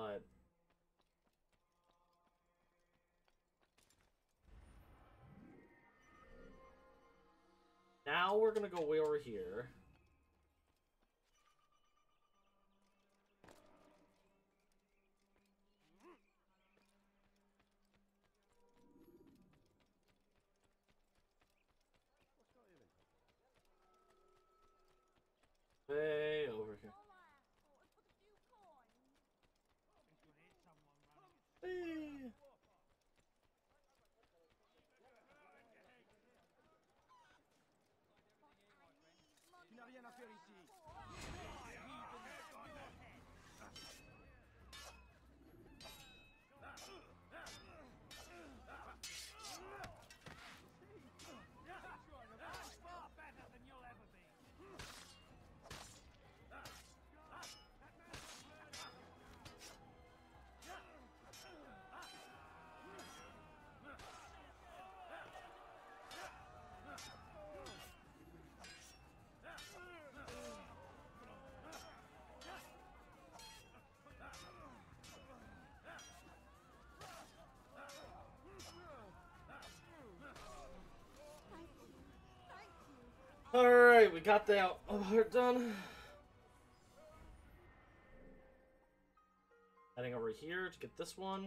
Blood. Now we're gonna go way over here. Alright, we got that part done. Heading over here to get this one.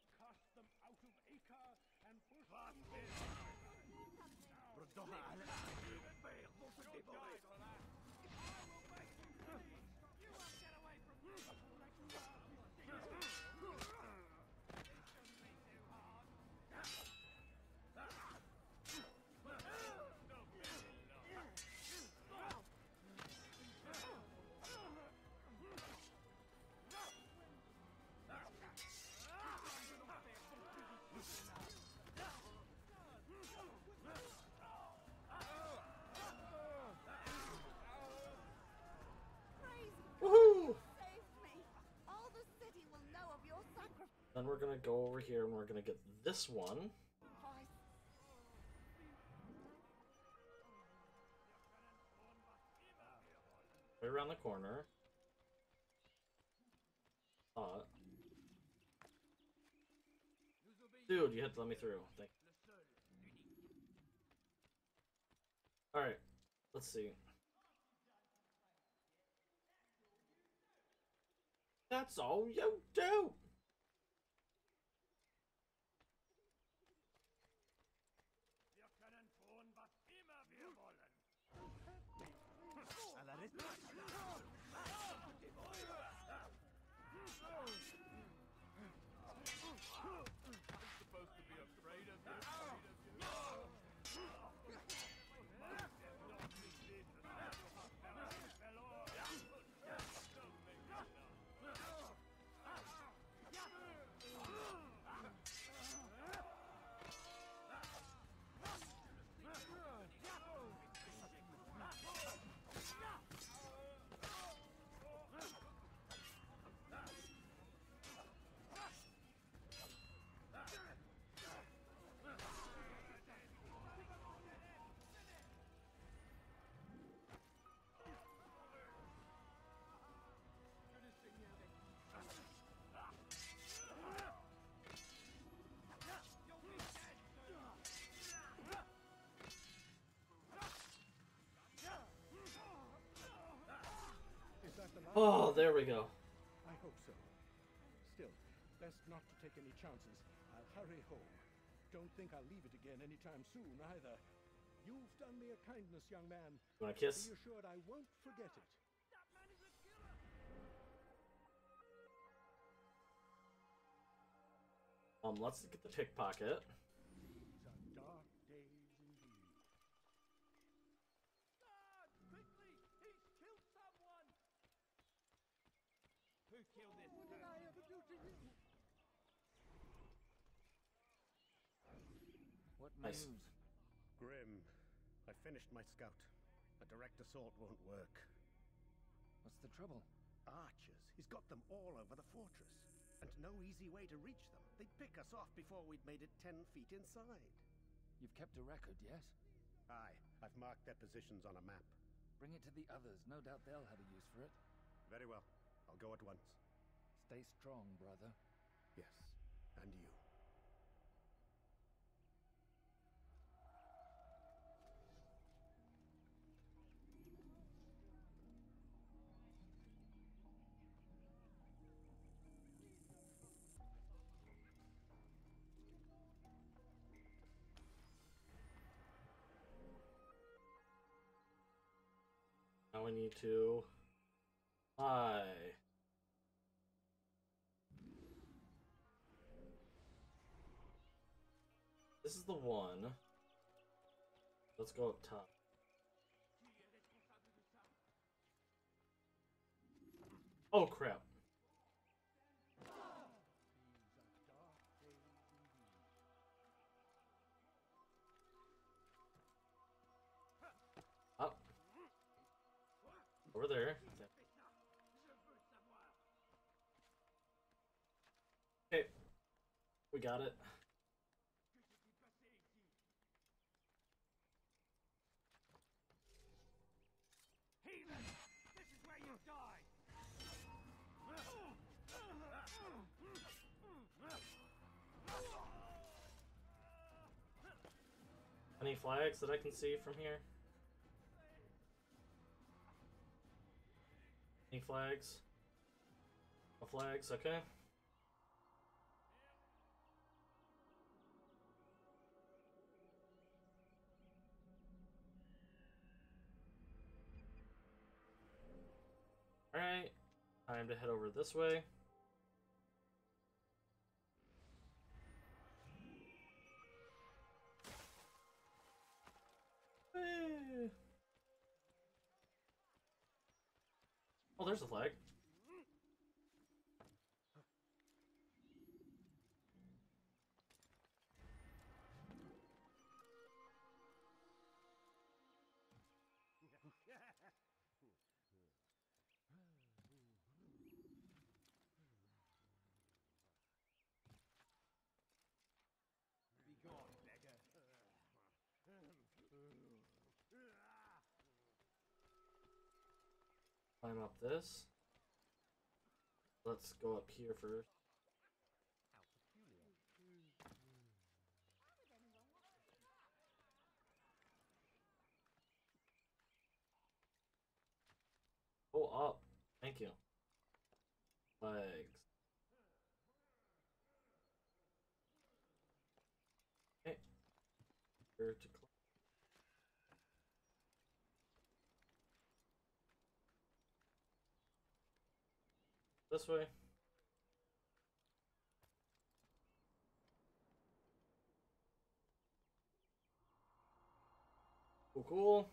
Then we're gonna go over here and we're gonna get this one. Right around the corner. Uh, dude, you had to let me through. Thank Alright, let's see. That's all you do! Oh, there we go. I hope so. Still, best not to take any chances. I'll hurry home. Don't think I'll leave it again anytime soon either. You've done me a kindness, young man. You want a kiss? Be assured I won't forget it. Um, let's get the pickpocket. These are dark days indeed. Quickly! He's killed someone! Who killed this What did I ever do to you? What Nice. news? Grim, I finished my scout. A direct assault won't work. What's the trouble? Archers. He's got them all over the fortress. And no easy way to reach them. They'd pick us off before we'd made it ten feet inside. You've kept a record, yes? Aye, I've marked their positions on a map. Bring it to the others. No doubt they'll have a use for it. Very well. I'll go at once. Stay strong, brother. Yes, and you. Now we need to fly. This is the one. Let's go up top. Oh crap. Over there. Okay. We got it. Any flags that I can see from here? Any flags? No flags, okay. Alright, time to head over this way. Oh, there's a flag. Climb up this. Let's go up here first. Go up. Thank you. Legs. Okay. Here to This way. Cool, cool.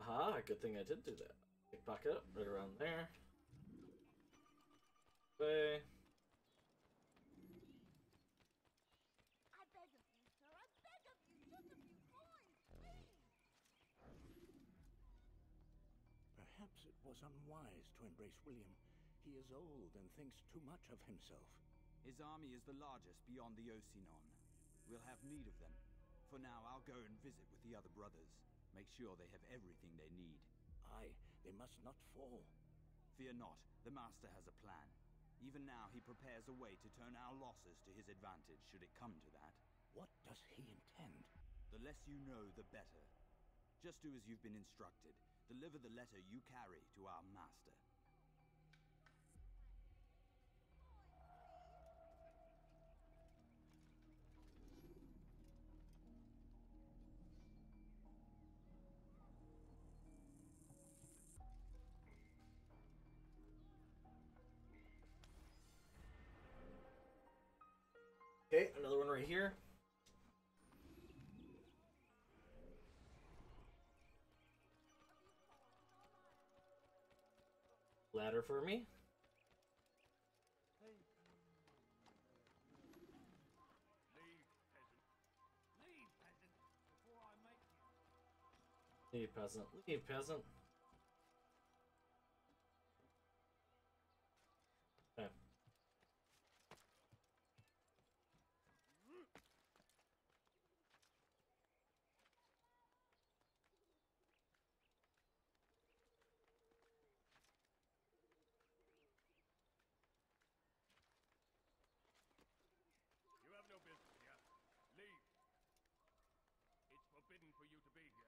Aha, good thing I did do that. Pickpocket right around there. Way. I beg of you, sir. I beg of you. Just a few coins, please. Perhaps it was unwise to embrace William. He is old and thinks too much of himself. His army is the largest beyond the Osinon. We'll have need of them. For now, I'll go and visit with the other brothers. Make sure they have everything they need. Aye, They must not fall. Fear not, the Master has a plan. Even now, he prepares a way to turn our losses to his advantage, should it come to that. What does he intend? The less you know, the better. Just do as you've been instructed. Deliver the letter you carry to our Master. One right here. Ladder for me. Leave, peasant. Leave, peasant, before I make you. Leave, peasant. Okay. You have no business here. Leave. It's forbidden for you to be here.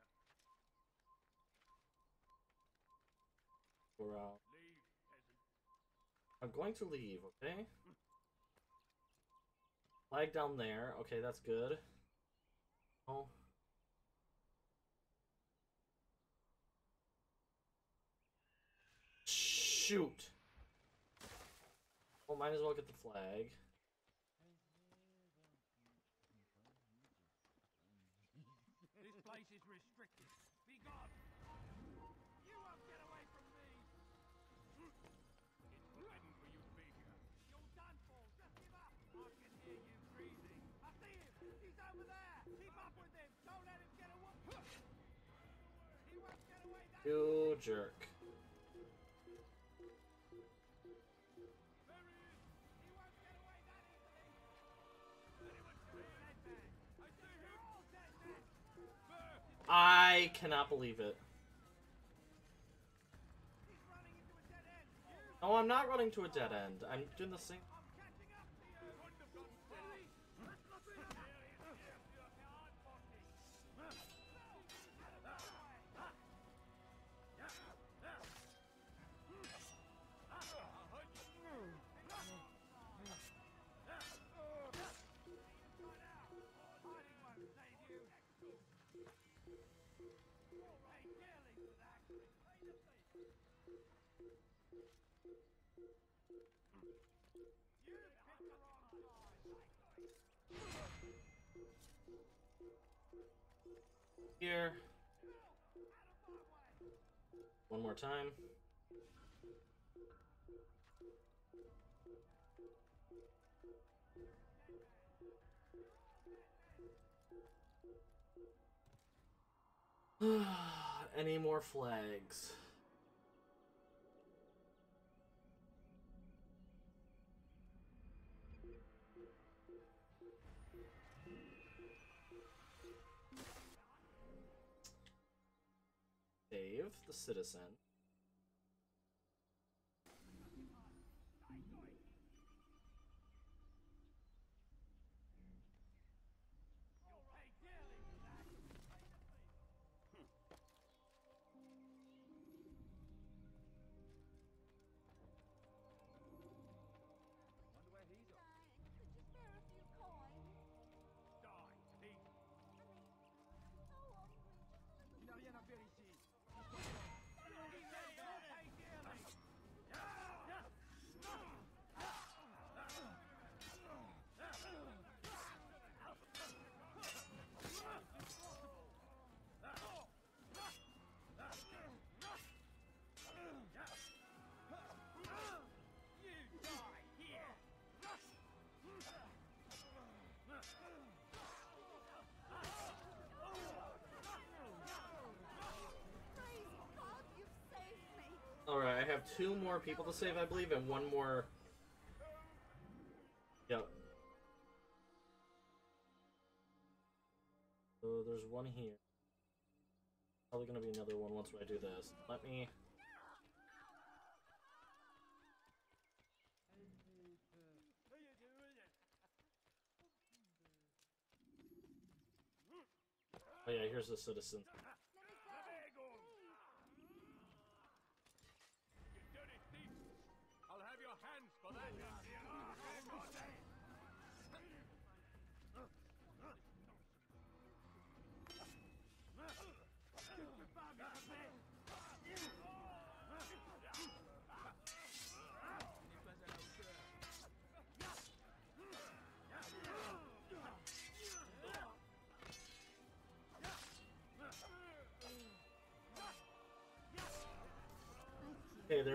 I'm going to leave, okay? Flag down there. Okay, that's good. Oh. Shoot! Well, might as well get the flag. Jerk. I cannot believe it. Oh, I'm not running to a dead end. I'm doing the same. Here. One more time. Any more flags? Save the citizen. have two more people to save, I believe, and one more... Yep. So there's one here. Probably gonna be another one once I do this. Let me... Oh yeah, here's the citizen.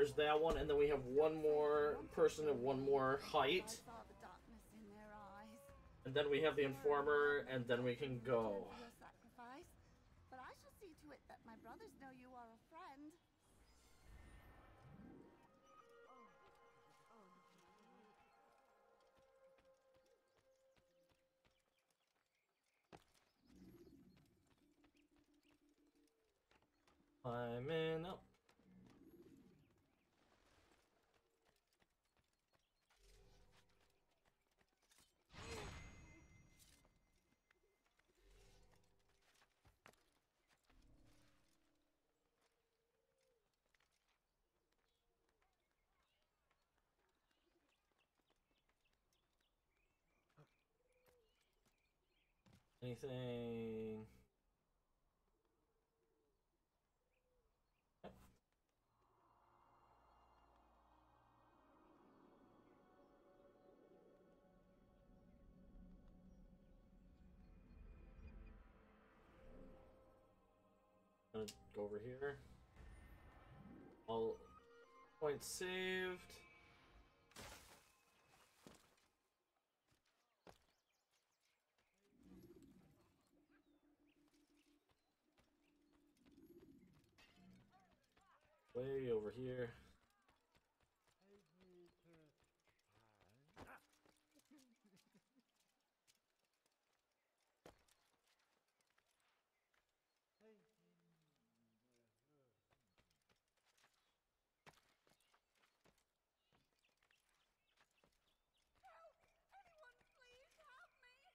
There's that one, and then we have one more person and one more height. And then we have the informer, and then we can go. But I shall see to it that my brothers know you are a friend. Climbing up. Anything? Eh, Gonna go over here. All points saved. Way over here.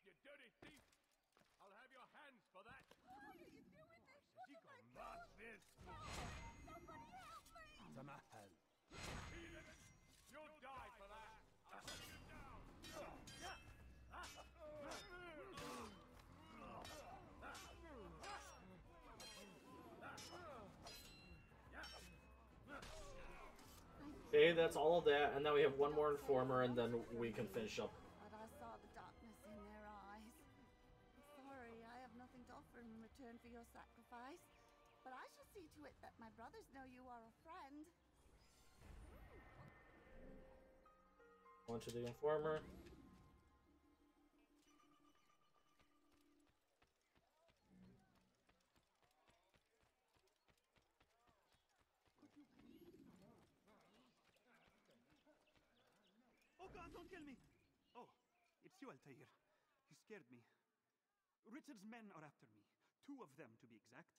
You dirty thief! I'll have your hands for that! What are you doing this? She gon' march this! Somebody help me! Tamahal. You'll die for that! I'll hunt you down! Okay, that's all of that, and now we have one more informer, and then we can finish up. But I saw the darkness in their eyes. Sorry, I have nothing to offer in return for your sacrifice. But I shall see to it that my brothers know you are a friend. On to the informer. Oh god, don't kill me! Oh, it's you, Altair. You scared me. Richard's men are after me. Two of them, to be exact.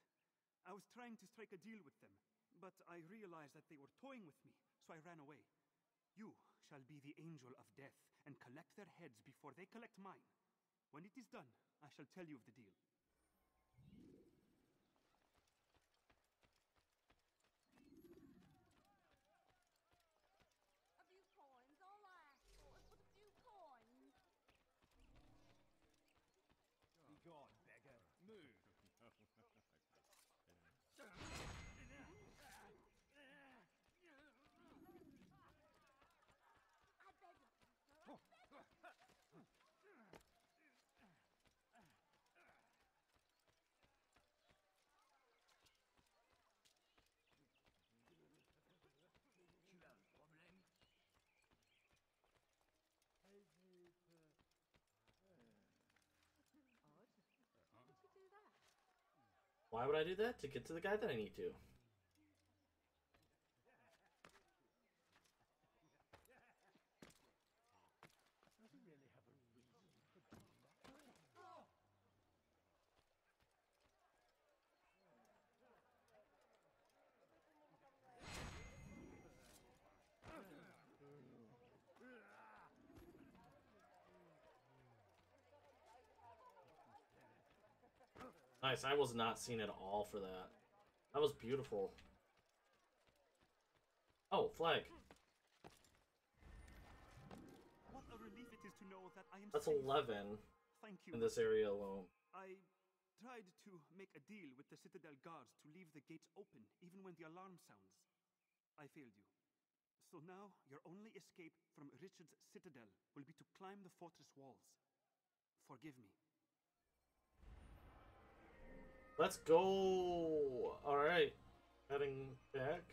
I was trying to strike a deal with them, but I realized that they were toying with me, so I ran away. You shall be the angel of death and collect their heads before they collect mine. When it is done, I shall tell you of the deal. A few coins, all I ask for is but a few coins. Be gone, beggar. Move. I beg of you, sir. Tu as un problème Odd. Did you do that? Why would I do that? To get to the guy that I need to. Doesn't really have a reason for doing that. Nice. I was not seen at all for that. That was beautiful. Oh, flag. What a relief it is to know that I am That's safe. 11 Thank you. in this area alone. I tried to make a deal with the Citadel guards to leave the gates open even when the alarm sounds. I failed you. So now your only escape from Richard's Citadel will be to climb the fortress walls. Forgive me. Let's go. All right, heading back.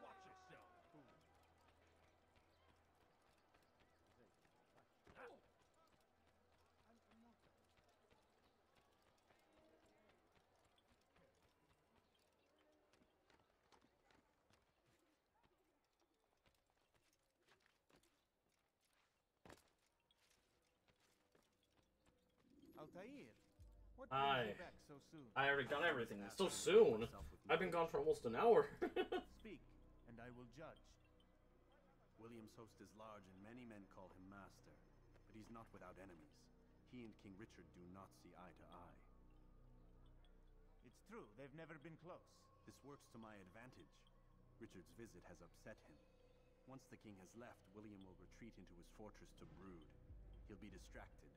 Watch yourself, fool. Altair, what Hi. brings you back so soon? I already got everything. So soon. I've been gone for almost an hour. Speak, and I will judge. William's host is large, and many men call him master. But he's not without enemies. He and King Richard do not see eye to eye. It's true, they've never been close. This works to my advantage. Richard's visit has upset him. Once the king has left, William will retreat into his fortress to brood. He'll be distracted.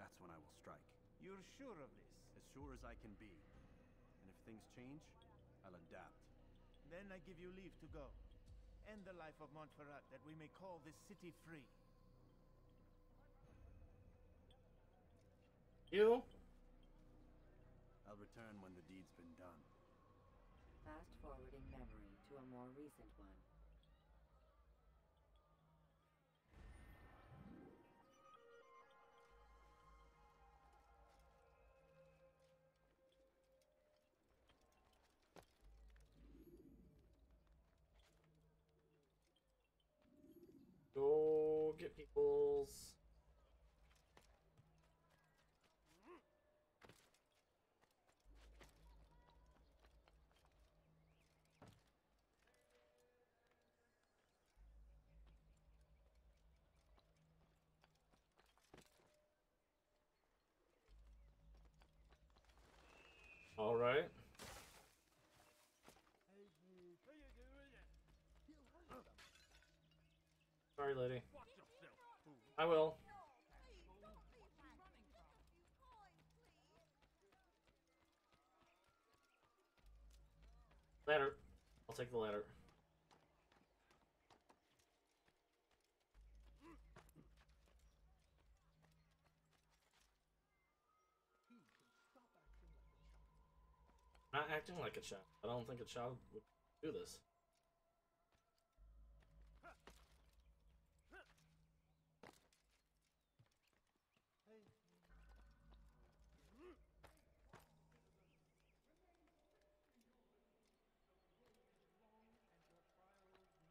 That's when I will strike. You're sure of this? As sure as I can be. And if things change, I'll adapt. Then I give you leave to go. End the life of Montferrat, that we may call this city free. you? I'll return when the deed's been done. Fast forwarding memory to a more recent one. People's. All right. Sorry, lady. I will. Ladder. I'll take the ladder. Not acting like a child. I don't think a child would do this.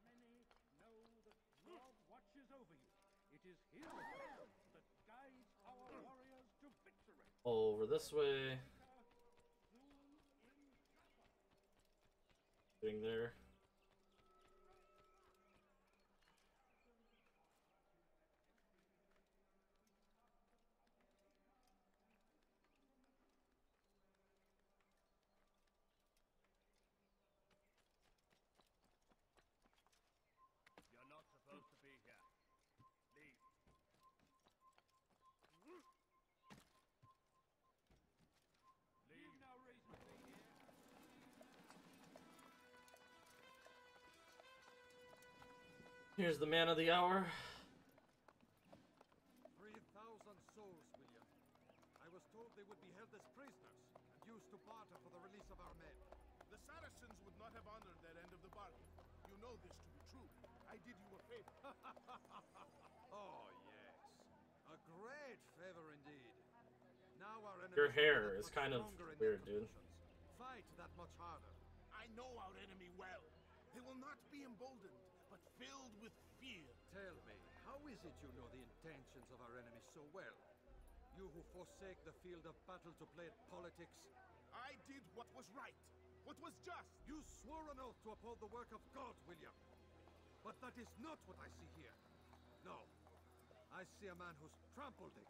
Many know that God watches over you. It is His will that guides our warriors to victory. Over this way. Getting there. Here's the man of the hour. Three thousand souls, William. I was told they would be held as prisoners and used to barter for the release of our men. The Saracens would not have honored their end of the bargain. You know this to be true. I did you a favor. oh, yes. A great favor indeed. Now our enemies Your hair is kind of stronger in their weird, dude. Fight that much harder. I know our enemy well. They will not be emboldened, filled with fear. Tell me, how is it you know the intentions of our enemies so well? You who forsake the field of battle to play at politics? I did what was right. what was just. You swore an oath to uphold the work of God, William. But that is not what I see here. No. I see a man who's trampled it.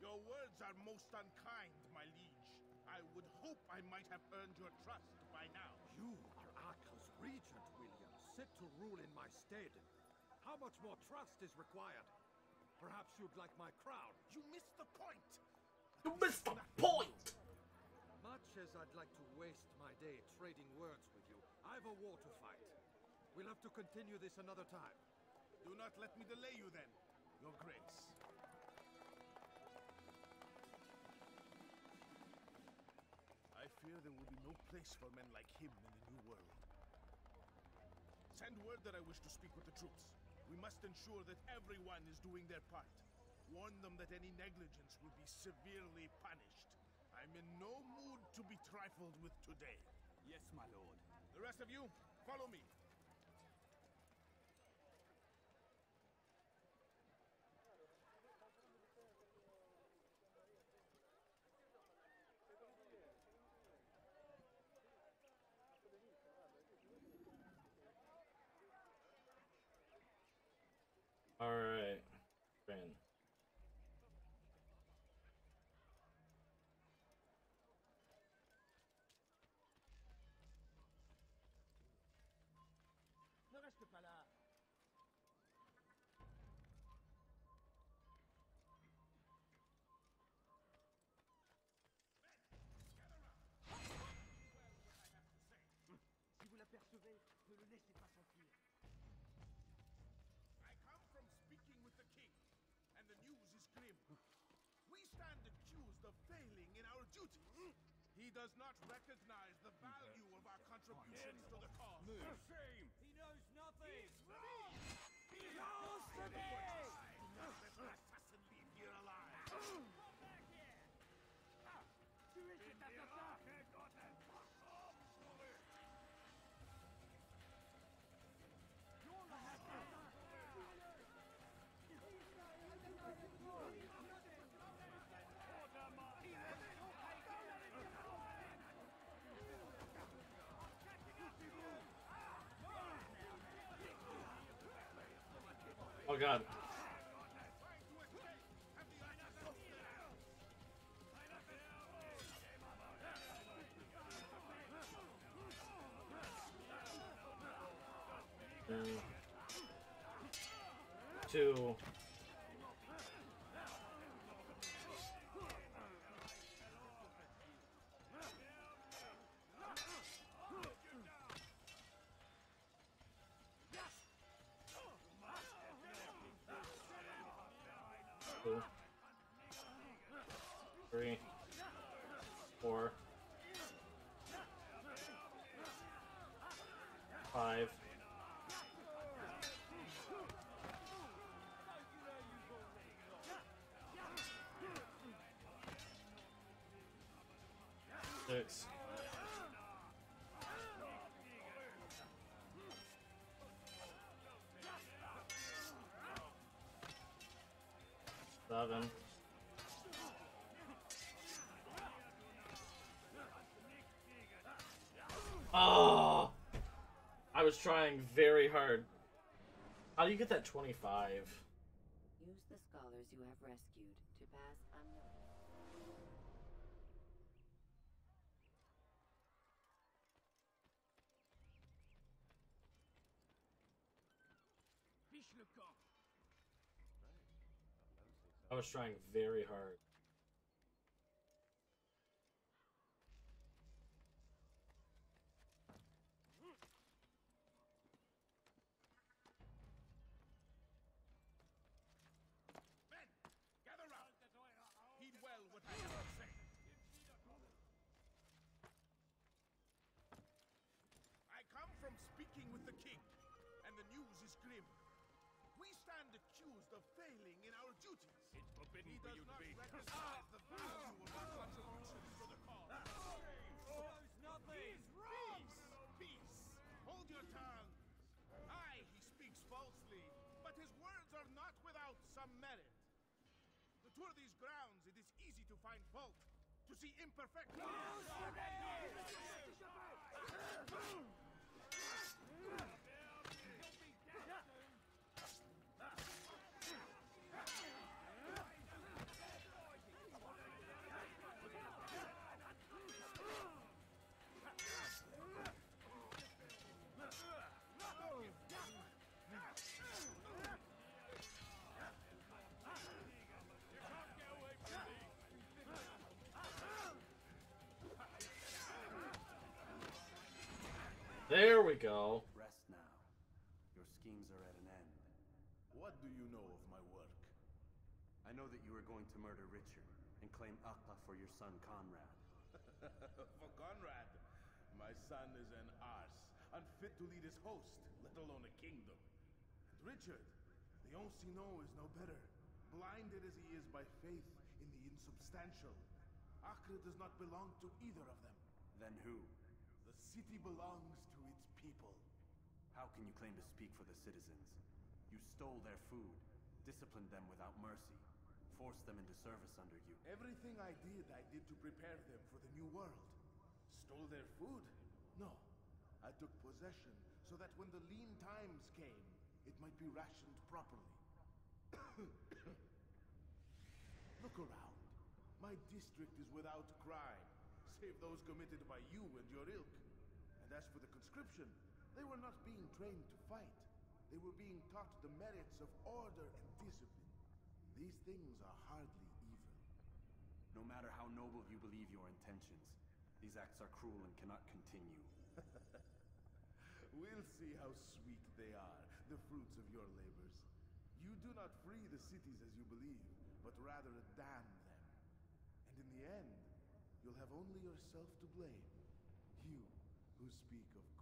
Your words are most unkind, my liege. I would hope I might have earned your trust by now. You are Acre's regent, William, set to rule in my stead. How much more trust is required? Perhaps you'd like my crown. You missed the point. You missed the point! Much as I'd like to waste my day trading words with you, I've a war to fight. We'll have to continue this another time. Do not let me delay you then, Your Grace. I fear there will be no place for men like him in the New World. Send word that I wish to speak with the troops. We must ensure that everyone is doing their part. Warn them that any negligence will be severely punished. I'm in no mood to be trifled with today. Yes, my lord. The rest of you, follow me. Alright. Ben. Ne reste pas là. Si vous l'apercevez, ne le laissez pas s'enfuir. I come from speaking with the king, and the news is grim. We stand accused of failing in our duty. He does not recognize the value of our contributions to the cause. For shame! God. Two. Two. Three. Four. Seven. Oh! I was trying very hard. How do you get that 25? Use the scholars you have rescued to pass unnoticed. Fiche le camp! I was trying very hard. Forbidden He does you to be. recognize the value of our contributions to the cause. knows nothing! Peace! Peace! Hold your tongue! Aye, he speaks falsely, but his words are not without some merit. To tour these grounds, it is easy to find fault, to see imperfections. There we go. Rest now. Your schemes are at an end. What do you know of my work? I know that you are going to murder Richard and claim Acre for your son Conrad. For Conrad, my son is an arse, unfit to lead his host, let alone a kingdom. And Richard, the Oncino is no better, blinded as he is by faith in the insubstantial. Acre does not belong to either of them. Then who? The city belongs to its people. How can you claim to speak for the citizens? You stole their food, disciplined them without mercy, forced them into service under you. Everything I did, I did to prepare them for the new world. Stole their food? No. I took possession so that when the lean times came, it might be rationed properly. Look around. My district is without crime, save those committed by you and your ilk. And as for the conscription, they were not being trained to fight. They were being taught the merits of order and discipline. These things are hardly evil. No matter how noble you believe your intentions, these acts are cruel and cannot continue. We'll see how sweet they are, the fruits of your labors. You do not free the cities as you believe, but rather damn them. And in the end, you'll have only yourself to blame. Who speak of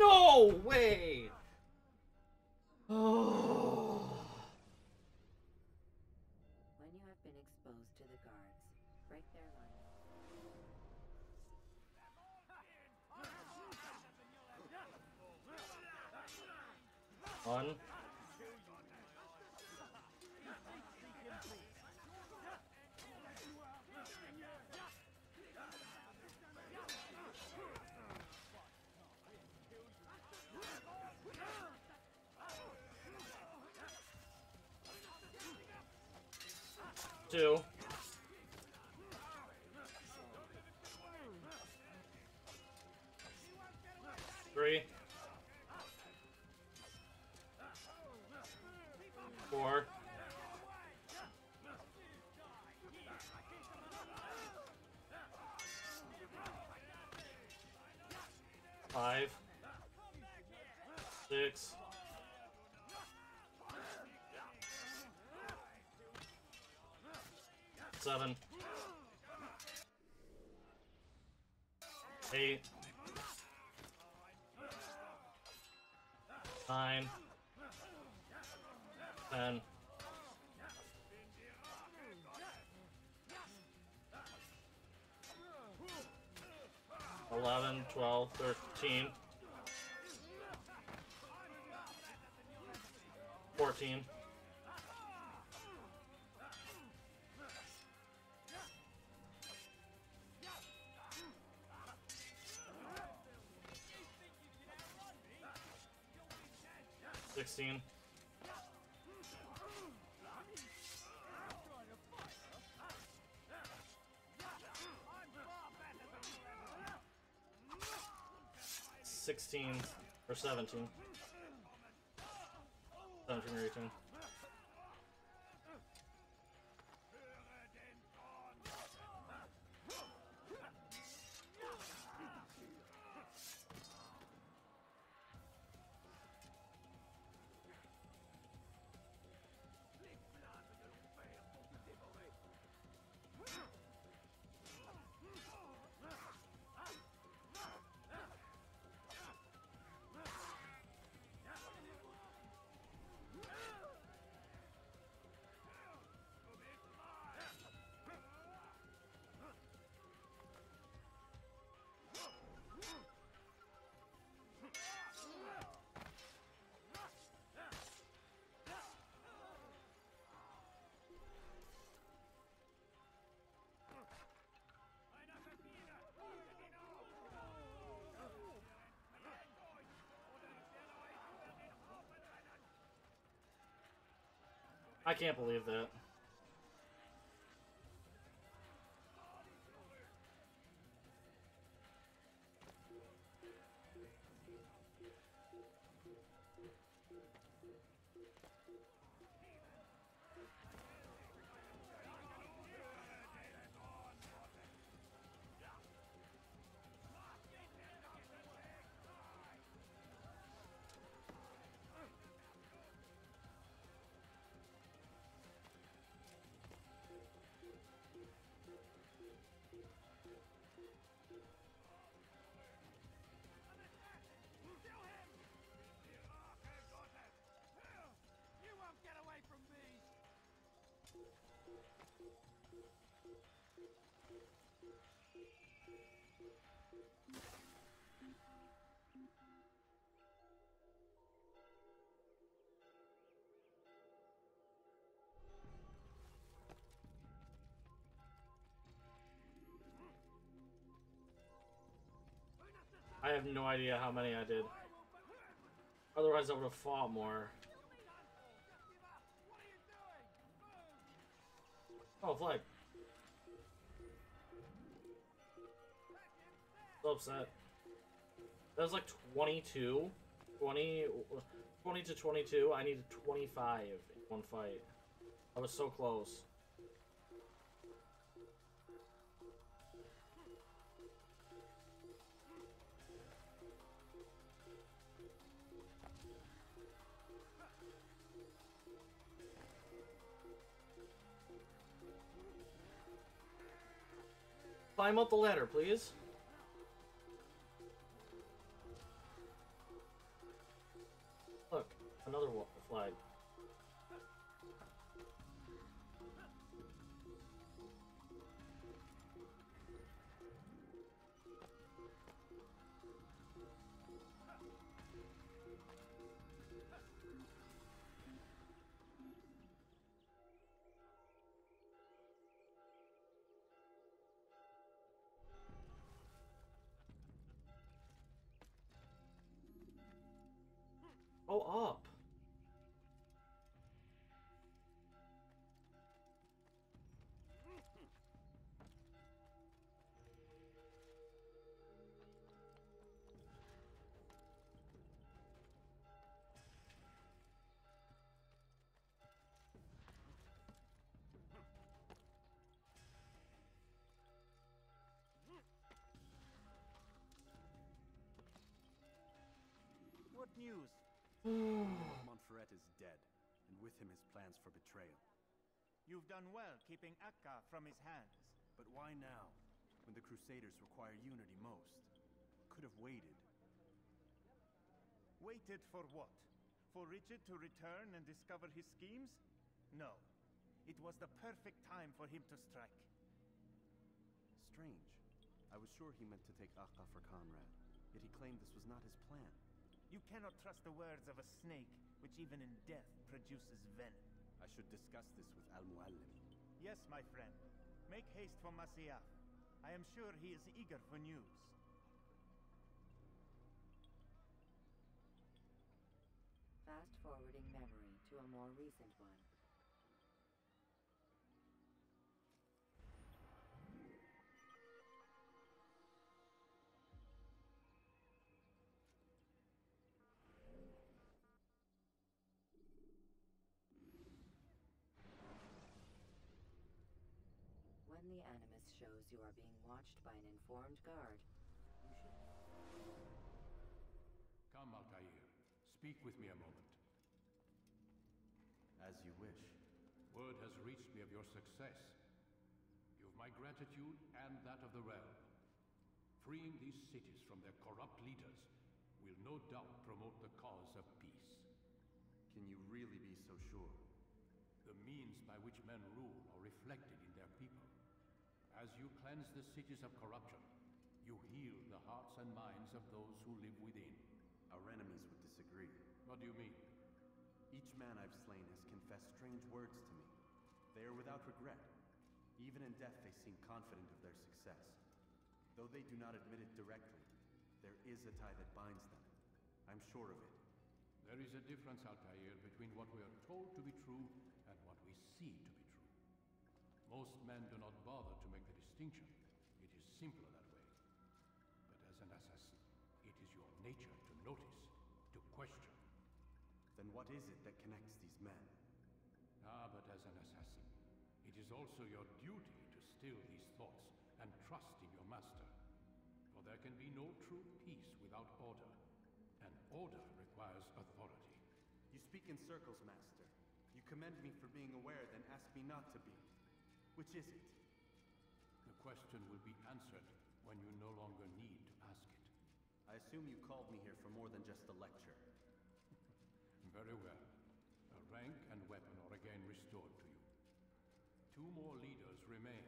No way! too. Three. Four. Five. Six. Seven. Eight. Nine. Ten. Eleven, twelve, thirteen. Fourteen. Sixteen. Or seventeen. Seventeen or eighteen. I can't believe that. I have no idea how many I did. Otherwise, I would have fought more. Oh, flag. So upset. That was like 22. 20, 20 to 22. I needed 25 in one fight. I was so close. Climb up the ladder, please. Another flag. Oh, up. What news? Montferrat is dead, and with him his plans for betrayal. You've done well keeping Acre from his hands. But why now, when the Crusaders require unity most? Could have waited. Waited for what? For Richard to return and discover his schemes? No. It was the perfect time for him to strike. Strange. I was sure he meant to take Acre for Conrad, yet he claimed this was not his plan. You cannot trust the words of a snake, which even in death produces venom. I should discuss this with Al Mualim. Yes, my friend. Make haste for Masyaf. I am sure he is eager for news. Fast forwarding memory to a more recent one. The Animus shows you are being watched by an informed guard, you should... Come, Altair. Speak with me a moment. As you wish. Word has reached me of your success. You have my gratitude and that of the realm. Freeing these cities from their corrupt leaders will no doubt promote the cause of peace. Can you really be so sure? The means by which men rule are reflected in their people. As you cleanse the cities of corruption, you heal the hearts and minds of those who live within. Our enemies would disagree. What do you mean? Each man I've slain has confessed strange words to me. They are without regret. Even in death, they seem confident of their success. Though they do not admit it directly, there is a tie that binds them. I'm sure of it. There is a difference, Altair, between what we are told to be true and what we see to be true. Most men do not bother to make distinction. It is simpler that way. But as an assassin, it is your nature to notice, to question. Then what is it that connects these men? Ah, but as an assassin, it is also your duty to still these thoughts and trust in your master. For there can be no true peace without order, and order requires authority. You speak in circles, Master. You commend me for being aware, then ask me not to be. Which is it? Question will be answered when you no longer need to ask it. I assume you called me here for more than just a lecture. Very well. A rank and weapon are again restored to you. Two more leaders remain.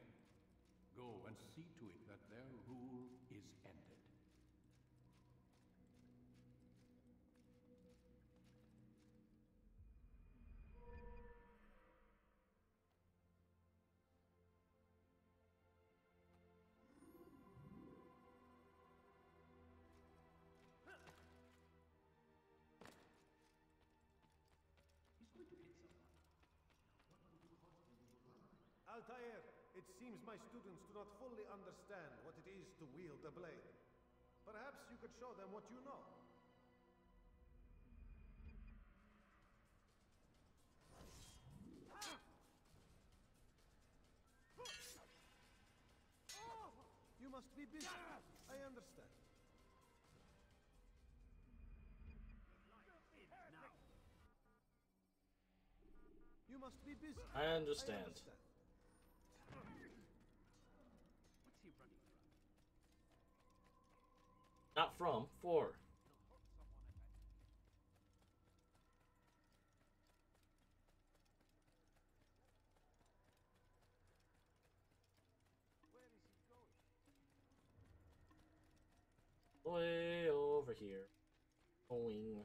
Go and see to it Altair, it seems my students do not fully understand what it is to wield a blade. Perhaps you could show them what you know. You must be busy. I understand. You must be busy. I understand. What's he running from? Not from, for. Way over here. Going.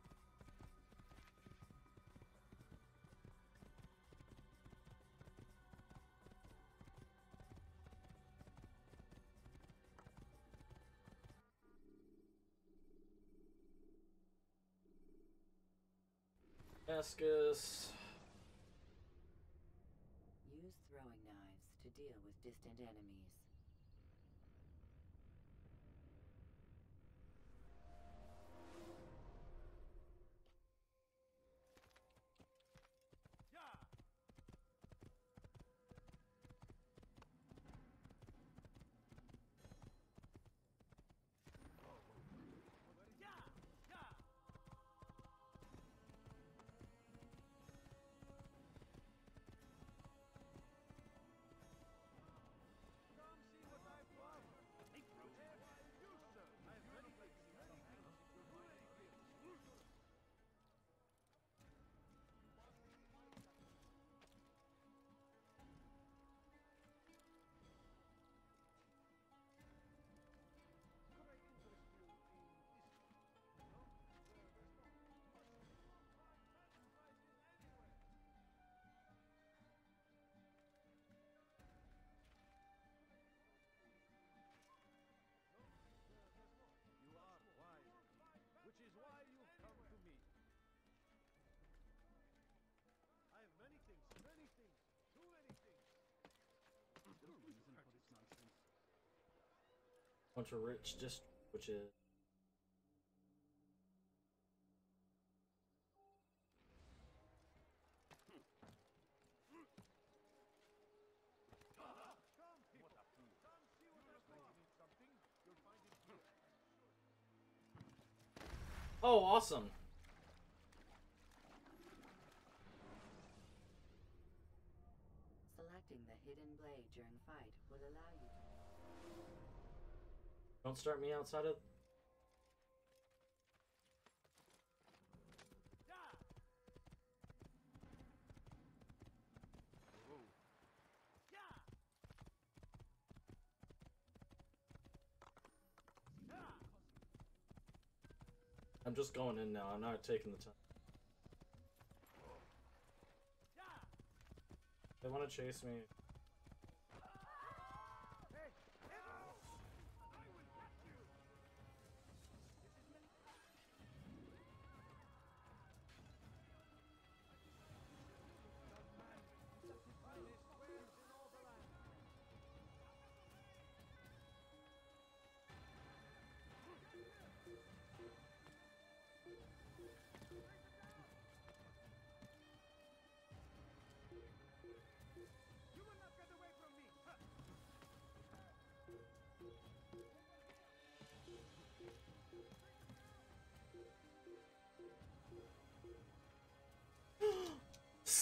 Damascus. Use throwing knives to deal with distant enemies. Of rich district, which is. Oh, awesome. Selecting the hidden blade during fight will allow you to. Don't start me outside of. I'm just going in now. I'm not taking the time. They want to chase me.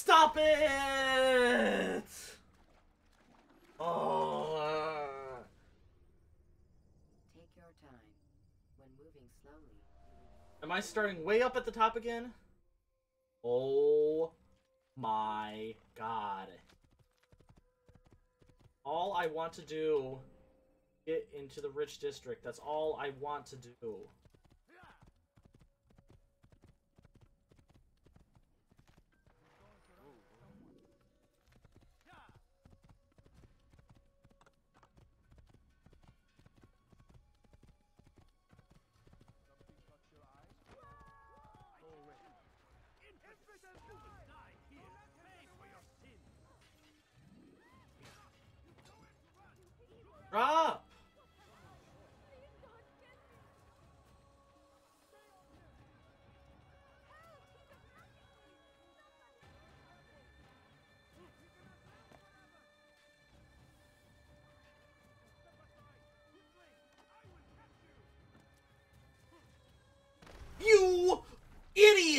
Stop it! Oh. Take your time. When moving slowly, Am I starting way up at the top again? Oh my god. All I want to do get into the rich district. That's all I want to do.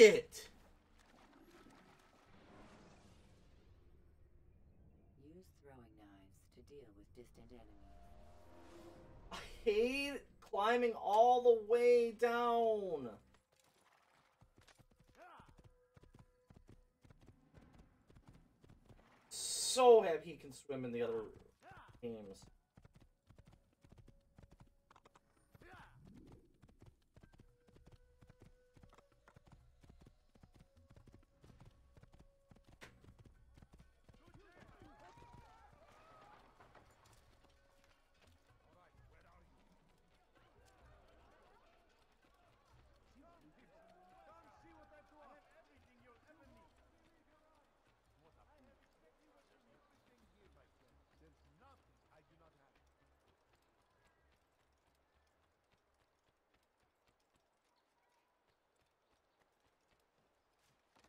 Use throwing knives to deal with distant enemies. I hate climbing all the way down. So happy he can swim in the other games.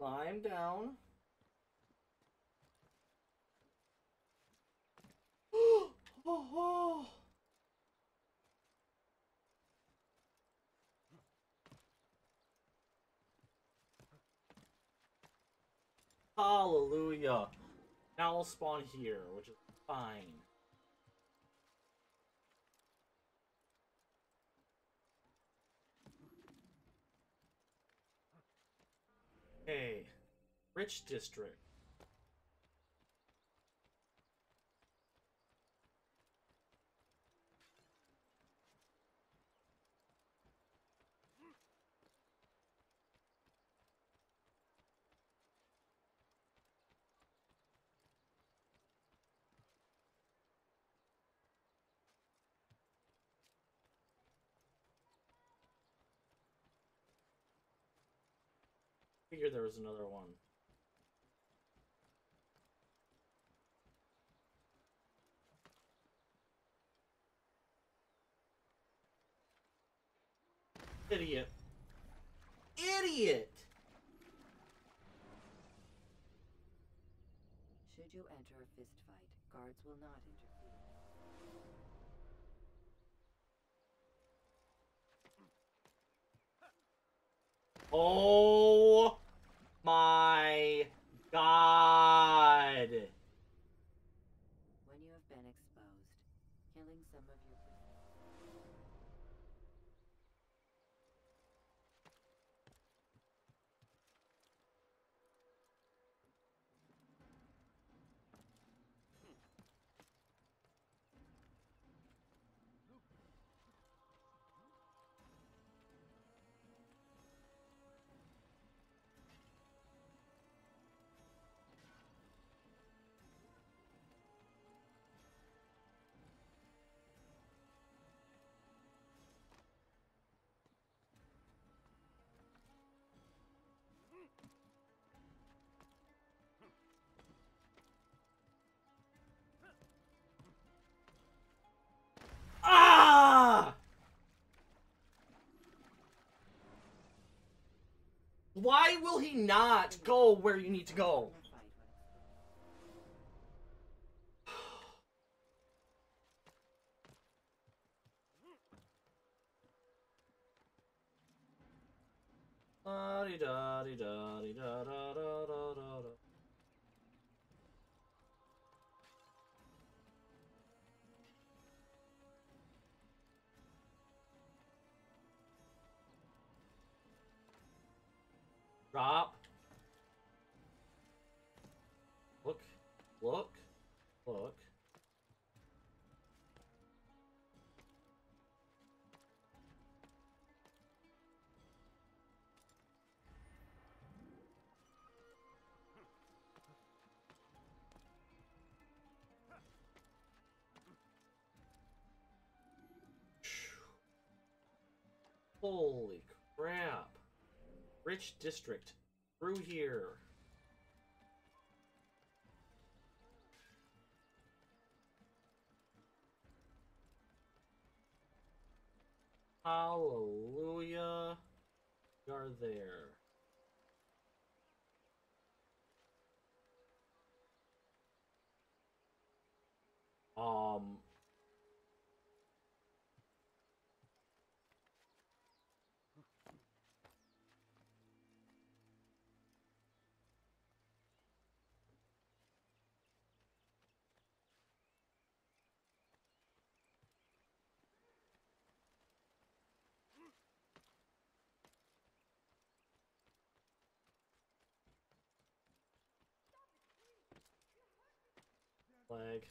Climb down. oh, oh. Hallelujah. Now I'll spawn here, which is fine. Okay. Rich district. Figured there was another one. Idiot. Idiot! Should you enter a fist fight, guards will not interfere. Oh my god! Why will he not go where you need to go? Da-di-da-di-da-di-da-da-da-da-da. Drop. Look. Look. Look. Holy. Rich district. Through here. Hallelujah. We are there. Um. Flag.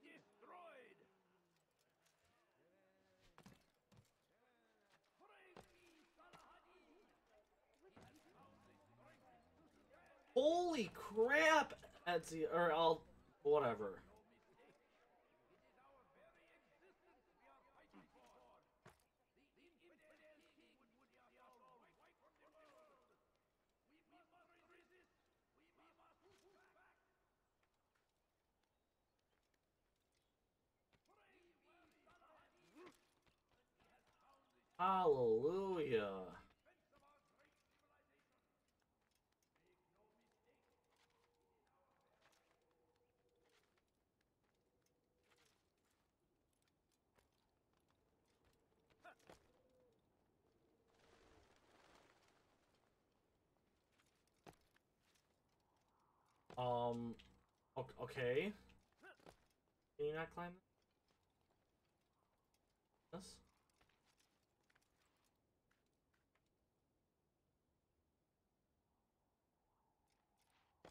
Destroyed. Holy crap, Etsy, or I'll, whatever. Hallelujah. Um, okay. Can you not climb this?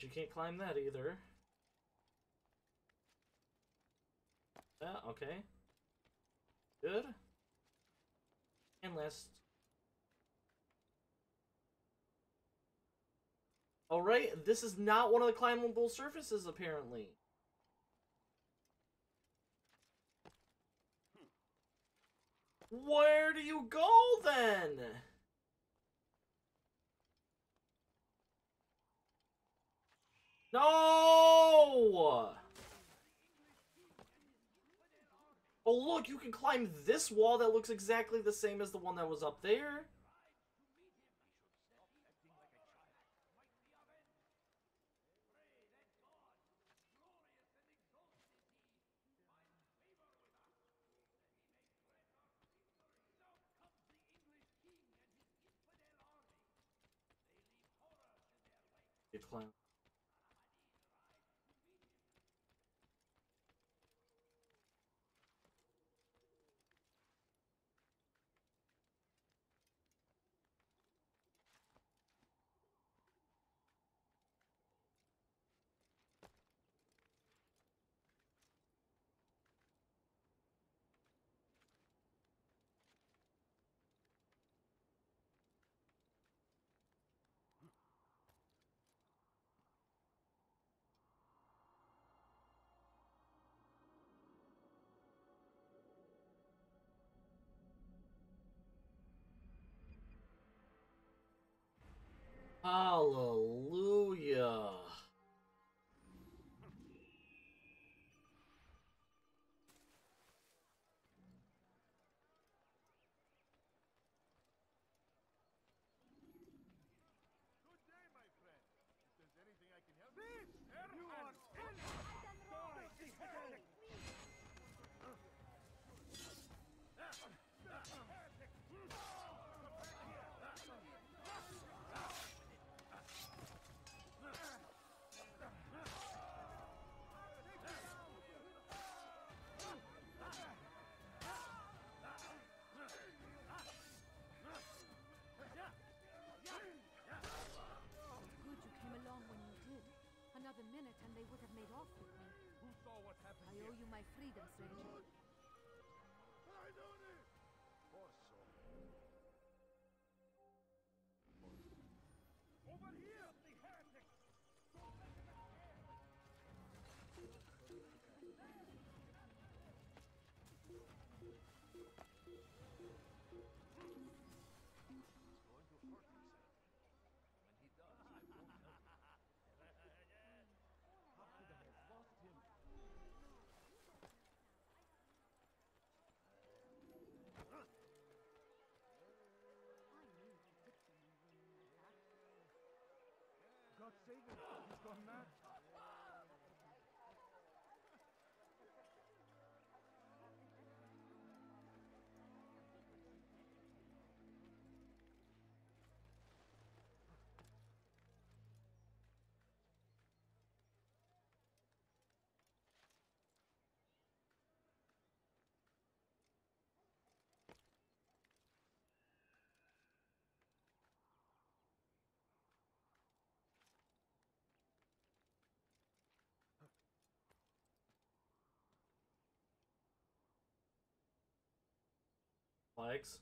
You can't climb that either. Yeah, okay. Good. And last. Alright, this is not one of the climbable surfaces, apparently. Where do you go then? No! Oh look, you can climb this wall that looks exactly the same as the one that was up there. You climb. Hallelujah. Flags.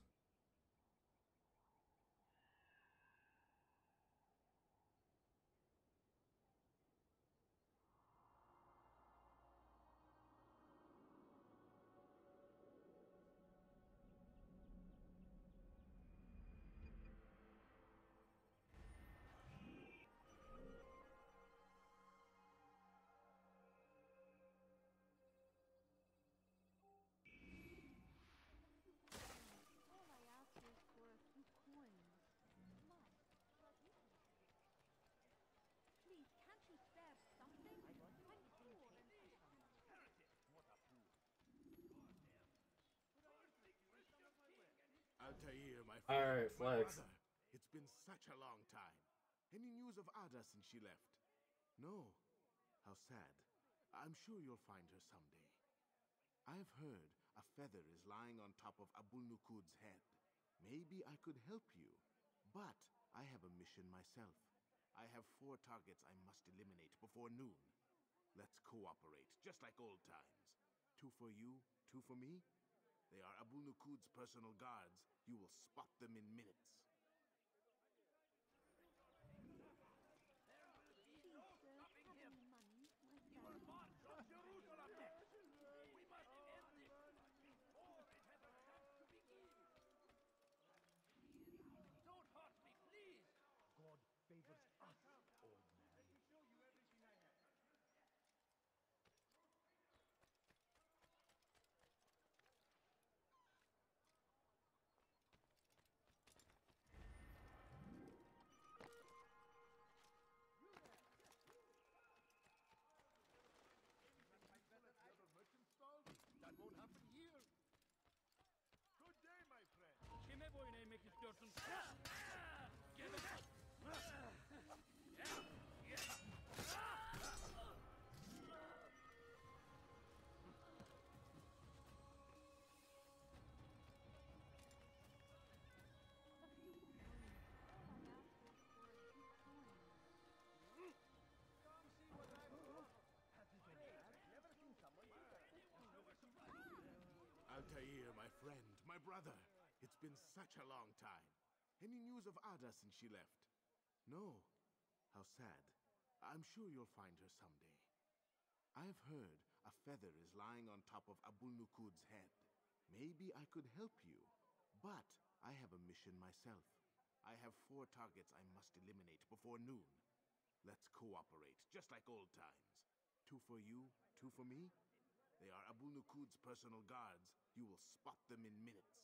All right, my flags. brother. It's been such a long time. Any news of Adha since she left? No. How sad. I'm sure you'll find her someday. I've heard a feather is lying on top of Abu'l Nuqoud's head. Maybe I could help you. But I have a mission myself. I have four targets I must eliminate before noon. Let's cooperate, just like old times. Two for you, two for me. They are Abu'l Nuqoud's personal guards. You will spot them in minutes. Please, sir, have any money? My family. Don't hurt me, please! God favors us, old man. That won't happen here. Good day, my friend. Kime boyun eğmek istiyorsun? Gel Altair, my friend, my brother. It's been such a long time. Any news of Adha since she left? No. How sad. I'm sure you'll find her someday. I've heard a feather is lying on top of Abu'l Nuqoud's head. Maybe I could help you. But I have a mission myself. I have four targets I must eliminate before noon. Let's cooperate, just like old times. Two for you, two for me. They are Abu'l Nuqoud's personal guards. You will spot them in minutes.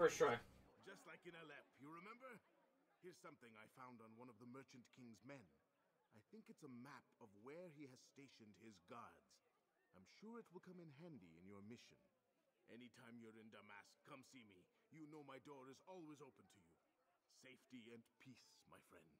First try. Just like in Alep, you remember? Here's something I found on one of the Merchant King's men. I think it's a map of where he has stationed his guards. I'm sure it will come in handy in your mission. Anytime you're in Damascus, come see me. You know my door is always open to you. Safety and peace, my friend.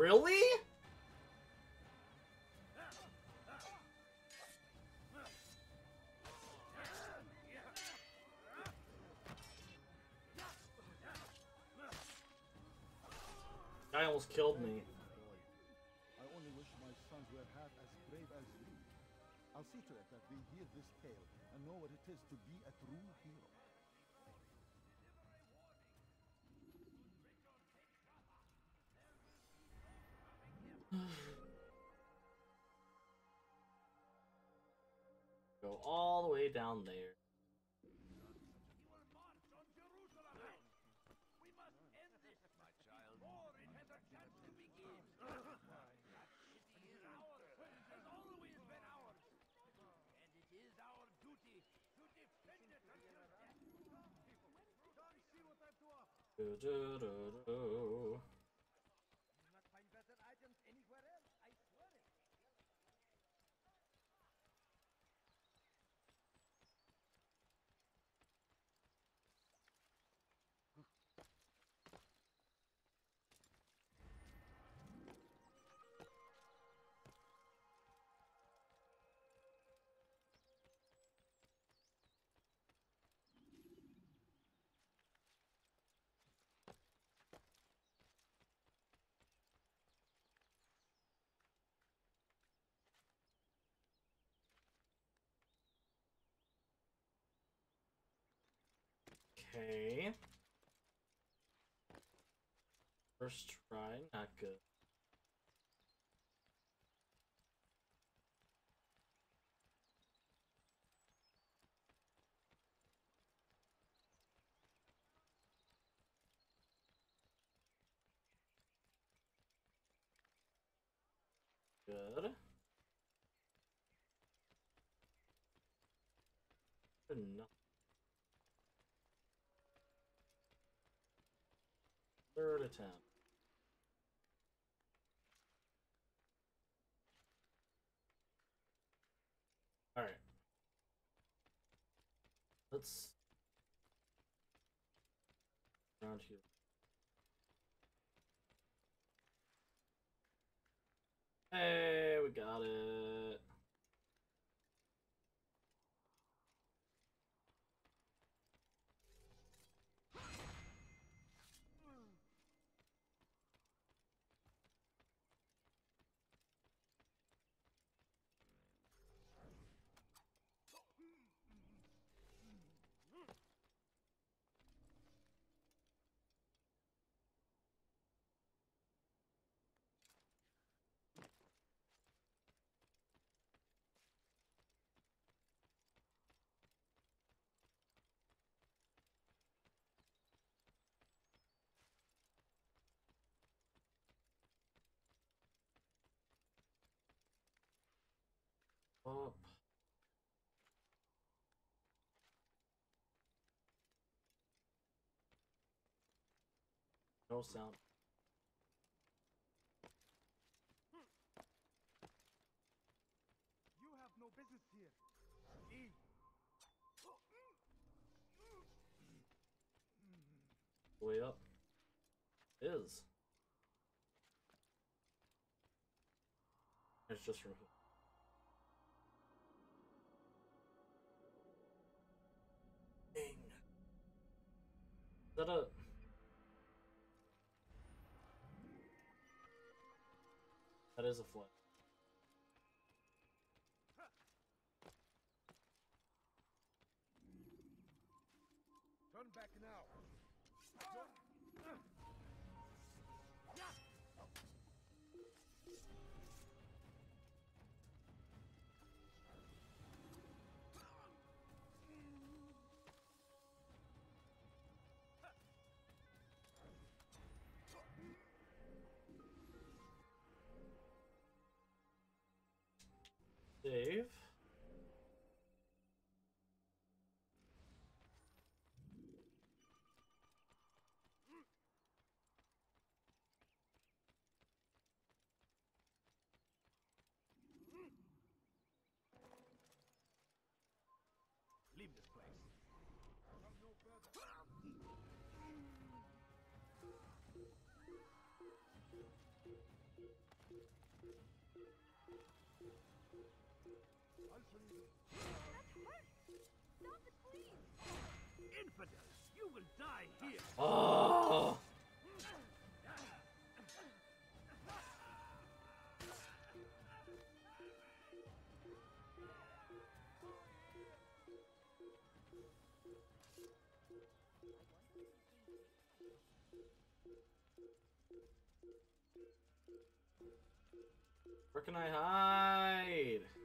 Really? Almost killed me. I only wish my sons were half as brave as you. I'll see to it that they hear this tale and know what it is to be a true hero. Go all the way down there. My child. War, it has a chance to begin. that city is ours. It has always been ours. And it is our duty to defend it until death. Come see what I have to offer. Do, do, do, do. Okay. First try, not good. Good. Enough. Third attempt. All right. Let's around here. Hey, we got it. up. No sound. You have no business here. Way up is. It's just from. That That is a flip. Turn back now. Save. Oh. Where can I hide?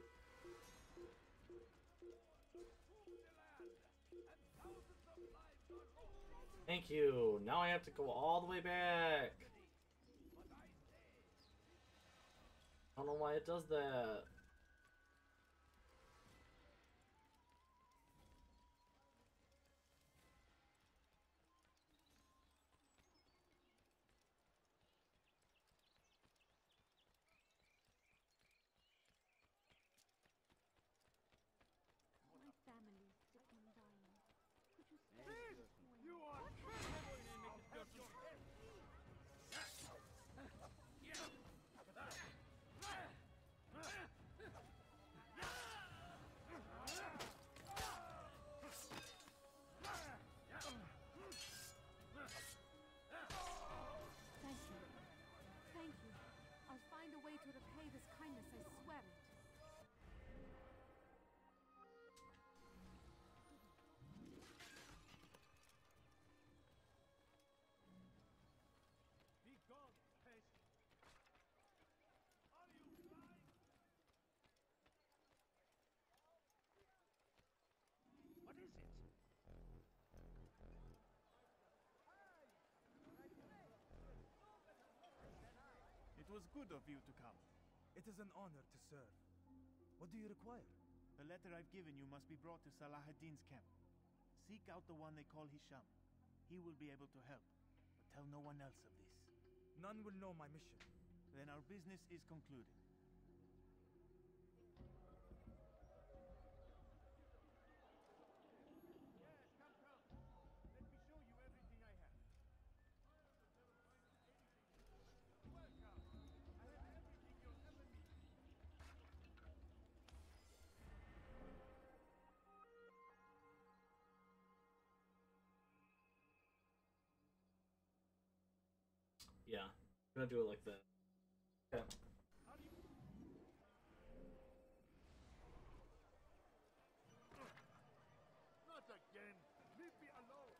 Thank you. Now I have to go all the way back. I don't know why it does that. Was good of you to come. It is an honor to serve. What do you require? The letter I've given you must be brought to Salah ad-Din's camp. Seek out the one they call Hisham. He will be able to help, but tell no one else of this. None will know my mission. Then our business is concluded. Yeah, I'm gonna do it like that. Okay. Not again. Leave me alone.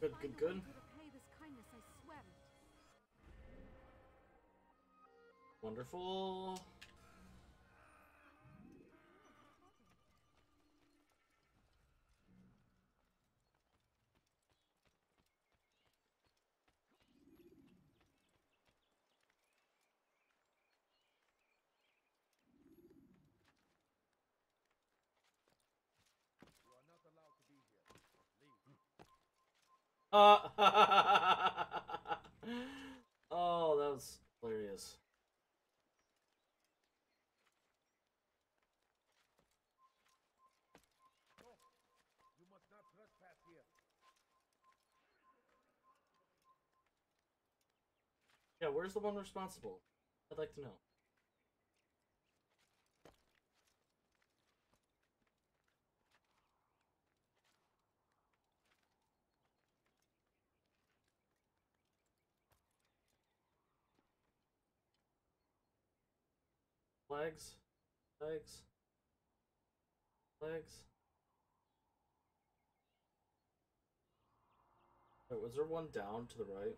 Good, good, good. repay this kindness, I swear it. Wonderful. You are not allowed to be here. Leave. Uh, oh, that was hilarious. Yeah, where's the one responsible? I'd like to know. Legs, legs, legs. Wait, was there one down to the right?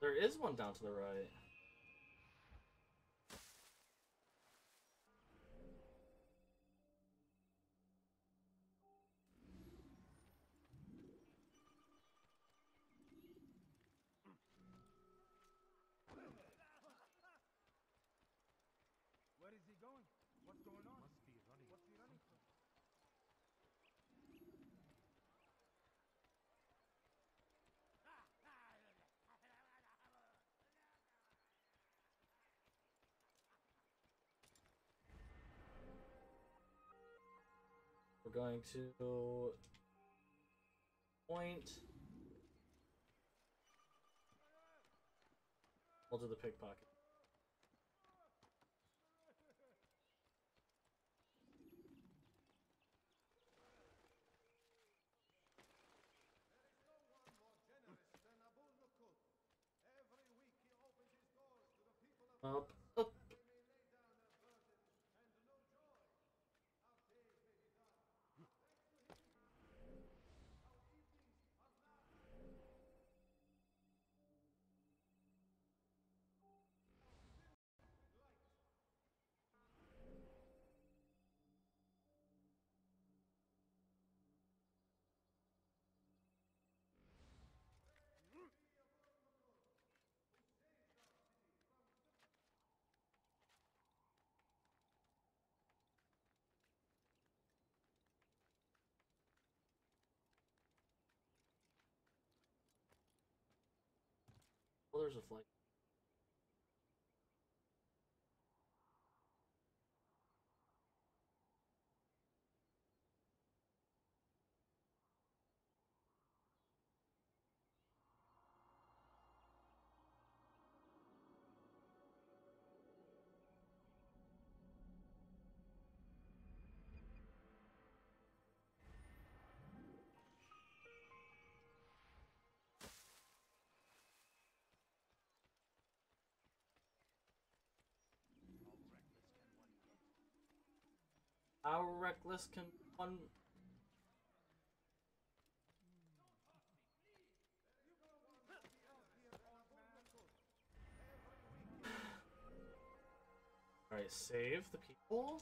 There is one down to the right. Where is he going? What's going on? Must be running. What's he running from? We're going to point. We'll do the pickpocket. Up, up. Well, there's a flight. How reckless can one? All right, save the people.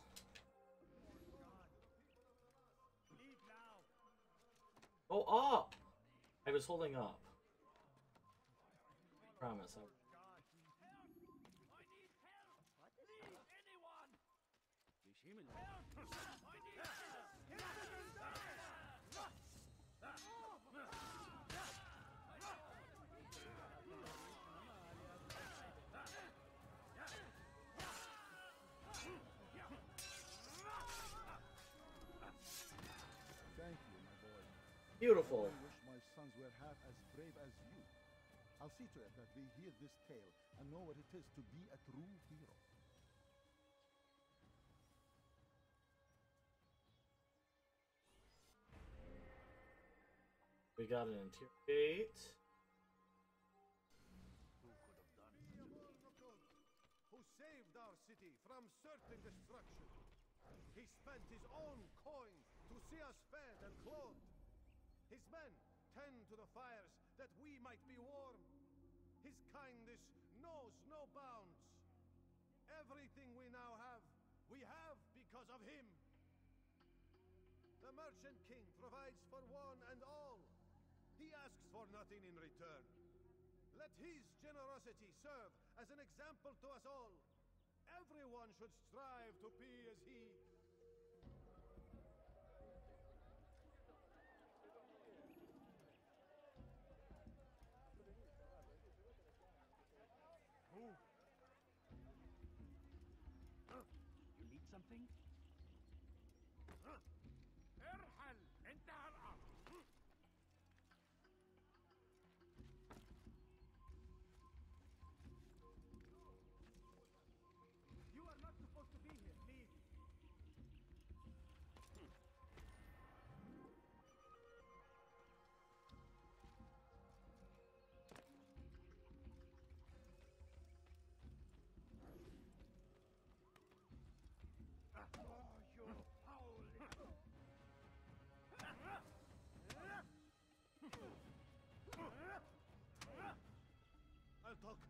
Oh, up! I was holding up. I Promise. I... Beautiful. I wish my sons were half as brave as you. I'll see to it that they hear this tale and know what it is to be a true hero. We got an interrogate. Who saved our city from certain destruction. He spent his own coin to see us fed and clothed. Men tend to the fires that we might be warm. His kindness knows no bounds. Everything we now have, we have because of him. The Merchant King provides for one and all. He asks for nothing in return. Let his generosity serve as an example to us all. Everyone should strive to be as he. Something?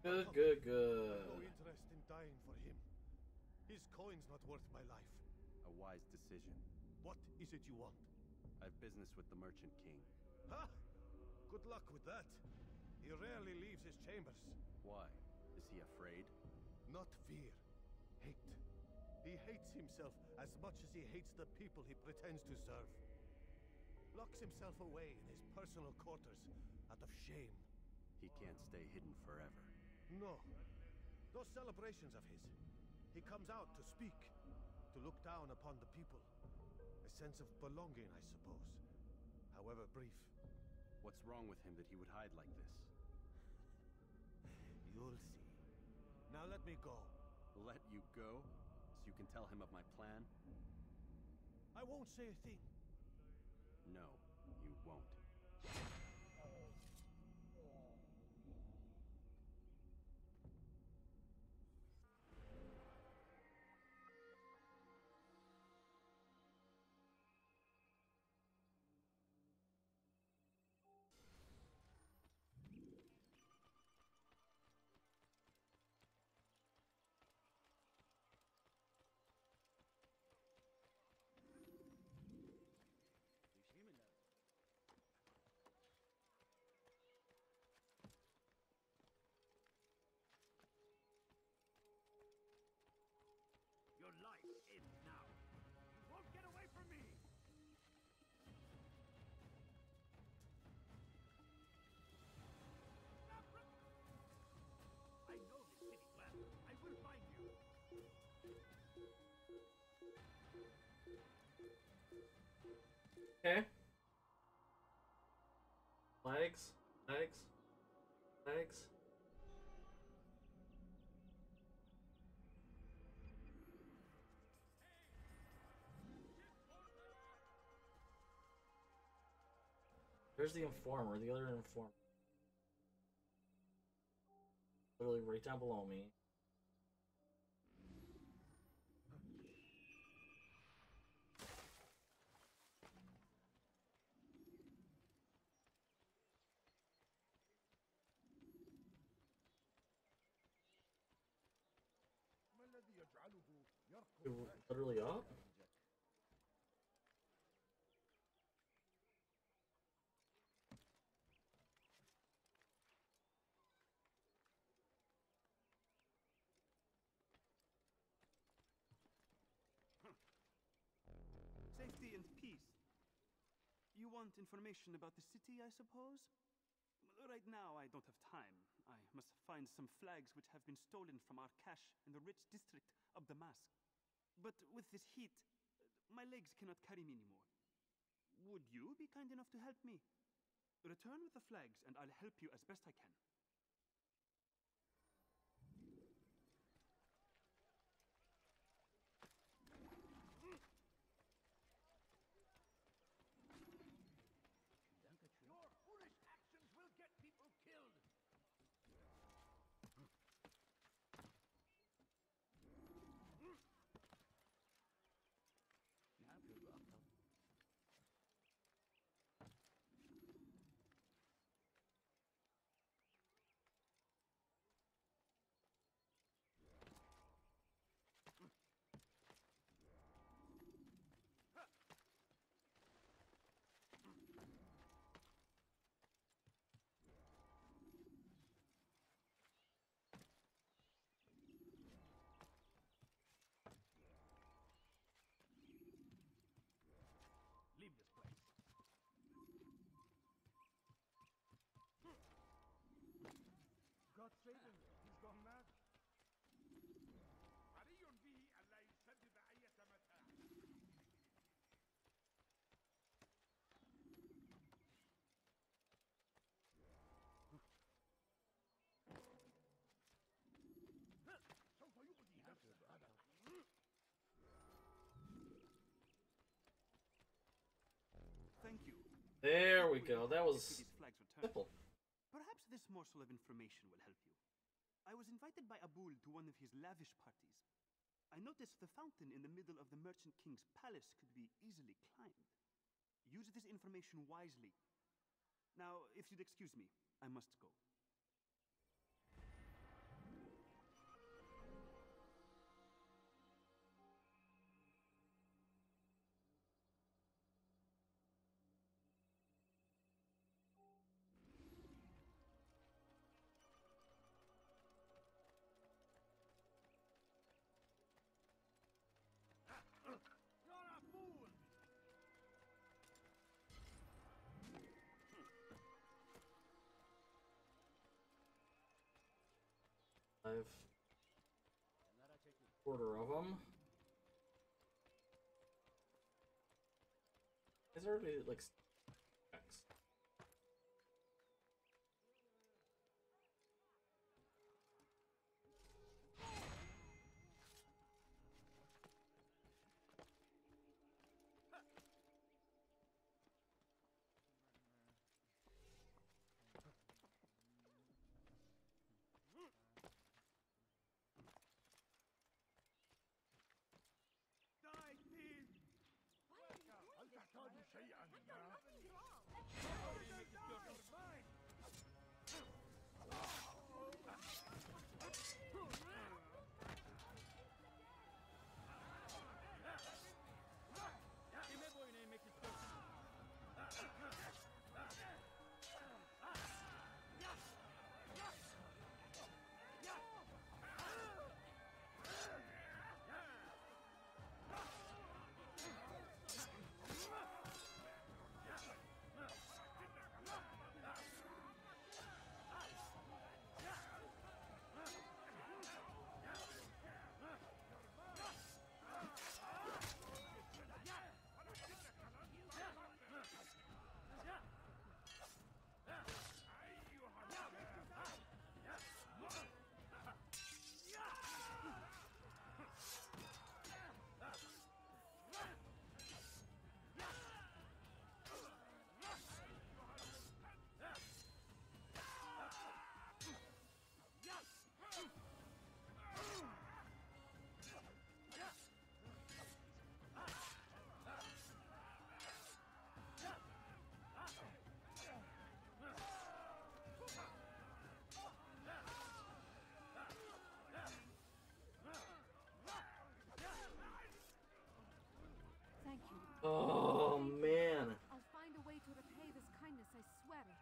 Good, good, good. no interest in dying for him. His coin's not worth my life. A wise decision. What is it you want? I've business with the Merchant King. Huh? Good luck with that. He rarely leaves his chambers. Why? Is he afraid? Not fear. Hate. He hates himself as much as he hates the people he pretends to serve. Locks himself away in his personal quarters out of shame. He can't stay hidden forever. No. Those celebrations of his. He comes out to speak, to look down upon the people. A sense of belonging, I suppose. However brief. What's wrong with him that he would hide like this? You'll see. Now let me go. Let you go? So you can tell him of my plan? I won't say a thing. No, you won't. Okay. Legs, legs, legs. There's the informer, the other informer. Literally right down below me. Literally up? Safety and peace. You want information about the city, I suppose? Right now, I don't have time. I must find some flags which have been stolen from our cache in the rich district of Damascus. But with this heat, my legs cannot carry me anymore. Would you be kind enough to help me? Return with the flags, and I'll help you as best I can. Raven, he's gone mad. حري به ألا يسبب أي متاع سوف يبدي نفسه هذا Thank you. There we go. That was These flags returned. simple. This morsel of information will help you. I was invited by Abu'l to one of his lavish parties. I noticed the fountain in the middle of the Merchant King's palace could be easily climbed. Use this information wisely. Now, if you'd excuse me, I must go. I've quarter of them. Is there like Oh man. I'll find a way to repay this kindness, I swear it.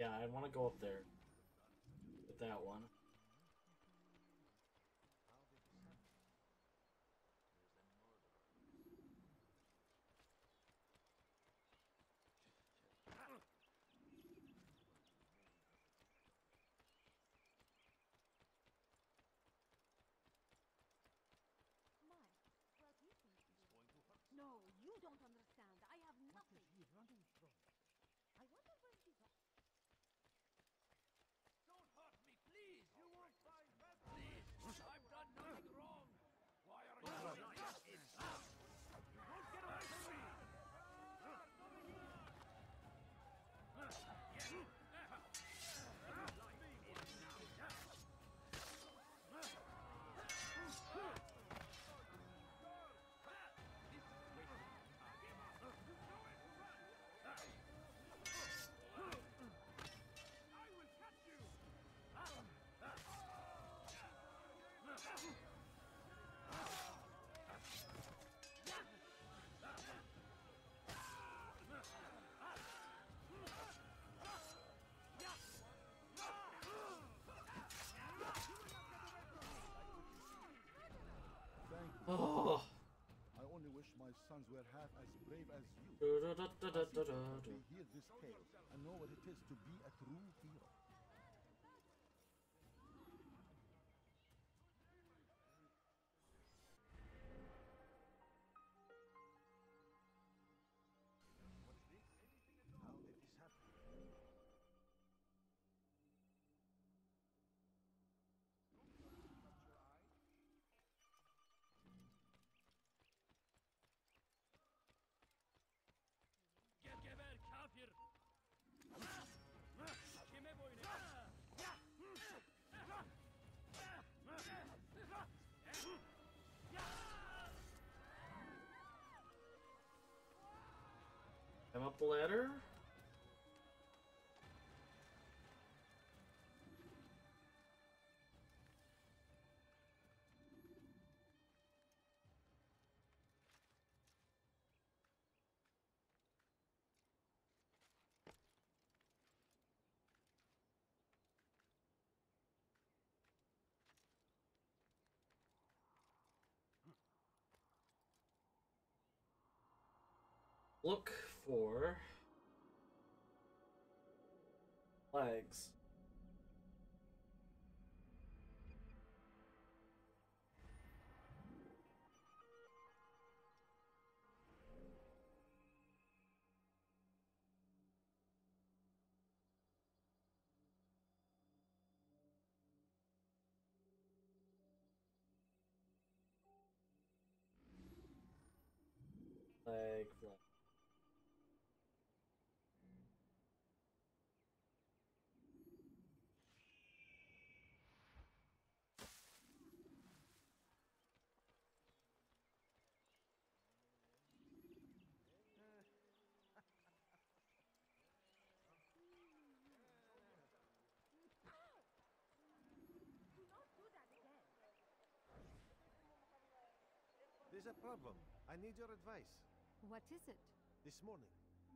Yeah, I want to go up there with that one. Sons were half as brave as you. They hear this tale and know what it is to be a true hero. Up ladder. Look for flags. Flag, flag. There's a problem. I need your advice. What is it? This morning,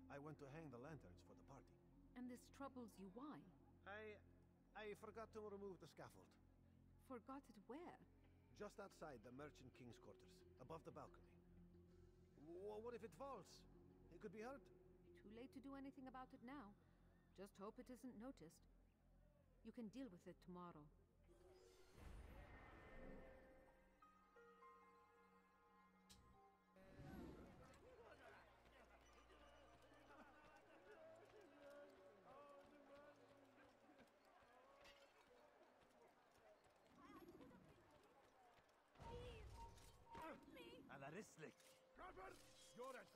I went to hang the lanterns for the party. And this troubles you why? I... I forgot to remove the scaffold. Forgot it where? Just outside the Merchant King's quarters, above the balcony. W- what if it falls? It could be hurt. Too late to do anything about it now. Just hope it isn't noticed. You can deal with it tomorrow. Got it!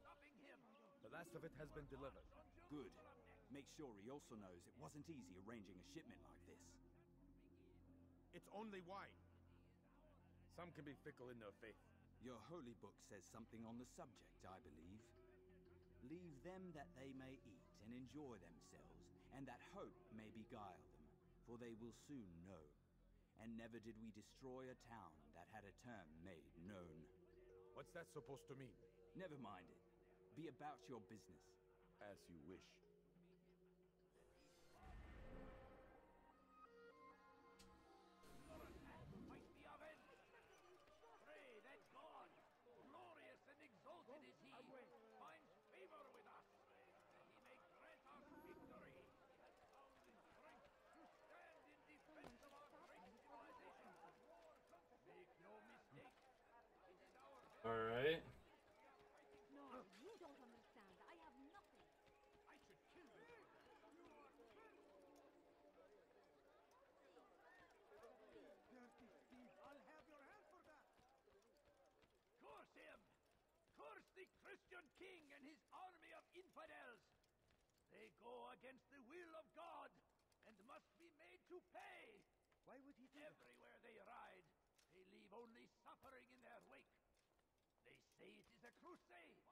Stopping him! The last of it has been delivered. Good. Make sure he also knows it wasn't easy arranging a shipment like this. It's only wine. Some can be fickle in their faith. Your holy book says something on the subject, I believe. Leave them that they may eat and enjoy themselves, and that hope may beguile them, for they will soon know. And never did we destroy a town that had a term made known. What's that supposed to mean? Never mind it. Be about your business. As you wish. Alright. No, you don't understand. I have nothing. I should kill you. Dirty thief, I'll have your hand for that. Curse him! Curse the Christian king and his army of infidels! They go against the will of God and must be made to pay! Why would he do Everywhere that? they ride, they leave only suffering in their wake. Crusade is a crusade!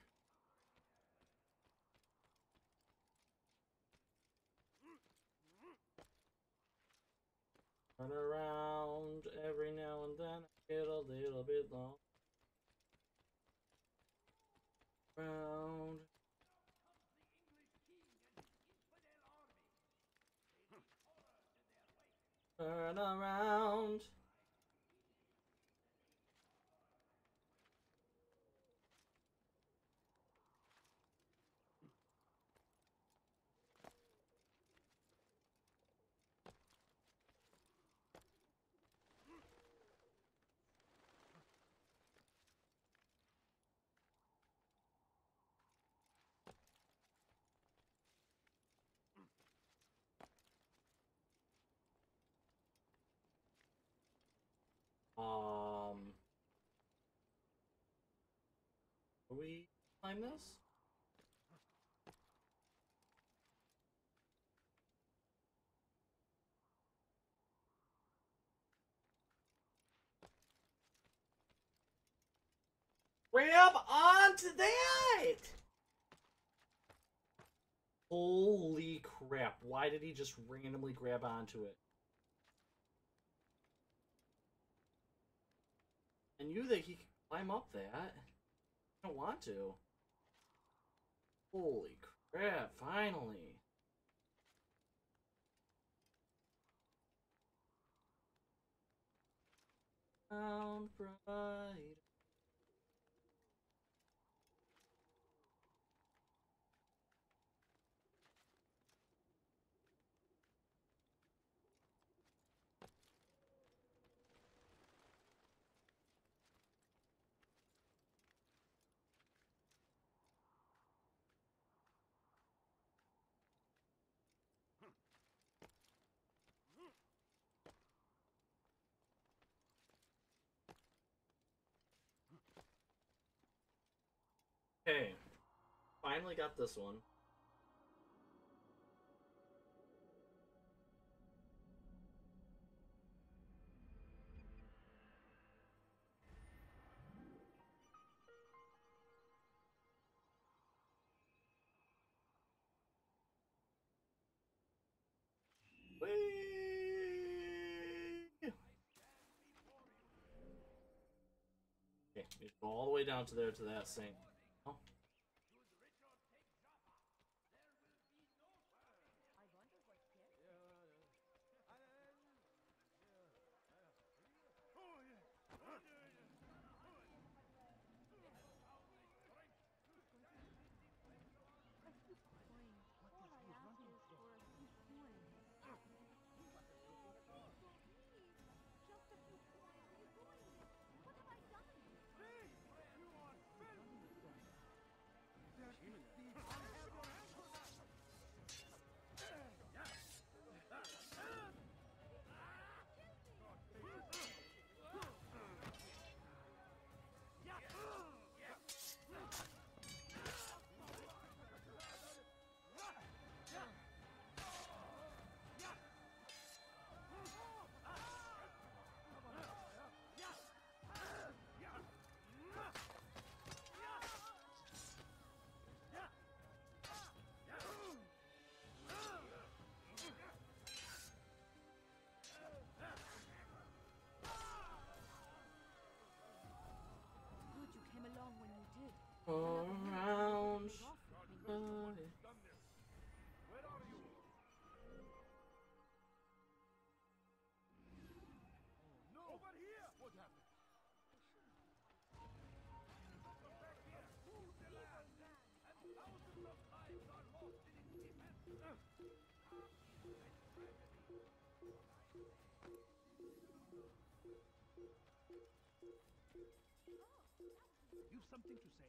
Turn around every now and then, get a little bit long. Round. Turn around. Will we climb this? Grab onto that! Holy crap, why did he just randomly grab onto it? I knew that he could climb up that. I don't want to. Holy crap, finally. Sound bright. Okay. Finally got this one. Okay, all the way down to there to that sink. 好。Something to say?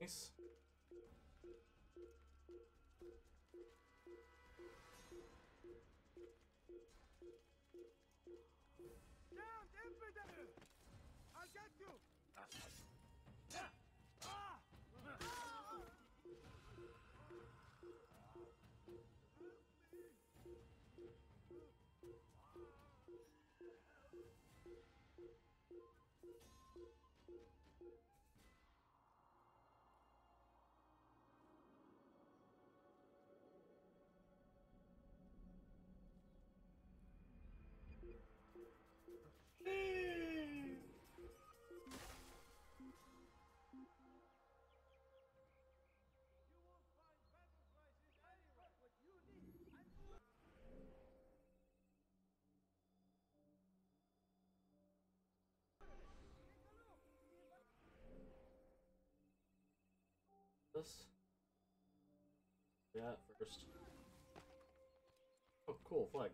Nice. You! This. Yeah, first. Oh, cool flag.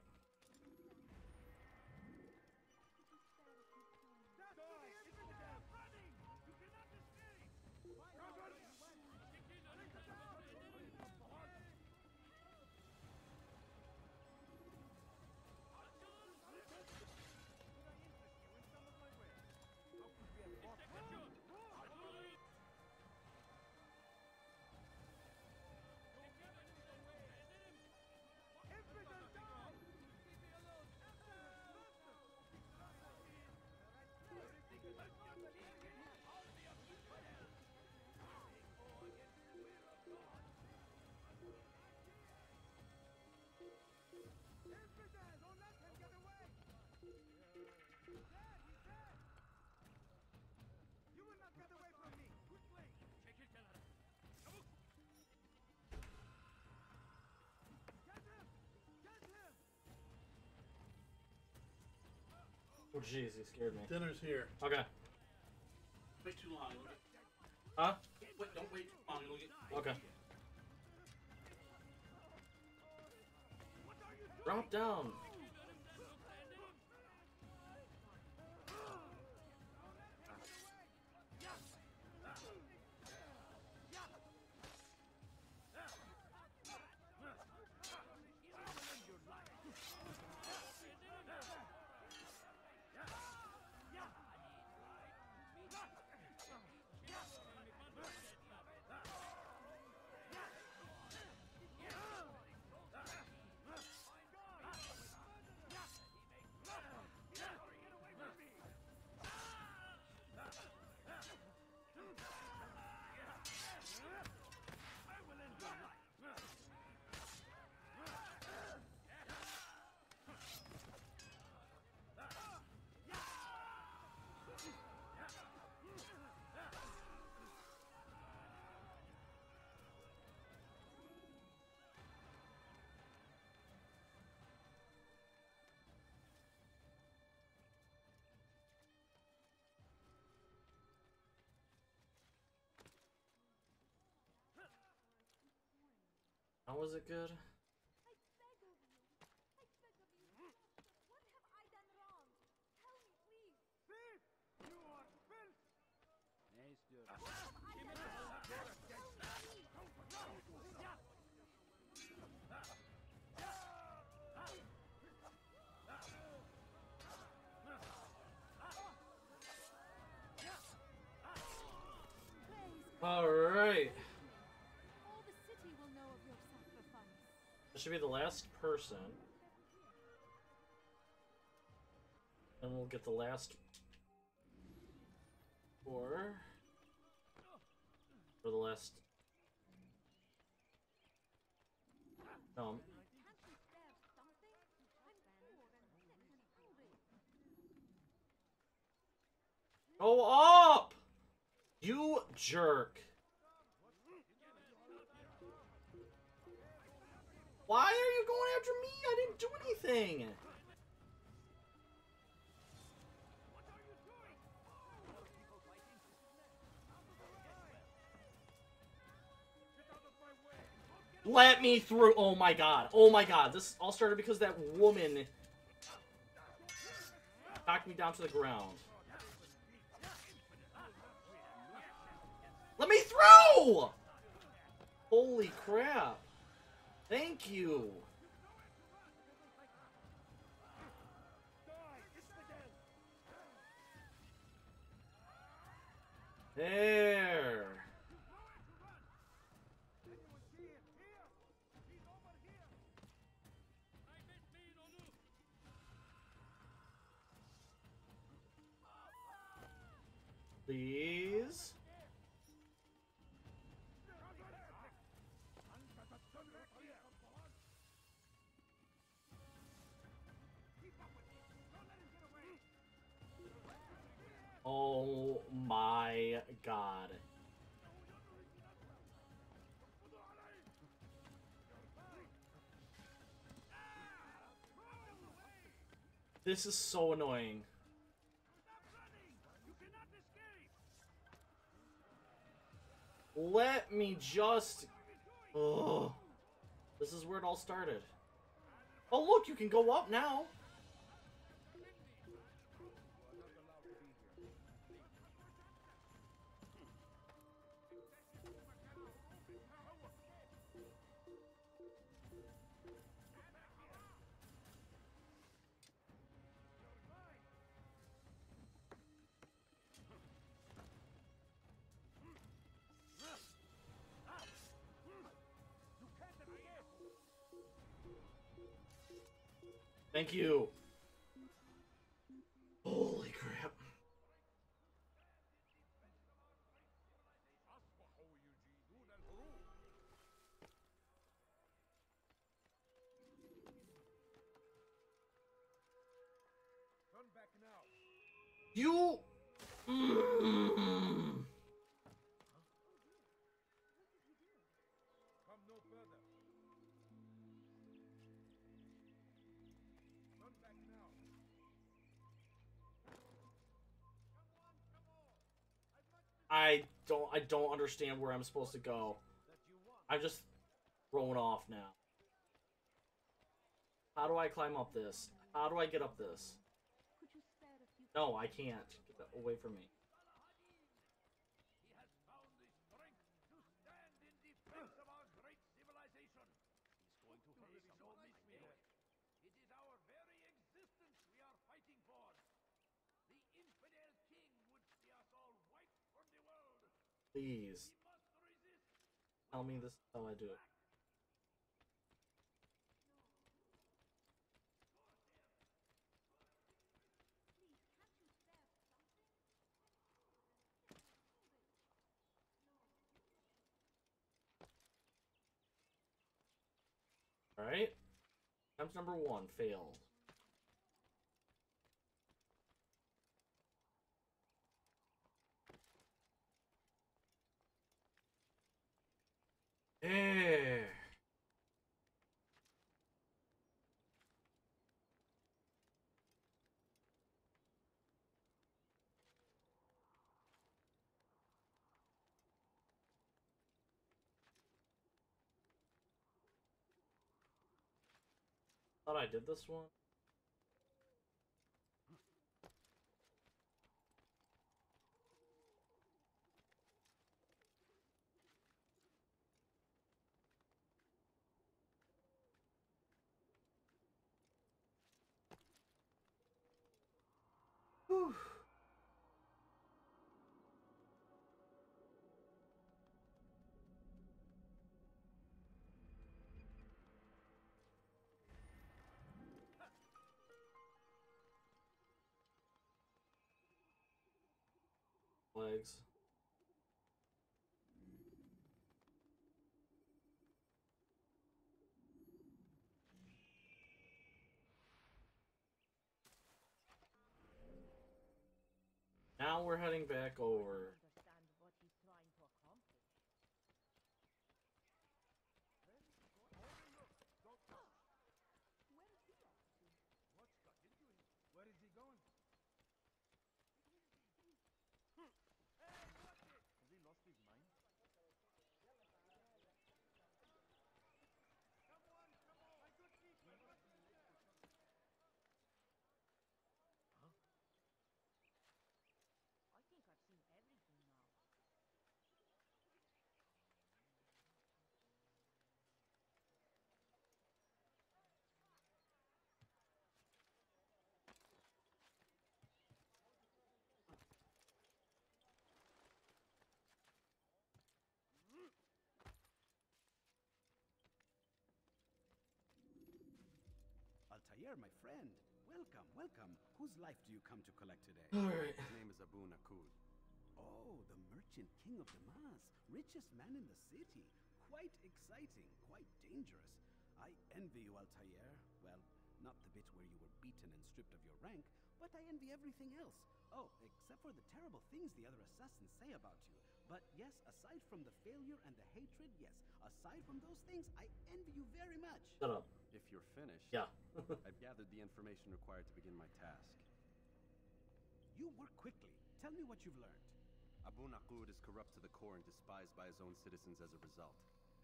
Jeez, he scared me. Dinner's here. Okay. Wait too long. get- Huh? Wait, don't wait too long. It'll get. Okay. Drop down. How was it good? should be the last person. And we'll get the last four. For the last... No. Go up! You jerk! Why are you going after me? I didn't do anything. Let me through. Oh my god. Oh my god. This all started because that woman knocked me down to the ground. Let me through! Holy crap. Thank you. There. Please. Oh my god. This is so annoying. Let me just... Ugh. This is where it all started. Oh look, you can go up now. Thank you. Holy crap. Turn back now. You. Mm. Come I don't. I don't understand where I'm supposed to go. I'm just thrown off now. How do I climb up this? How do I get up this? No, I can't. Get away from me. It is our very existence we are fighting for. The infidel king would see us all wiped from the world. Please. Tell me this is how I do it. Alright. Attempt number one failed. Eh. Thought I did this one. Legs. Now now we're heading back over. Understand what he's trying to accomplish. Where is he off to? What's got into him? Where is he going? Has he lost his mind? I think I've seen everything now. Altair, my friend. Welcome, welcome. Whose life do you come to collect today? All right. His name is Abu'l Nuqoud. Oh, the merchant king of Damas, richest man in the city. Quite exciting, quite dangerous. I envy you, Altair. Well, not the bit where you were beaten and stripped of your rank, but I envy everything else. Oh, except for the terrible things the other assassins say about you. But yes, aside from the failure and the hatred, yes, aside from those things, I envy you very much. Shut up. If you're finished, Yeah. I've gathered the information required to begin my task. You work quickly. Tell me what you've learned. Abu'l Nuqoud is corrupt to the core and despised by his own citizens as a result.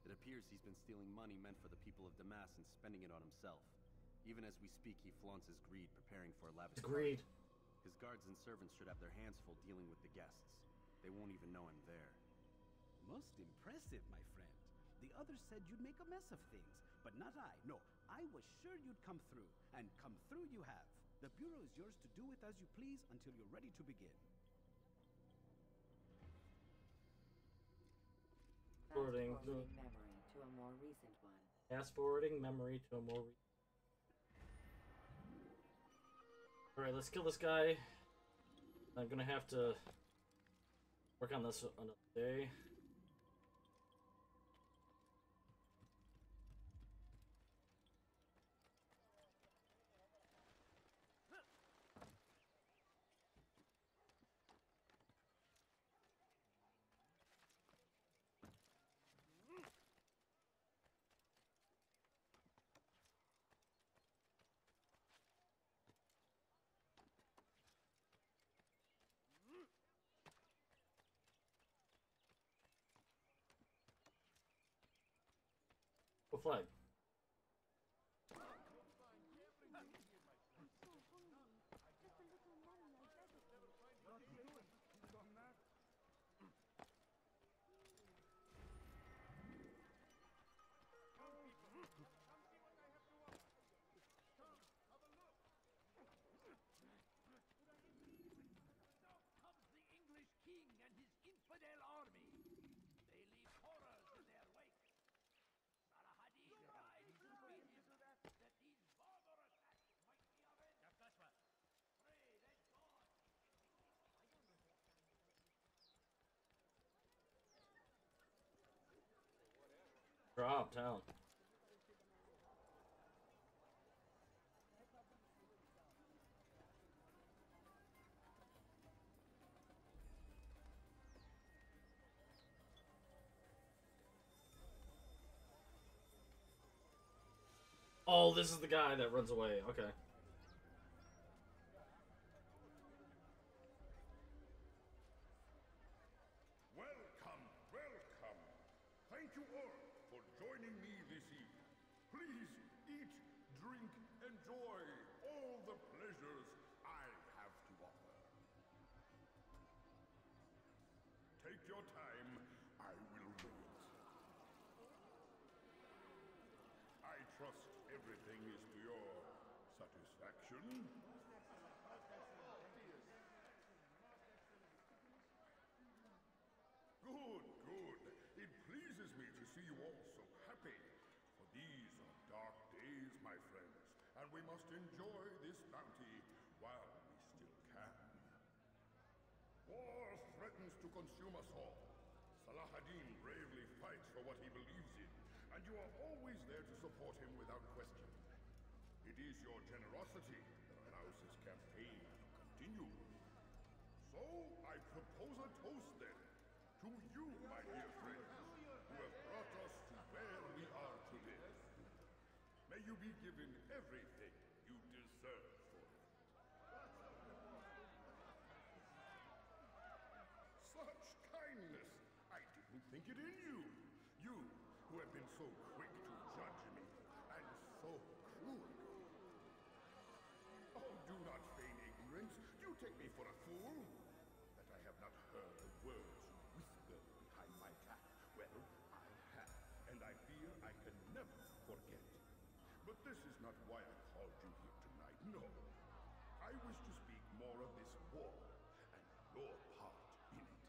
It appears he's been stealing money meant for the people of Damas and spending it on himself. Even as we speak, he flaunts his greed, preparing for a lavish Greed. party. His guards and servants should have their hands full dealing with the guests. They won't even know I'm there. Most impressive, my friend. The others said you'd make a mess of things, but not I. No, I was sure you'd come through, and come through you have. The Bureau is yours to do with as you please until you're ready to begin. Forwarding Fast to forwarding memory to a more recent one. fast forwarding memory to a more. Re- All right, let's kill this guy. I'm gonna have to work on this another day. Flag. comes the English king and his infidel army. They leave horrors in their wake. Saladin rides to meet him that these barbar attacks might be avenged. Pray that God Drop down. Oh, this is the guy that runs away. Okay. See you all so happy. For these are dark days, my friends, and we must enjoy this bounty while we still can. War threatens to consume us all. Salah-ad-Din bravely fights for what he believes in, and you are always there to support him without question. It is your generosity that allows this campaign to continue. So I To you, my dear friends, who have brought us to where we are today. May you be given everything you deserve for it. Such kindness! I didn't think it in you. You, who have been so quick to judge me, and so cruel. Oh, do not feign ignorance. You take me for a fool. That I have not heard the words you whisper behind my back. Well, I have, and I fear I can never forget. But this is not why I called you here tonight. No. I wish to speak more of this war and your part in it.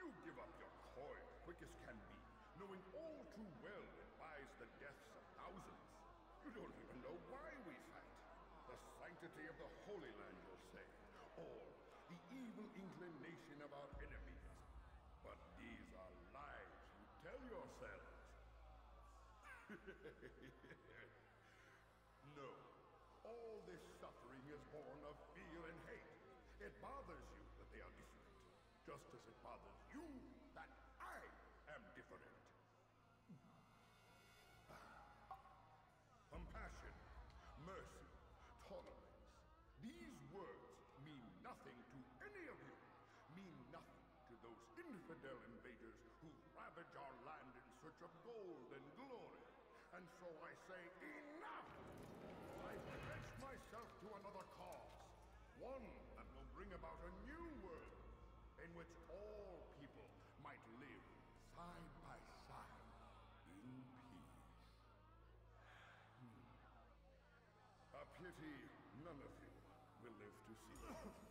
You give up your coin quick as can be, knowing all too well it buys the deaths of thousands. You don't even know why we fight. The sanctity of the Holy Land, you'll say, or the evil inclination of our enemies. But these are lies you tell yourselves. no. All this suffering is born of fear and hate. It bothers you that they are different, just as it bothers you that I am different. Compassion, mercy, tolerance. These words mean nothing to any of you. Mean nothing to those infidel invaders who ravage our land in search of gold and glory. And so I say, enough! I pledge myself to another cause. One that will bring about a new world in which all people might live side by side in peace. Hmm. A pity none of you will live to see it.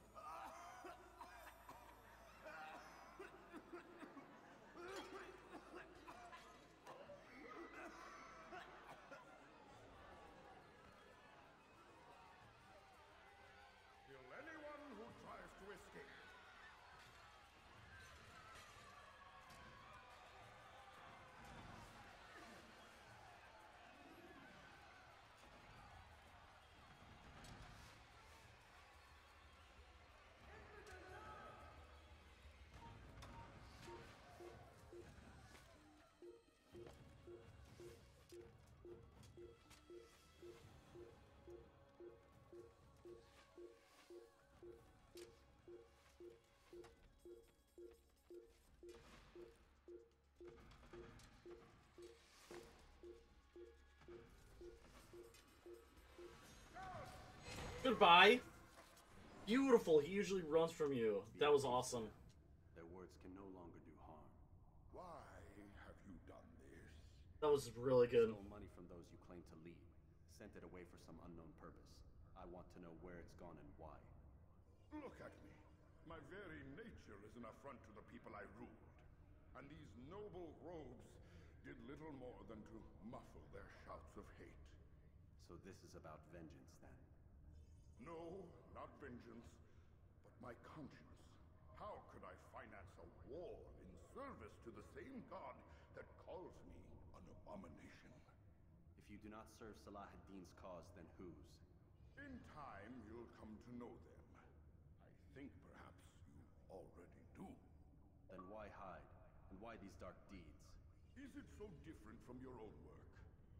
Goodbye. Beautiful. He usually runs from you. That was awesome. Their words can no longer do harm. Why have you done this? That was really good. Stole money from those you claim to lead. Sent it away for some unknown purpose. I want to know where it's gone and why. Look at me. My very nature is an affront to the people I ruled. And these noble robes did little more than to muffle their shouts of hate. So this is about vengeance then. No, not vengeance, but my conscience. How could I finance a war in service to the same god that calls me an abomination? Do not serve Salah ad-Din's cause, then whose? In time, you'll come to know them. I think perhaps you already do. Then why hide? And why these dark deeds? Is it so different from your own work?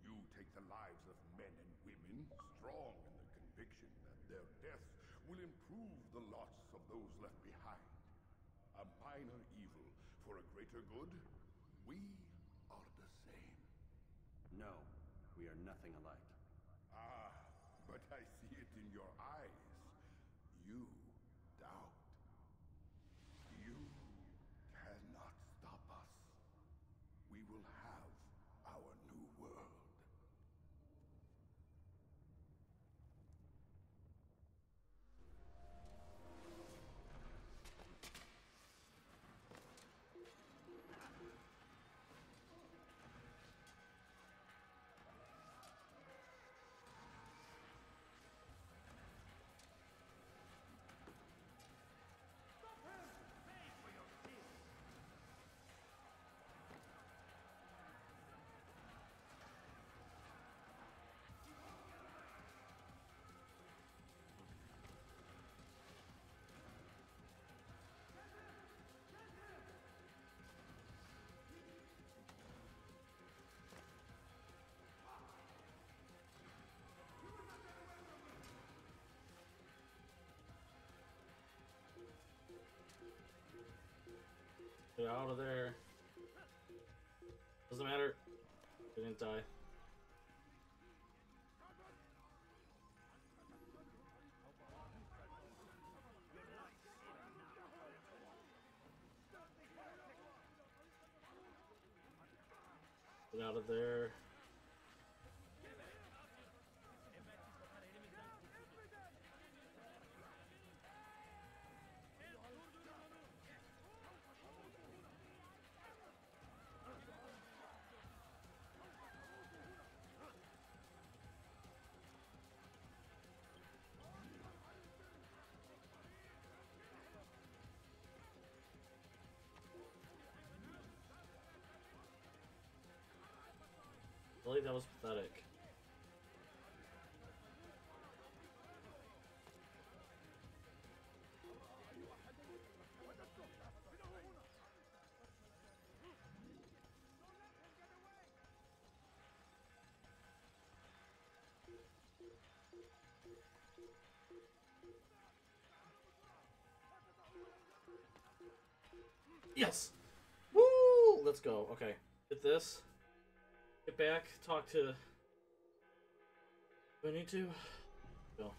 You take the lives of men and women, strong in the conviction that their deaths will improve the lots of those left behind. A minor evil for a greater good? We are the same. No, we are nothing alike. Get out of there. Doesn't matter. They didn't die. Get out of there. That was pathetic. Yes! Woo! Let's go. Okay. Get this. Get back. Talk to. Do I need to? Go.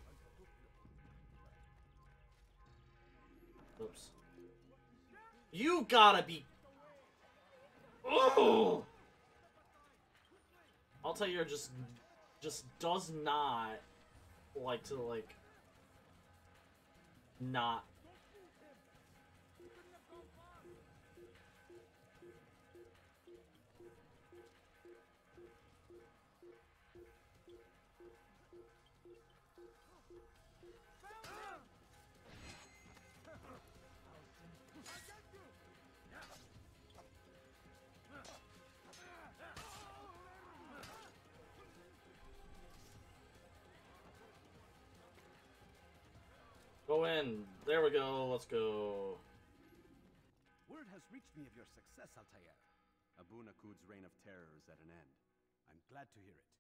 Oops. You gotta be. Oh! I'll tell you, just, just does not like to like not Go in. There we go. Let's go. Word has reached me of your success, Altair. Abu'l Nuqoud's reign of terror is at an end. I'm glad to hear it.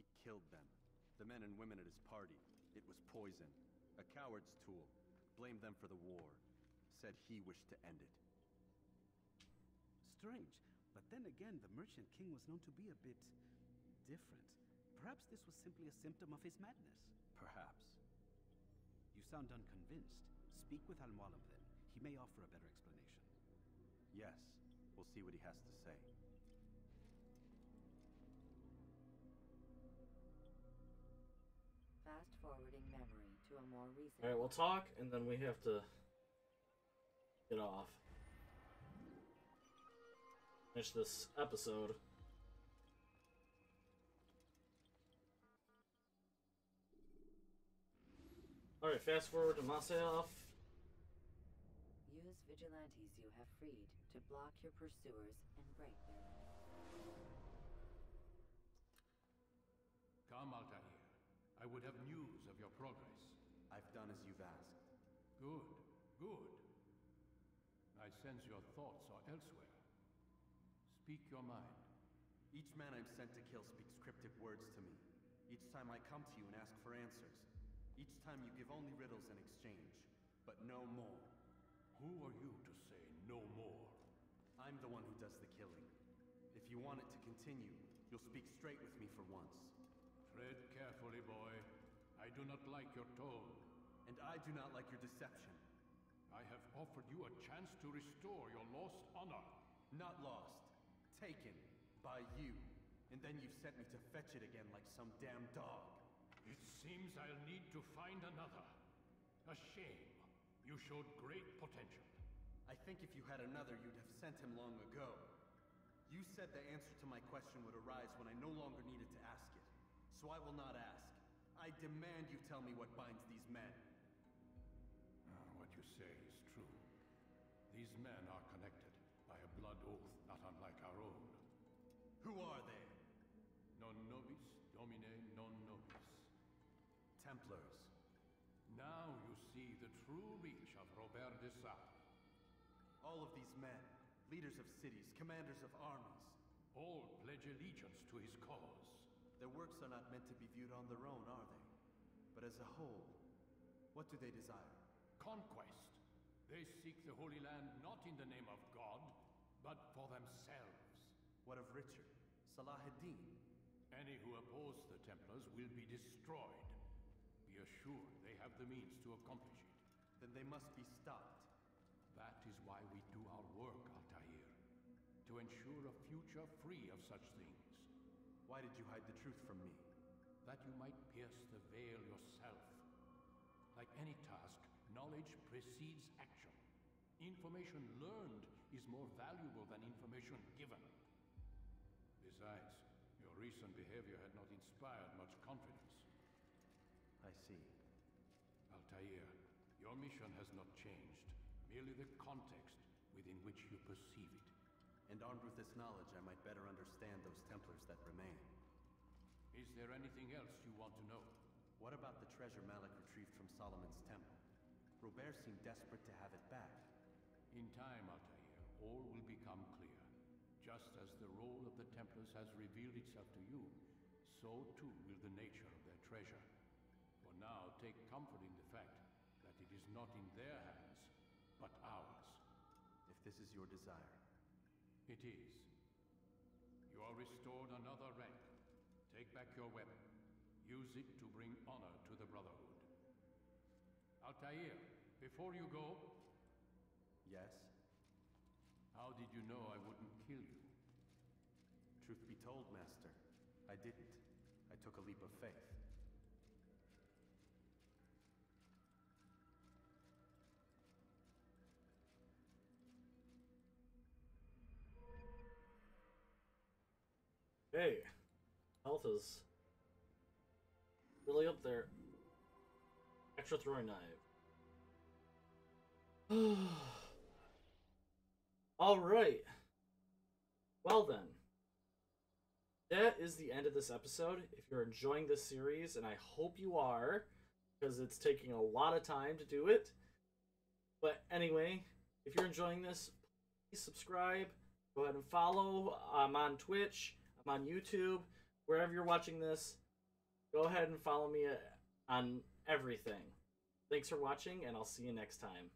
He killed them. The men and women at his party. It was poison. A coward's tool. Blamed them for the war. Said he wished to end it. Strange. But then again, the Merchant King was known to be a bit... different. Perhaps this was simply a symptom of his madness. Perhaps. You sound unconvinced. Speak with Al-Mualim then. He may offer a better explanation. Yes. We'll see what he has to say. Fast forwarding memory to a more recent. All right, we'll talk, and then we have to get off. Finish this episode. All right, fast forward to myself. Use vigilantes you have freed to block your pursuers and break their Come, Altair. I would have news of your progress. I've done as you've asked. Good, good. I sense your thoughts are elsewhere. Speak your mind. Each man I'm sent to kill speaks cryptic words to me. Each time I come to you and ask for answers. Each time you give only riddles in exchange, but no more. Who are you to say no more? I'm the one who does the killing. If you want it to continue, you'll speak straight with me for once. Tread carefully, boy. I do not like your tone. And I do not like your deception. I have offered you a chance to restore your lost honor. Not lost. Taken. By you. And then you've sent me to fetch it again like some damn dog. It seems I'll need to find another. A shame. You showed great potential. I think if you had another, you'd have sent him long ago. You said the answer to my question would arise when I no longer needed to ask it. So I will not ask. I demand you tell me what binds these men. Ah, what you say is true. These men are connected by a blood oath not unlike our own. Who are they? Leaders of cities, commanders of armies. All pledge allegiance to his cause. Their works are not meant to be viewed on their own, are they? But as a whole, what do they desire? Conquest. They seek the Holy Land not in the name of God, but for themselves. What of Richard? Salah ad-Din? Any who oppose the Templars will be destroyed. Be assured they have the means to accomplish it. Then they must be stopped. That is why we do our work, Altair. To ensure a future free of such things. Why did you hide the truth from me? That you might pierce the veil yourself. Like any task, knowledge precedes action. Information learned is more valuable than information given. Besides, your recent behavior had not inspired much confidence. I see. Altair, your mission has not changed. Merely the context within which you perceive. And armed with this knowledge, I might better understand those Templars that remain. Is there anything else you want to know? What about the treasure Malik retrieved from Solomon's temple? Robert seemed desperate to have it back. In time, Altair, all will become clear. Just as the role of the Templars has revealed itself to you, so too will the nature of their treasure. For now, take comfort in the fact that it is not in their hands, but ours. If this is your desire. It is. You are restored another rank. Take back your weapon. Use it to bring honor to the Brotherhood. Altair, before you go... Yes? How did you know I wouldn't kill you? Truth be told, Master, I didn't. I took a leap of faith. Hey, health is really up there. Extra throwing knife. All right. Well then, that is the end of this episode. If you're enjoying this series, and I hope you are, because it's taking a lot of time to do it. But anyway, if you're enjoying this, please subscribe. Go ahead and follow. I'm on Twitch. I'm on YouTube. Wherever you're watching this, go ahead and follow me uh, on everything. Thanks for watching, and I'll see you next time.